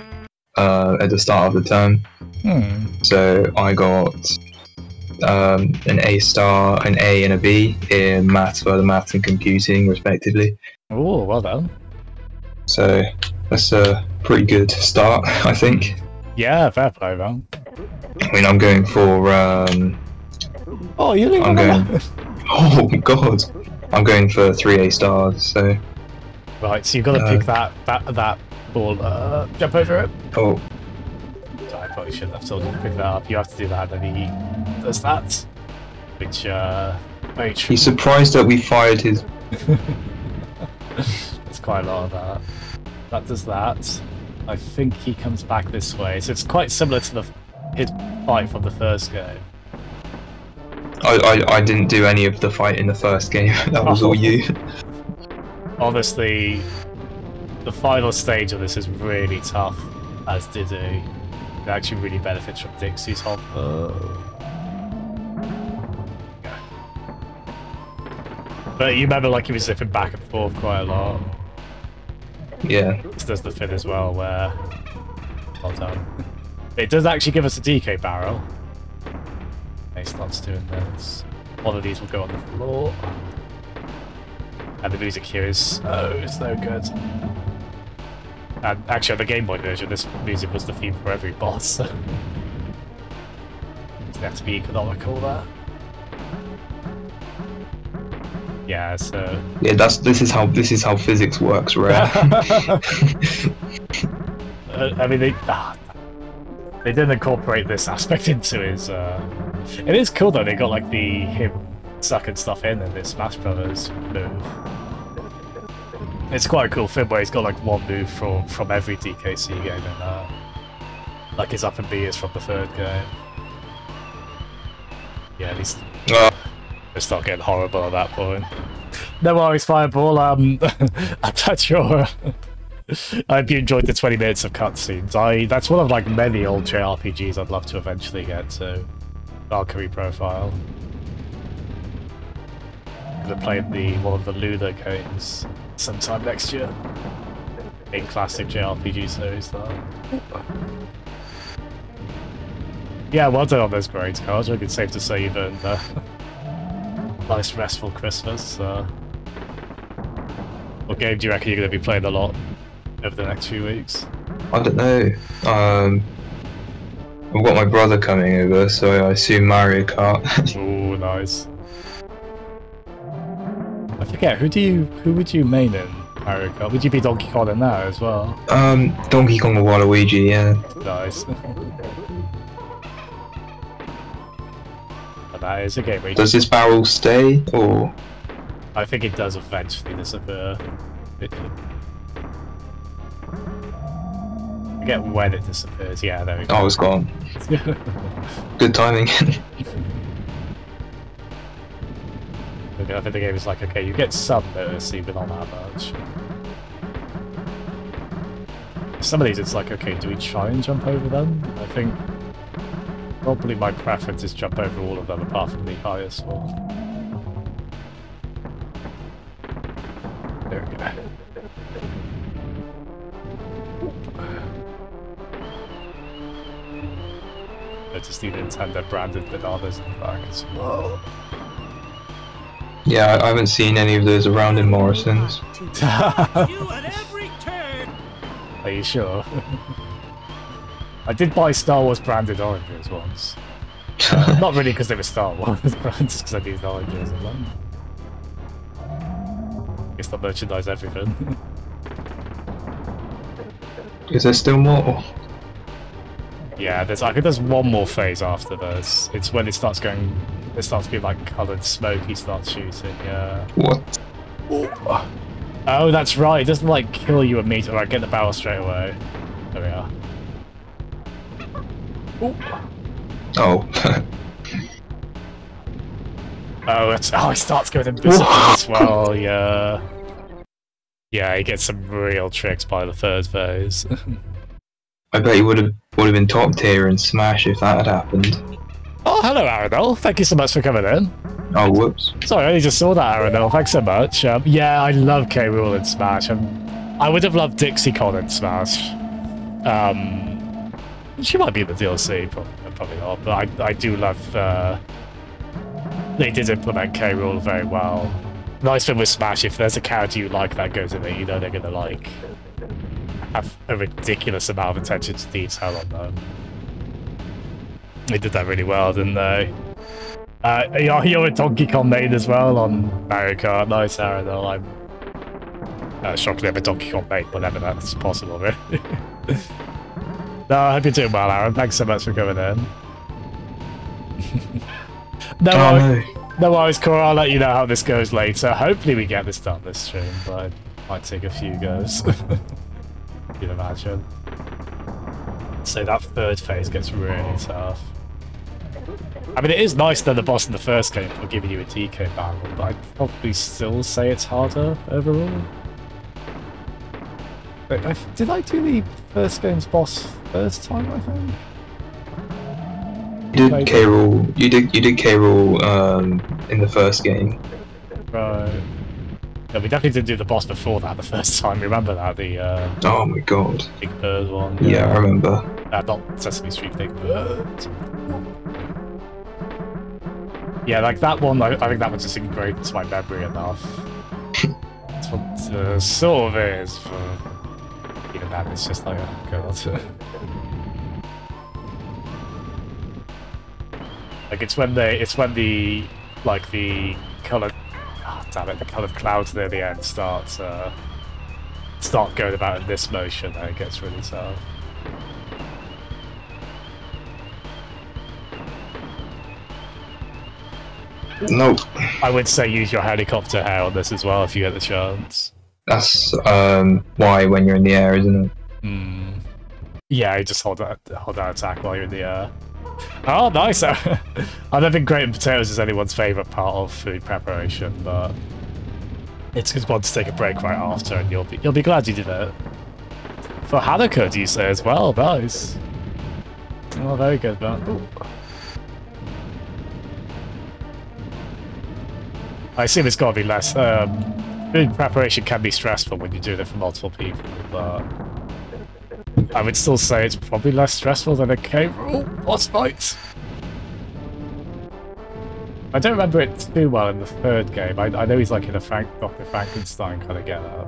uh at the start of the term.
hmm.
So I got um an A star, an A, and a B in maths, further maths, and computing, respectively.
Oh, well done.
So that's a pretty good start, I think.
Yeah, fair play, man.
I mean, I'm going for um
Oh, you didn't
I'm going. Oh god, I'm going for three A stars. So
Right, so you've got to
Uh,
pick that that that ball. Uh, jump over it.
oh
I probably shouldn't have told you to pick that up. You have to do that, and he does that. Which, uh, very true.
he's surprised that we fired his.
There's quite a lot of that. That does that. I think he comes back this way. So it's quite similar to the his fight from the first game.
I, I I didn't do any of the fight in the first game. that was all you.
Honestly, the final stage of this is really tough, as Diddy. It actually really benefits from Dixie's hop. Uh. But you remember, like, he was zipping back and forth quite a lot.
Yeah.
This does the fin as well, where... Well done. It does actually give us a DK barrel. It starts doing this. One of these will go on the floor. And the music here is oh so good. And actually, on the Game Boy version, this music was the theme for every boss. So to be economical there. Yeah, so
Yeah, that's this is how this is how physics works, right?
Uh, I mean, they ah, they didn't incorporate this aspect into his. Uh... It is cool though. They got like the him sucking stuff in in this Smash Brothers move. It's quite a cool thing where he's got like one move from from every DKC game and that. Like his up and B is from the third game. Yeah, at least
Uh,
It's not getting horrible at that point. No worries, Fireball. Um, I'm not sure. I hope you enjoyed the 20 minutes of cutscenes. I that's one of like many old JRPGs I'd love to eventually get to. Valkyrie profile. Gonna play the one of the Luther games sometime next year. Big classic JRPG series though. Yeah, well done on those grades, Carl. I think it's safe to say you've earned uh, nice restful Christmas. Uh, what game do you reckon you're going to be playing a lot over the next few weeks?
I don't know. Um, I've got my brother coming over, so I assume Mario Kart.
Ooh, nice. Forget who do you who would you main in Mario Kart? Would you be Donkey Kong in that as well?
um, Donkey Kong or Waluigi, yeah.
Nice. but that is a game where
Does this barrel stay, or
I think it does eventually disappear. It, I forget when it disappears. Yeah, there we go.
oh, it's gone? Good timing.
I think the game is like, okay, you get some mercy, but not that much. Some of these, it's like, okay, do we try and jump over them? I think probably my preference is jump over all of them apart from the highest one. There we go. Notice the Nintendo branded bananas in the back as well.
Yeah, I I haven't seen any of those around in Morrison's.
You at every turn.
Are you sure? I did buy Star Wars branded oranges once. Not really because they were Star Wars brands, just because I needed oranges in them. Guess they merchandise everything.
Is there still more?
Yeah, there's I think there's one more phase after this. It's when it starts going, it starts to be like coloured smoke. He starts shooting. Yeah.
What?
Oh, oh, that's right. It doesn't like kill you immediately. Right, get the barrel straight away. There we are.
Oh.
Oh, oh it's, oh, he starts going invisible as well, yeah. Yeah, he gets some real tricks by the third phase.
I bet he would have would have been top tier in Smash if that had happened.
oh, hello, Aranel. Thank you so much for coming in.
Oh, whoops.
Sorry, I only just saw that, Aranel. Thanks so much. Um, yeah, I love K. Rool in Smash. Um, I would have loved Dixie Kong in Smash. Um, she might be in the DLC, probably, probably not, but I, I do love... Uh, they did implement K. Rool very well. Nice thing with Smash, if there's a character you like that goes in there, you know they're going to, like, have a ridiculous amount of attention to detail on them. They did that really well, didn't they? Uh, you're, you're a Donkey Kong main as well on Mario Kart. Nice, Aaron. though. I'm uh, shockingly I'm a Donkey Kong main whenever that's possible, really. no, I hope you're doing well, Aaron. Thanks so much for coming in. no,
Oh
worries-
no.
no worries, Cora. I'll let you know how this goes later. Hopefully we get this done this stream, but it might take a few goes. you can imagine. So that third phase gets really tough. I mean, it is nice that the boss in the first game for giving you a DK barrel, but I'd probably still say it's harder overall. Wait, I, did I do the first game's boss first time, I think?
You did K. Rool. You did you did K Rool um, in the first game.
Right. Yeah, we definitely didn't do the boss before that the first time. Remember that? The uh,
Oh my god.
Big Bird one?
Yeah, I remember.
Uh, not Sesame Street Big Bird. Yeah, like that one, I, I think that one's just engraved into my memory enough. That's what uh, sort of is, but even that, it's just like, oh god. like, it's when they, it's when the, like, the coloured, oh, damn it, the coloured clouds near the end start, uh, start going about in this motion, and it gets really tough.
Nope.
I would say use your helicopter hair on this as well if you get the chance.
That's um, why when you're in the air, isn't it?
Hmm. Yeah, you just hold that hold that attack while you're in the air. Oh, nice! I don't think grating potatoes is anyone's favourite part of food preparation, but it's good one to take a break right after, and you'll be you'll be glad you did it. For Hanukkah, do you say as well? Nice. Oh, very good, man. I assume it's got to be less. Um, food preparation can be stressful when you're doing it for multiple people, but I would still say it's probably less stressful than a K. Rool boss fight. I don't remember it too well in the third game. I, I know he's like in a Frank, Dr. Frankenstein kind of get up.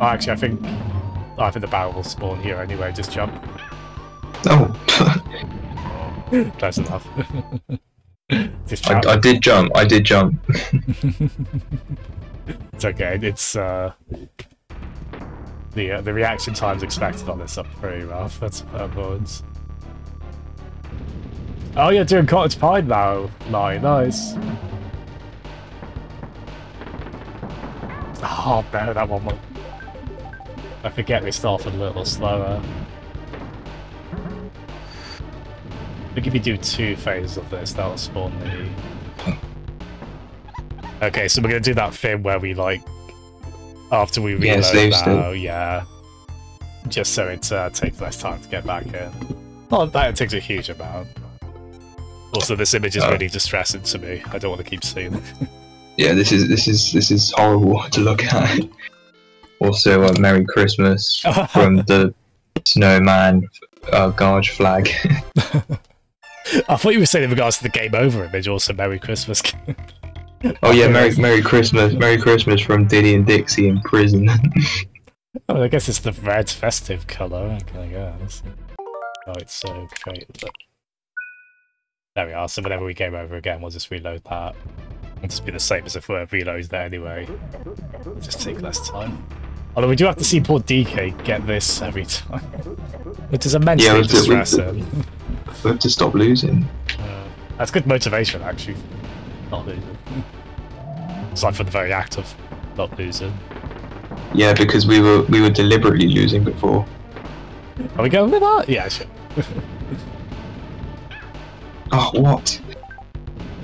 Oh, actually, I think oh, I think the barrel will spawn here anyway. Just jump.
Oh,
Close enough. Just
I,
jump.
I did jump. I did jump.
It's okay. It's uh, the uh, the reaction times expected on this are pretty rough. That's per words. Oh, you're doing cottage pie now, Lai. Nice. Oh no, that one. I forget we started a little slower. I think if you do two phases of this, that'll spawn the Okay, so we're gonna do that thing where we like after we
Yeah,
reload now, yeah. Just so it uh, takes less time to get back in. Not that it takes a huge amount. Also, this image is
Oh.
really distressing to me. I don't want to keep seeing it.
Yeah, this is this is this is horrible to look at. Also, uh, Merry Christmas from the snowman uh, Garge flag.
I thought you were saying in regards to the game over image, also Merry Christmas.
Oh yeah, Merry Merry Christmas, Merry Christmas from Diddy and Dixie in prison.
Oh, I guess it's the red festive I guess. Oh, it's so great. But... There we are, so whenever we game over again, we'll just reload that. It'll just be the same as if we're reloads there anyway. It'll just take less time. Although we do have to see poor DK get this every time. Which is immensely
Yeah, we have to- we-
distressing.
we have to stop losing.
Uh, that's good motivation, actually. Not losing. Aside from the very act of not losing.
Yeah, because we were we were deliberately losing before.
Are we going with that? Yeah, sure.
Oh what?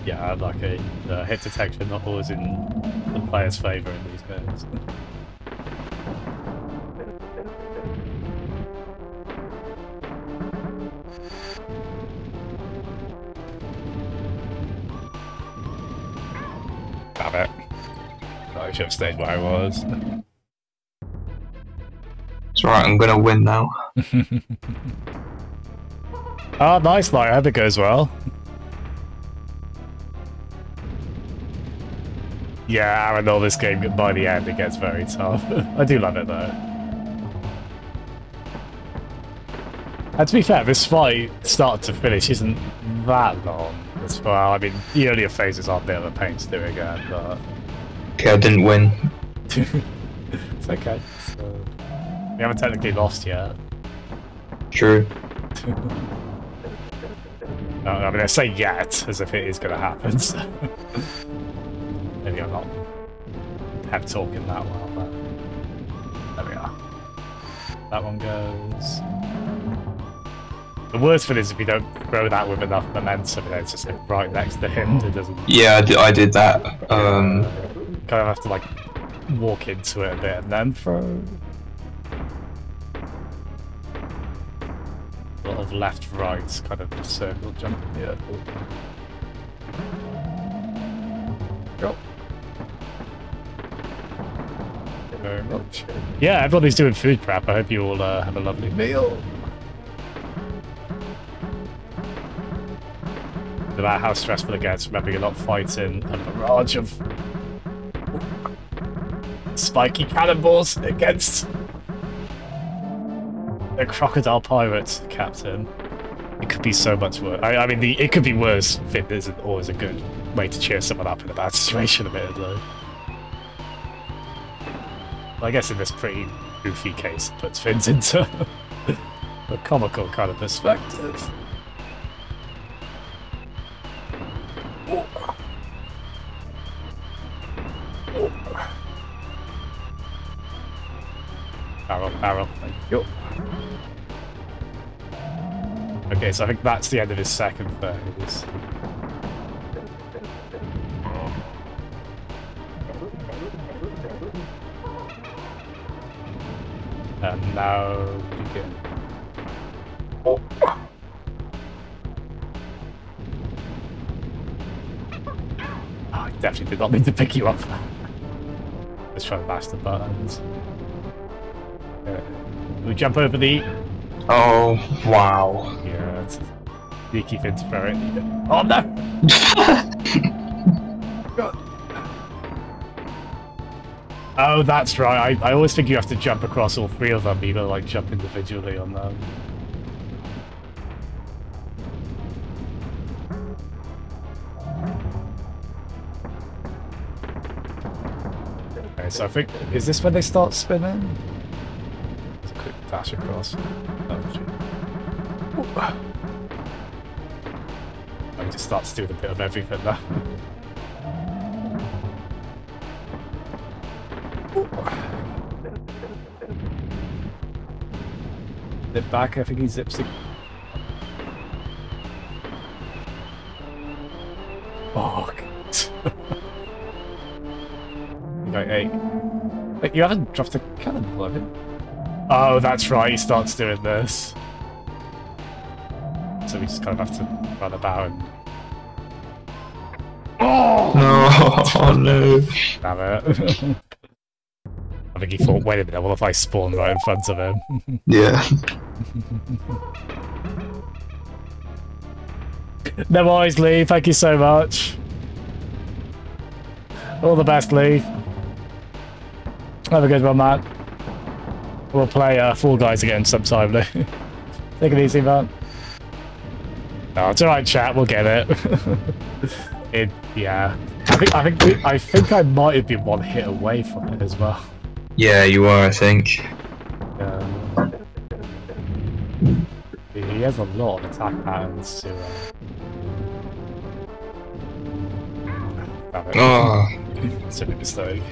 Yeah, unlucky. The hit detection not always in the player's favour in these games. I should have stayed where I was.
It's alright. I'm gonna win now.
Oh, nice, Larry. I hope it goes well. Yeah, I know this game, by the end, it gets very tough. I do love it, though. And to be fair, this fight, start to finish, isn't that long as well. I mean, the earlier phases are a bit of a pain to do again, but
Okay, I didn't win.
it's okay. So, we haven't technically lost yet.
True.
No, I mean, I say yet as if it is going to happen. So. Maybe I'm not pep talking that well, but there we are. That one goes. The worst for this is if you don't throw that with enough momentum, it's just like right next to him. It doesn't.
Yeah, I did, I did that. Um,
kind of have to like walk into it a bit and then throw. A lot of left right kind of circle jumping here. Go. Very much. Yeah, everybody's doing food prep. I hope you all uh, have a lovely meal. No matter how stressful it gets, remember you're not fighting a barrage of spiky cannonballs against the crocodile pirate captain. It could be so much worse. I, I mean, the, it could be worse. Fit isn't always a good way to cheer someone up in a bad situation, admittedly. I guess in this pretty goofy case, it puts Fins into a comical kind of perspective. Barrel. Thank you. Okay, so I think that's the end of his second phase. And now begin. Oh, I definitely did not mean to pick you up. Let's try to mash the buttons. Uh, we jump over the
Oh wow.
yeah, it's sneaky to throw it. Oh no! God. Oh, that's right. I, I always think you have to jump across all three of them. You gotta like jump individually on them. Okay, so I think is this when they start spinning? It's a across. Oh. I just starts doing a bit of everything now. Zip back, I think he zips it. Oh, okay, hey. Wait, you haven't dropped a cannonball, have you? Oh, that's right, he starts doing this. So we just kind of have to run about and... Oh!
No, oh no.
Damn it. I think he thought, wait a minute, what if I spawn right in front of him?
Yeah.
no worries, Lee. Thank you so much. All the best, Lee. Have a good one, Matt. We'll play uh, Fall Guys again sometime, Lee. Take it easy, man. No, it's alright, chat. We'll get it. it, yeah. I think I think I think I might have been one hit away from it as well.
Yeah, you are, I think.
Um, he has a lot of attack patterns to. Uh...
Oh,
Silly mistake.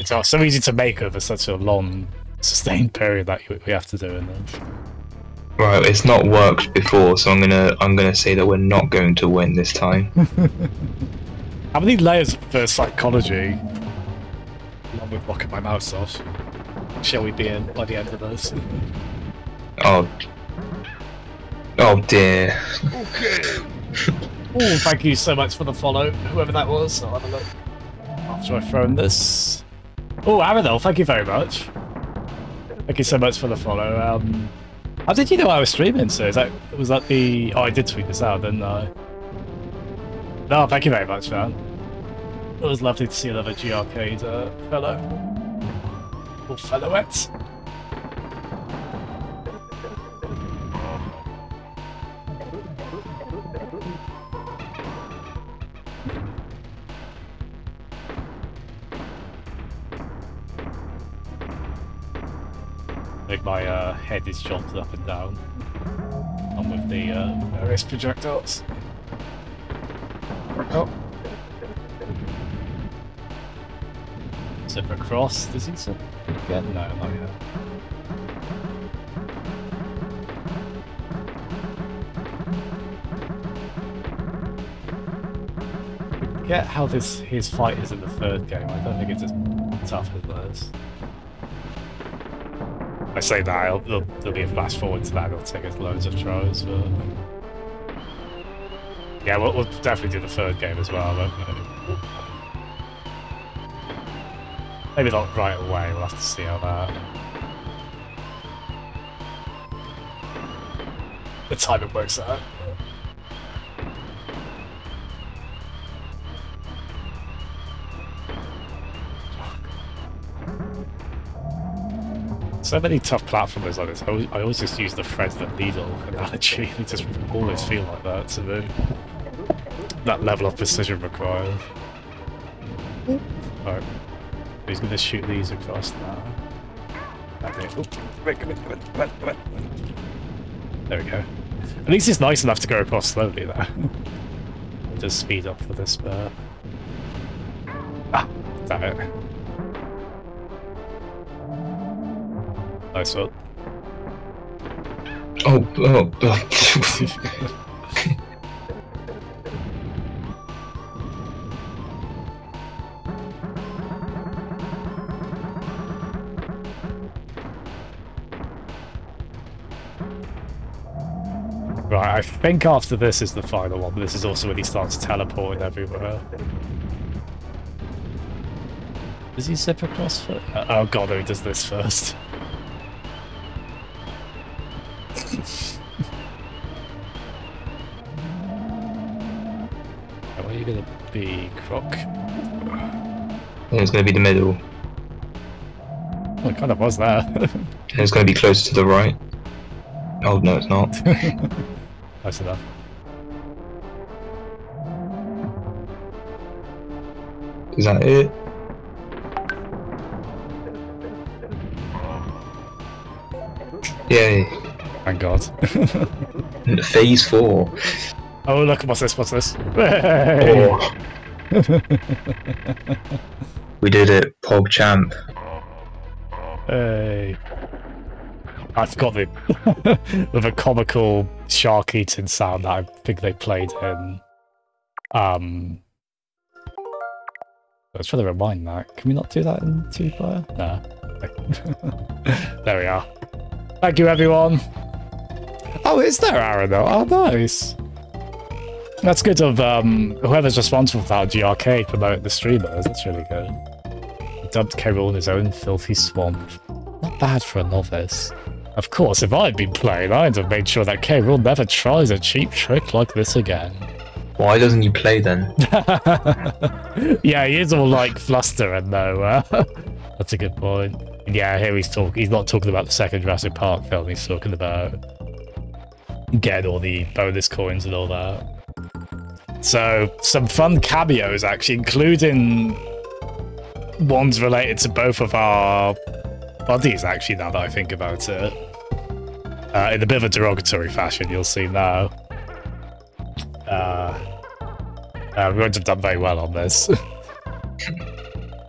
It's uh, so easy to make over such a long, sustained period that we have to do in them.
right. It's not worked before, so I'm gonna I'm gonna say that we're not going to win this time.
How many layers for psychology? Along with blocking my mouse off. Shall we be in by the end of this?
Oh. Oh dear. Okay.
Oh, thank you so much for the follow, whoever that was. I'll have a look after I've thrown this. Oh, Aranel, thank you very much. Thank you so much for the follow. Um, how did you know I was streaming? So is that was that the? Oh, I did tweet this out, didn't I? No, thank you very much, man. It was lovely to see another G Arcade uh, fellow or fellowette. My uh, head is jolted up and down. On with the uh, various projectiles. Oh. Zip across. Does he again? No, not yet. How this his fight is in the third game. I don't think it's as tough as this. I say that, there'll, there'll be a flash forward to that, it'll take us loads of tries, but... Yeah, we'll, we'll definitely do the third game as well? Maybe not right away, we'll have to see how that... The time it works out. So many tough platformers like this. I always, I always just use the thread that needle analogy. It just always feel like that to me. That level of precision required. Right. He's gonna shoot these across now. There we go. At least it's nice enough to go across slowly though. It does speed up for this bit. Ah, damn it. Nice one.
Oh, oh, oh.
Right, I think after this is the final one, but this is also when he starts teleporting everywhere. Does he zip across foot? Uh, oh god, no, he does this first. Where are you gonna be, Croc?
It's going to be the middle.
Well, it kind of was there.
And it's going to be close to the right. Oh, no, it's not.
Close enough.
Is that it? Yay.
Thank god.
Phase 4.
oh, look, what's this? What's this? Hey!
Oh. we did it, Pog Champ.
Hey. I forgot the with a comical shark eating sound that I think they played in. Um, I was trying to rewind that. Can we not do that in two player? No. there we are. Thank you, everyone. Oh, is there Aaron though? Oh, nice. That's good of um, whoever's responsible for that GRK promote the streamers. That's really good. He dubbed in his own filthy swamp. Not bad for a novice. Of course, if I'd been playing, I'd have made sure that K. Rool never tries a cheap trick like this again.
Why doesn't he play then?
yeah, he is all like flustering though. Uh, that's a good point. Yeah, here he's talking. He's not talking about the second Jurassic Park film. He's talking about getting all the bonus coins and all that. So some fun cameos actually, including ones related to both of our bodies Actually, now that I think about it, uh, in a bit of a derogatory fashion, you'll see now. Uh, uh, we won't have done very well on this.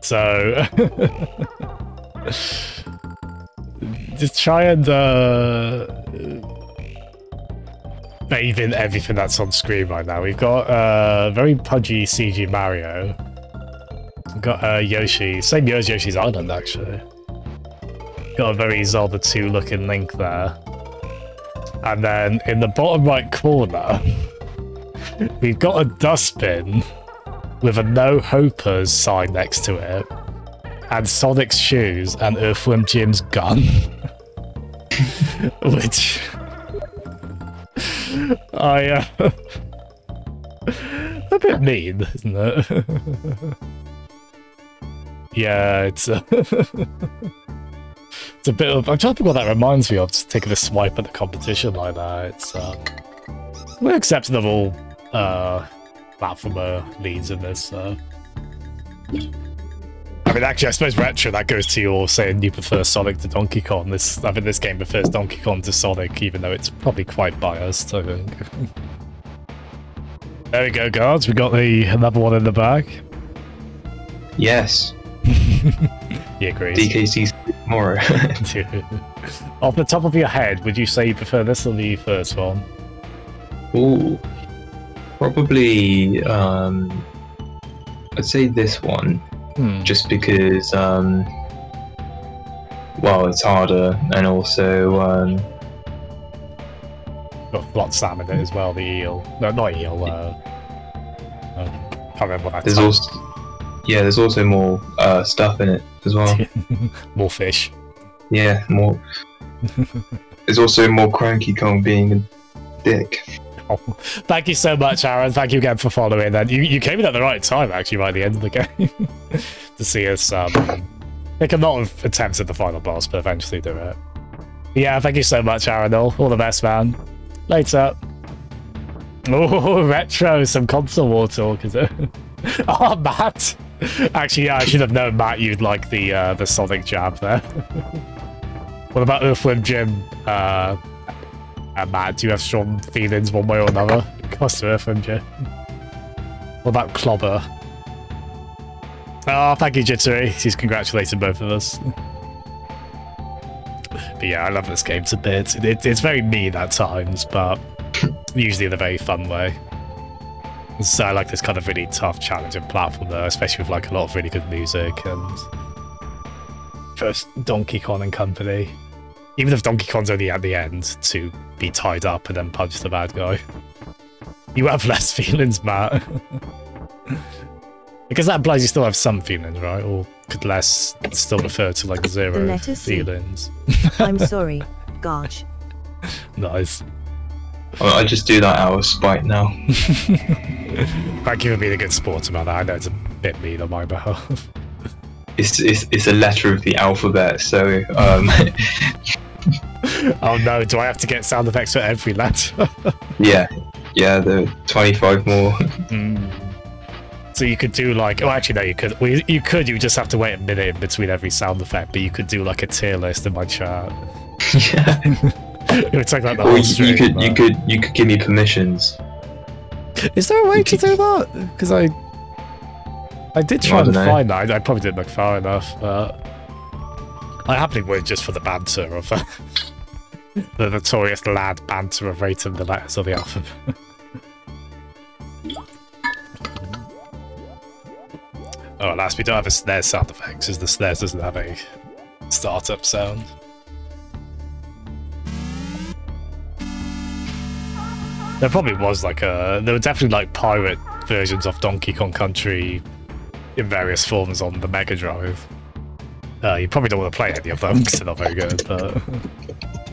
so, just try and uh, bathe in everything that's on screen right now. We've got uh, very pudgy CG Mario. We've got uh, Yoshi, same year as Yoshi's Island actually. Got a very Zelda 2 looking Link there. And then in the bottom right corner, we've got a dustbin with a no hopers sign next to it, and Sonic's shoes and Earthworm Jim's gun. Which I uh, a bit mean, isn't it? yeah, it's uh, it's a bit of. I'm trying to think what that reminds me of. Just taking a swipe at the competition like that. It's uh, we're all uh, platformer leads in this. So. I mean, actually, I suppose retro that goes to your saying you prefer Sonic to Donkey Kong. This, I think, this game prefers Donkey Kong to Sonic, even though it's probably quite biased. I think. there we go, guards. We got the another one in the bag.
Yes.
He agrees.
DKC tomorrow.
Off the top of your head, would you say you prefer this or the first one?
Ooh. Probably, um, I'd say this one,
Hmm.
just because, um, well, it's harder, and also, um,
Got in it as well. The eel. No, not eel. Uh, um, can't remember what
there's also, yeah, there's also more uh, stuff in it as well.
more fish.
Yeah, more. there's also more Cranky Kong being a dick.
Oh, thank you so much, Aaron. Thank you again for following. And you, you came in at the right time, actually, by the end of the game, to see us um, make a lot of attempts at the final boss, but eventually do it. Yeah, thank you so much, Aaron. All, all the best, man. Later. Oh, retro, some console war talk, is it? oh, Matt. Actually, yeah, I should have known, Matt, you'd like the uh, the Sonic jab there. what about Earthworm Jim? Uh, uh, Matt, do you have strong feelings one way or another? Cost of Earthworm Jim. What about Klobber? Oh, thank you, Jittery. He's congratulating both of us. But yeah, I love this game to bits. It, it, it's very mean at times, but usually in a very fun way. So I like this kind of really tough, challenging platform though, especially with like a lot of really good music and first Donkey Kong and company. Even if Donkey Kong's only at the end to be tied up and then punch the bad guy. You have less feelings, Matt. because that implies you still have some feelings, right? Or could less still refer to like zero feelings?
I'm sorry, Garge.
nice.
I, I just do that out of spite now.
Thank you for being a good sport about that. I know it's a bit mean on my behalf.
It's, it's, it's a letter of the alphabet, so um,
oh no, do I have to get sound effects for every letter?
yeah, yeah, the 25 more.
Mm. So you could do like, oh, actually no, you could. Well, you, could. You just have to wait a minute in between every sound effect. But you could do like a tier list in my chat.
yeah.
It would take like the
Or
whole
you,
stream.
you could you could you could give me permissions.
Is there a way
you
to
could-
do that? Because I, I did try
I
and find that. I, I probably didn't look far enough, but I happily would just for the banter of the notorious lad banter of rating the letters of the alphabet. oh, alas, we don't have a snare sound effect because the snare doesn't have a startup sound. There probably was like a. There were definitely like pirate versions of Donkey Kong Country in various forms on the Mega Drive. Uh, you probably don't want to play any of them because they're not very good. But...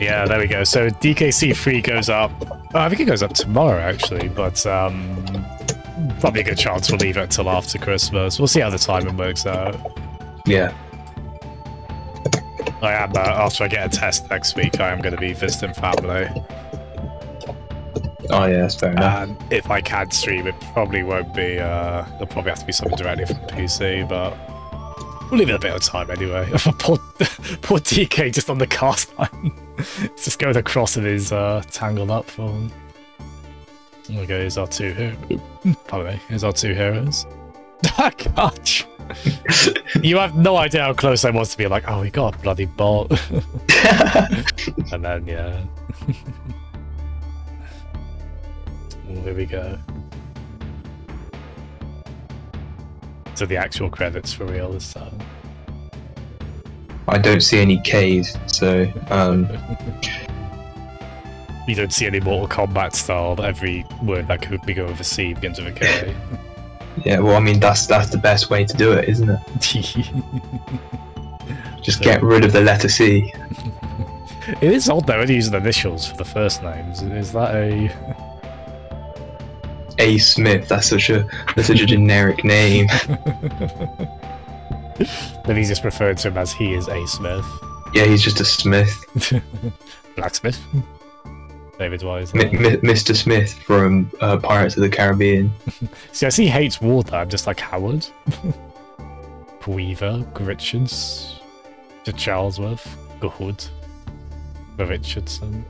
yeah, there we go. So DKC 3 goes up. Oh, I think it goes up tomorrow actually, but um, probably a good chance we'll leave it until after Christmas. We'll see how the timing works out.
Yeah.
I am, uh, after I get a test next week, I am going to be visiting family.
Oh yeah, that's fair enough.
And if I can stream, it probably won't be, uh, it'll probably have to be something directly from PC, but we'll leave it a bit of time anyway. poor, poor DK just on the cast line. He's just going across in his uh, tangled up phone. Okay, here's our two heroes. Pardon me, here's our two heroes. Gosh. you have no idea how close I was to be like, oh, we got a bloody bot. and then, yeah. Well, here we go. So the actual credits for real this time.
I don't see any K's, so um,
You don't see any Mortal Kombat style. Every word that could be a C begins with a K.
yeah. Well, I mean that's that's the best way to do it, isn't it? Just get rid of the letter C.
it is odd though, only using initials for the first names. Is that a.
A Smith. That's such a that's such a generic name.
Then he's just referred to him as he is a Smith.
Yeah, he's just a Smith.
Blacksmith. David Wise.
M- M- Mr. Smith from uh, Pirates of the Caribbean.
See, I see he hates water. I'm just like Howard. Weaver, Richards, to Charlesworth, Good, Richardson.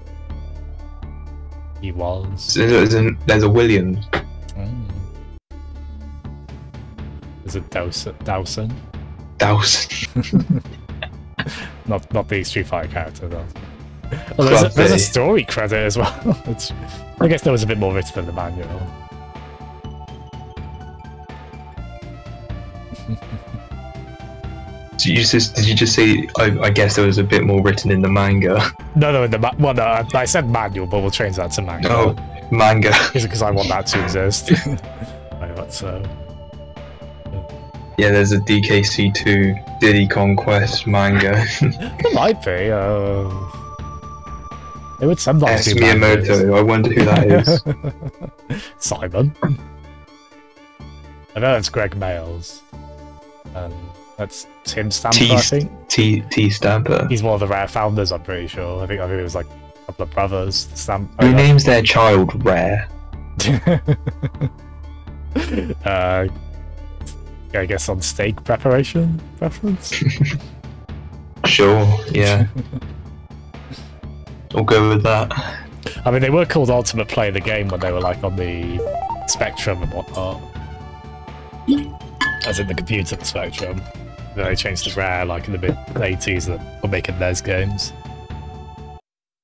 He was.
There's a, there's a Williams.
Mm. There's a Dowson. Dowson.
Dowson.
Not not the Street Fighter character though. Oh, there's, a, there's a story credit as well. I guess there was a bit more written in the manual.
Did you just did you just say? I, I guess there was a bit more written in the manga.
No, no, in the ma- well, no, I, I said manual, but we'll change that to manga.
Oh, manga.
because I want that to exist. So.
Yeah, there's a DKC2 Diddy Kong Quest manga.
It might be. Uh, it would sometimes be.
Miyamoto. I wonder who that is.
Simon. I know that's Gregg Mayles. Um, that's Tim Stamper,
T
I think.
T T Stamper.
He's one of the rare founders, I'm pretty sure. I think I think it was like a couple of brothers. Stamp.
Who names their child Rare?
uh, I guess on steak preparation preference.
Sure, yeah. I'll go with that.
I mean, they were called Ultimate Play the game when they were like on the Spectrum and whatnot. As in the computer Spectrum. They changed to rare like in the mid 80s that were making NES games.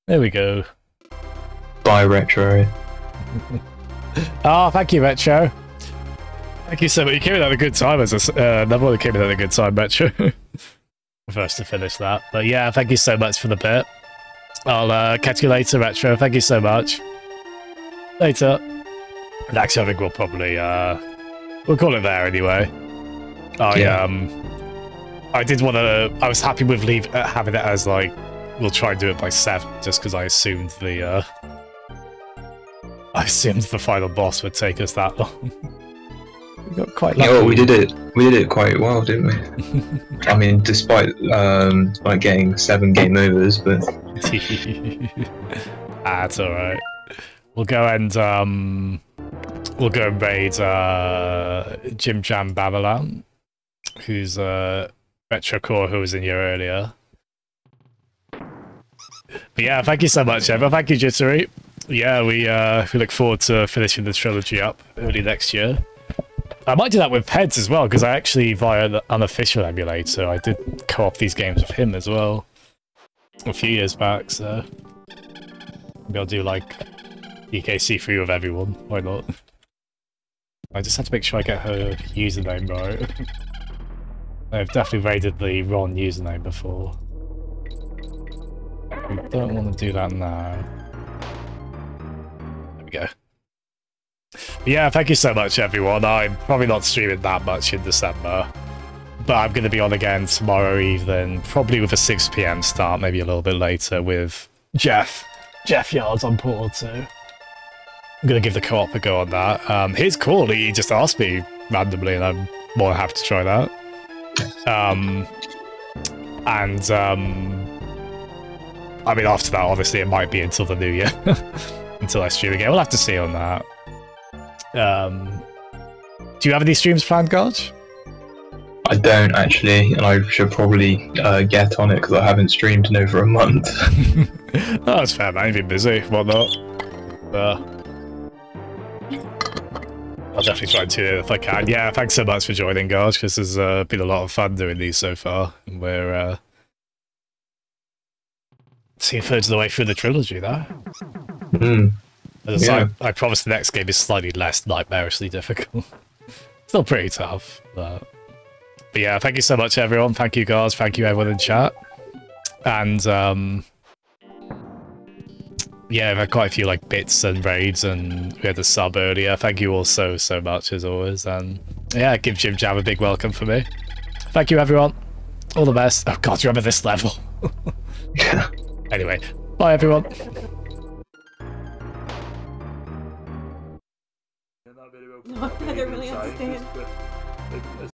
There we go.
Bye, retro.
Oh, thank you, Retro. Thank you so much. You came in at a good time as a, uh, another one that came in at a good time, Retro. First to finish that. But yeah, thank you so much for the bit. I'll uh, catch you later, Retro. Thank you so much. Later. And actually, I think we'll probably uh, we'll call it there anyway. I
Yeah.
um, I did want to. I was happy with leave uh, having it as like we'll try and do it by seven, just because I assumed the uh, I assumed the final boss would take us that long. we got quite
Yeah, well, we did it. We did it quite well, didn't we? I mean, despite um, like getting seven game overs, but
That's all right. We'll go and um, we'll go and raid uh, Jim Jam Babylon, who's uh, Retrocore, who was in here earlier. But yeah, thank you so much, Emma. Thank you, Jittery. Yeah, we uh, we look forward to finishing the trilogy up early next year. I might do that with Peds as well, because I actually, via the unofficial emulator, I did co-op these games with him as well a few years back, so maybe I'll do like DKC free with everyone. Why not? I just have to make sure I get her username right. I've definitely raided the wrong username before. We don't want to do that now. There we go. But yeah, thank you so much, everyone. I'm probably not streaming that much in December, but I'm going to be on again tomorrow evening, probably with a 6 p.m. start, maybe a little bit later with Jeff. Jeff Yards on Portal 2. I'm going to give the co-op a go on that. Um, he's cool. He just asked me randomly, and I'm more than happy to try that. Um, and um, I mean, after that, obviously, it might be until the new year, until I stream again. We'll have to see on that. Um, do you have any streams planned, Garge?
I don't actually, and I should probably uh, get on it because I haven't streamed in over a month.
oh, that's fair, man. You've been busy, whatnot. Uh, I'll definitely try to if I can. Yeah, thanks so much for joining, Garge. This has uh, been a lot of fun doing these so far. We're uh, two thirds of the way through the trilogy now.
Hmm.
As I,
Yeah.
I promise the next game is slightly less nightmarishly difficult. Still pretty tough, but... but yeah, thank you so much, everyone. Thank you, guys. Thank you, everyone in chat. And um, yeah, I've had quite a few like bits and raids, and we had the sub earlier. Thank you all so so much as always, and yeah, give Jim Jam a big welcome for me. Thank you, everyone. All the best. Oh God, you remember this level? anyway, bye everyone.
No, I don't really understand.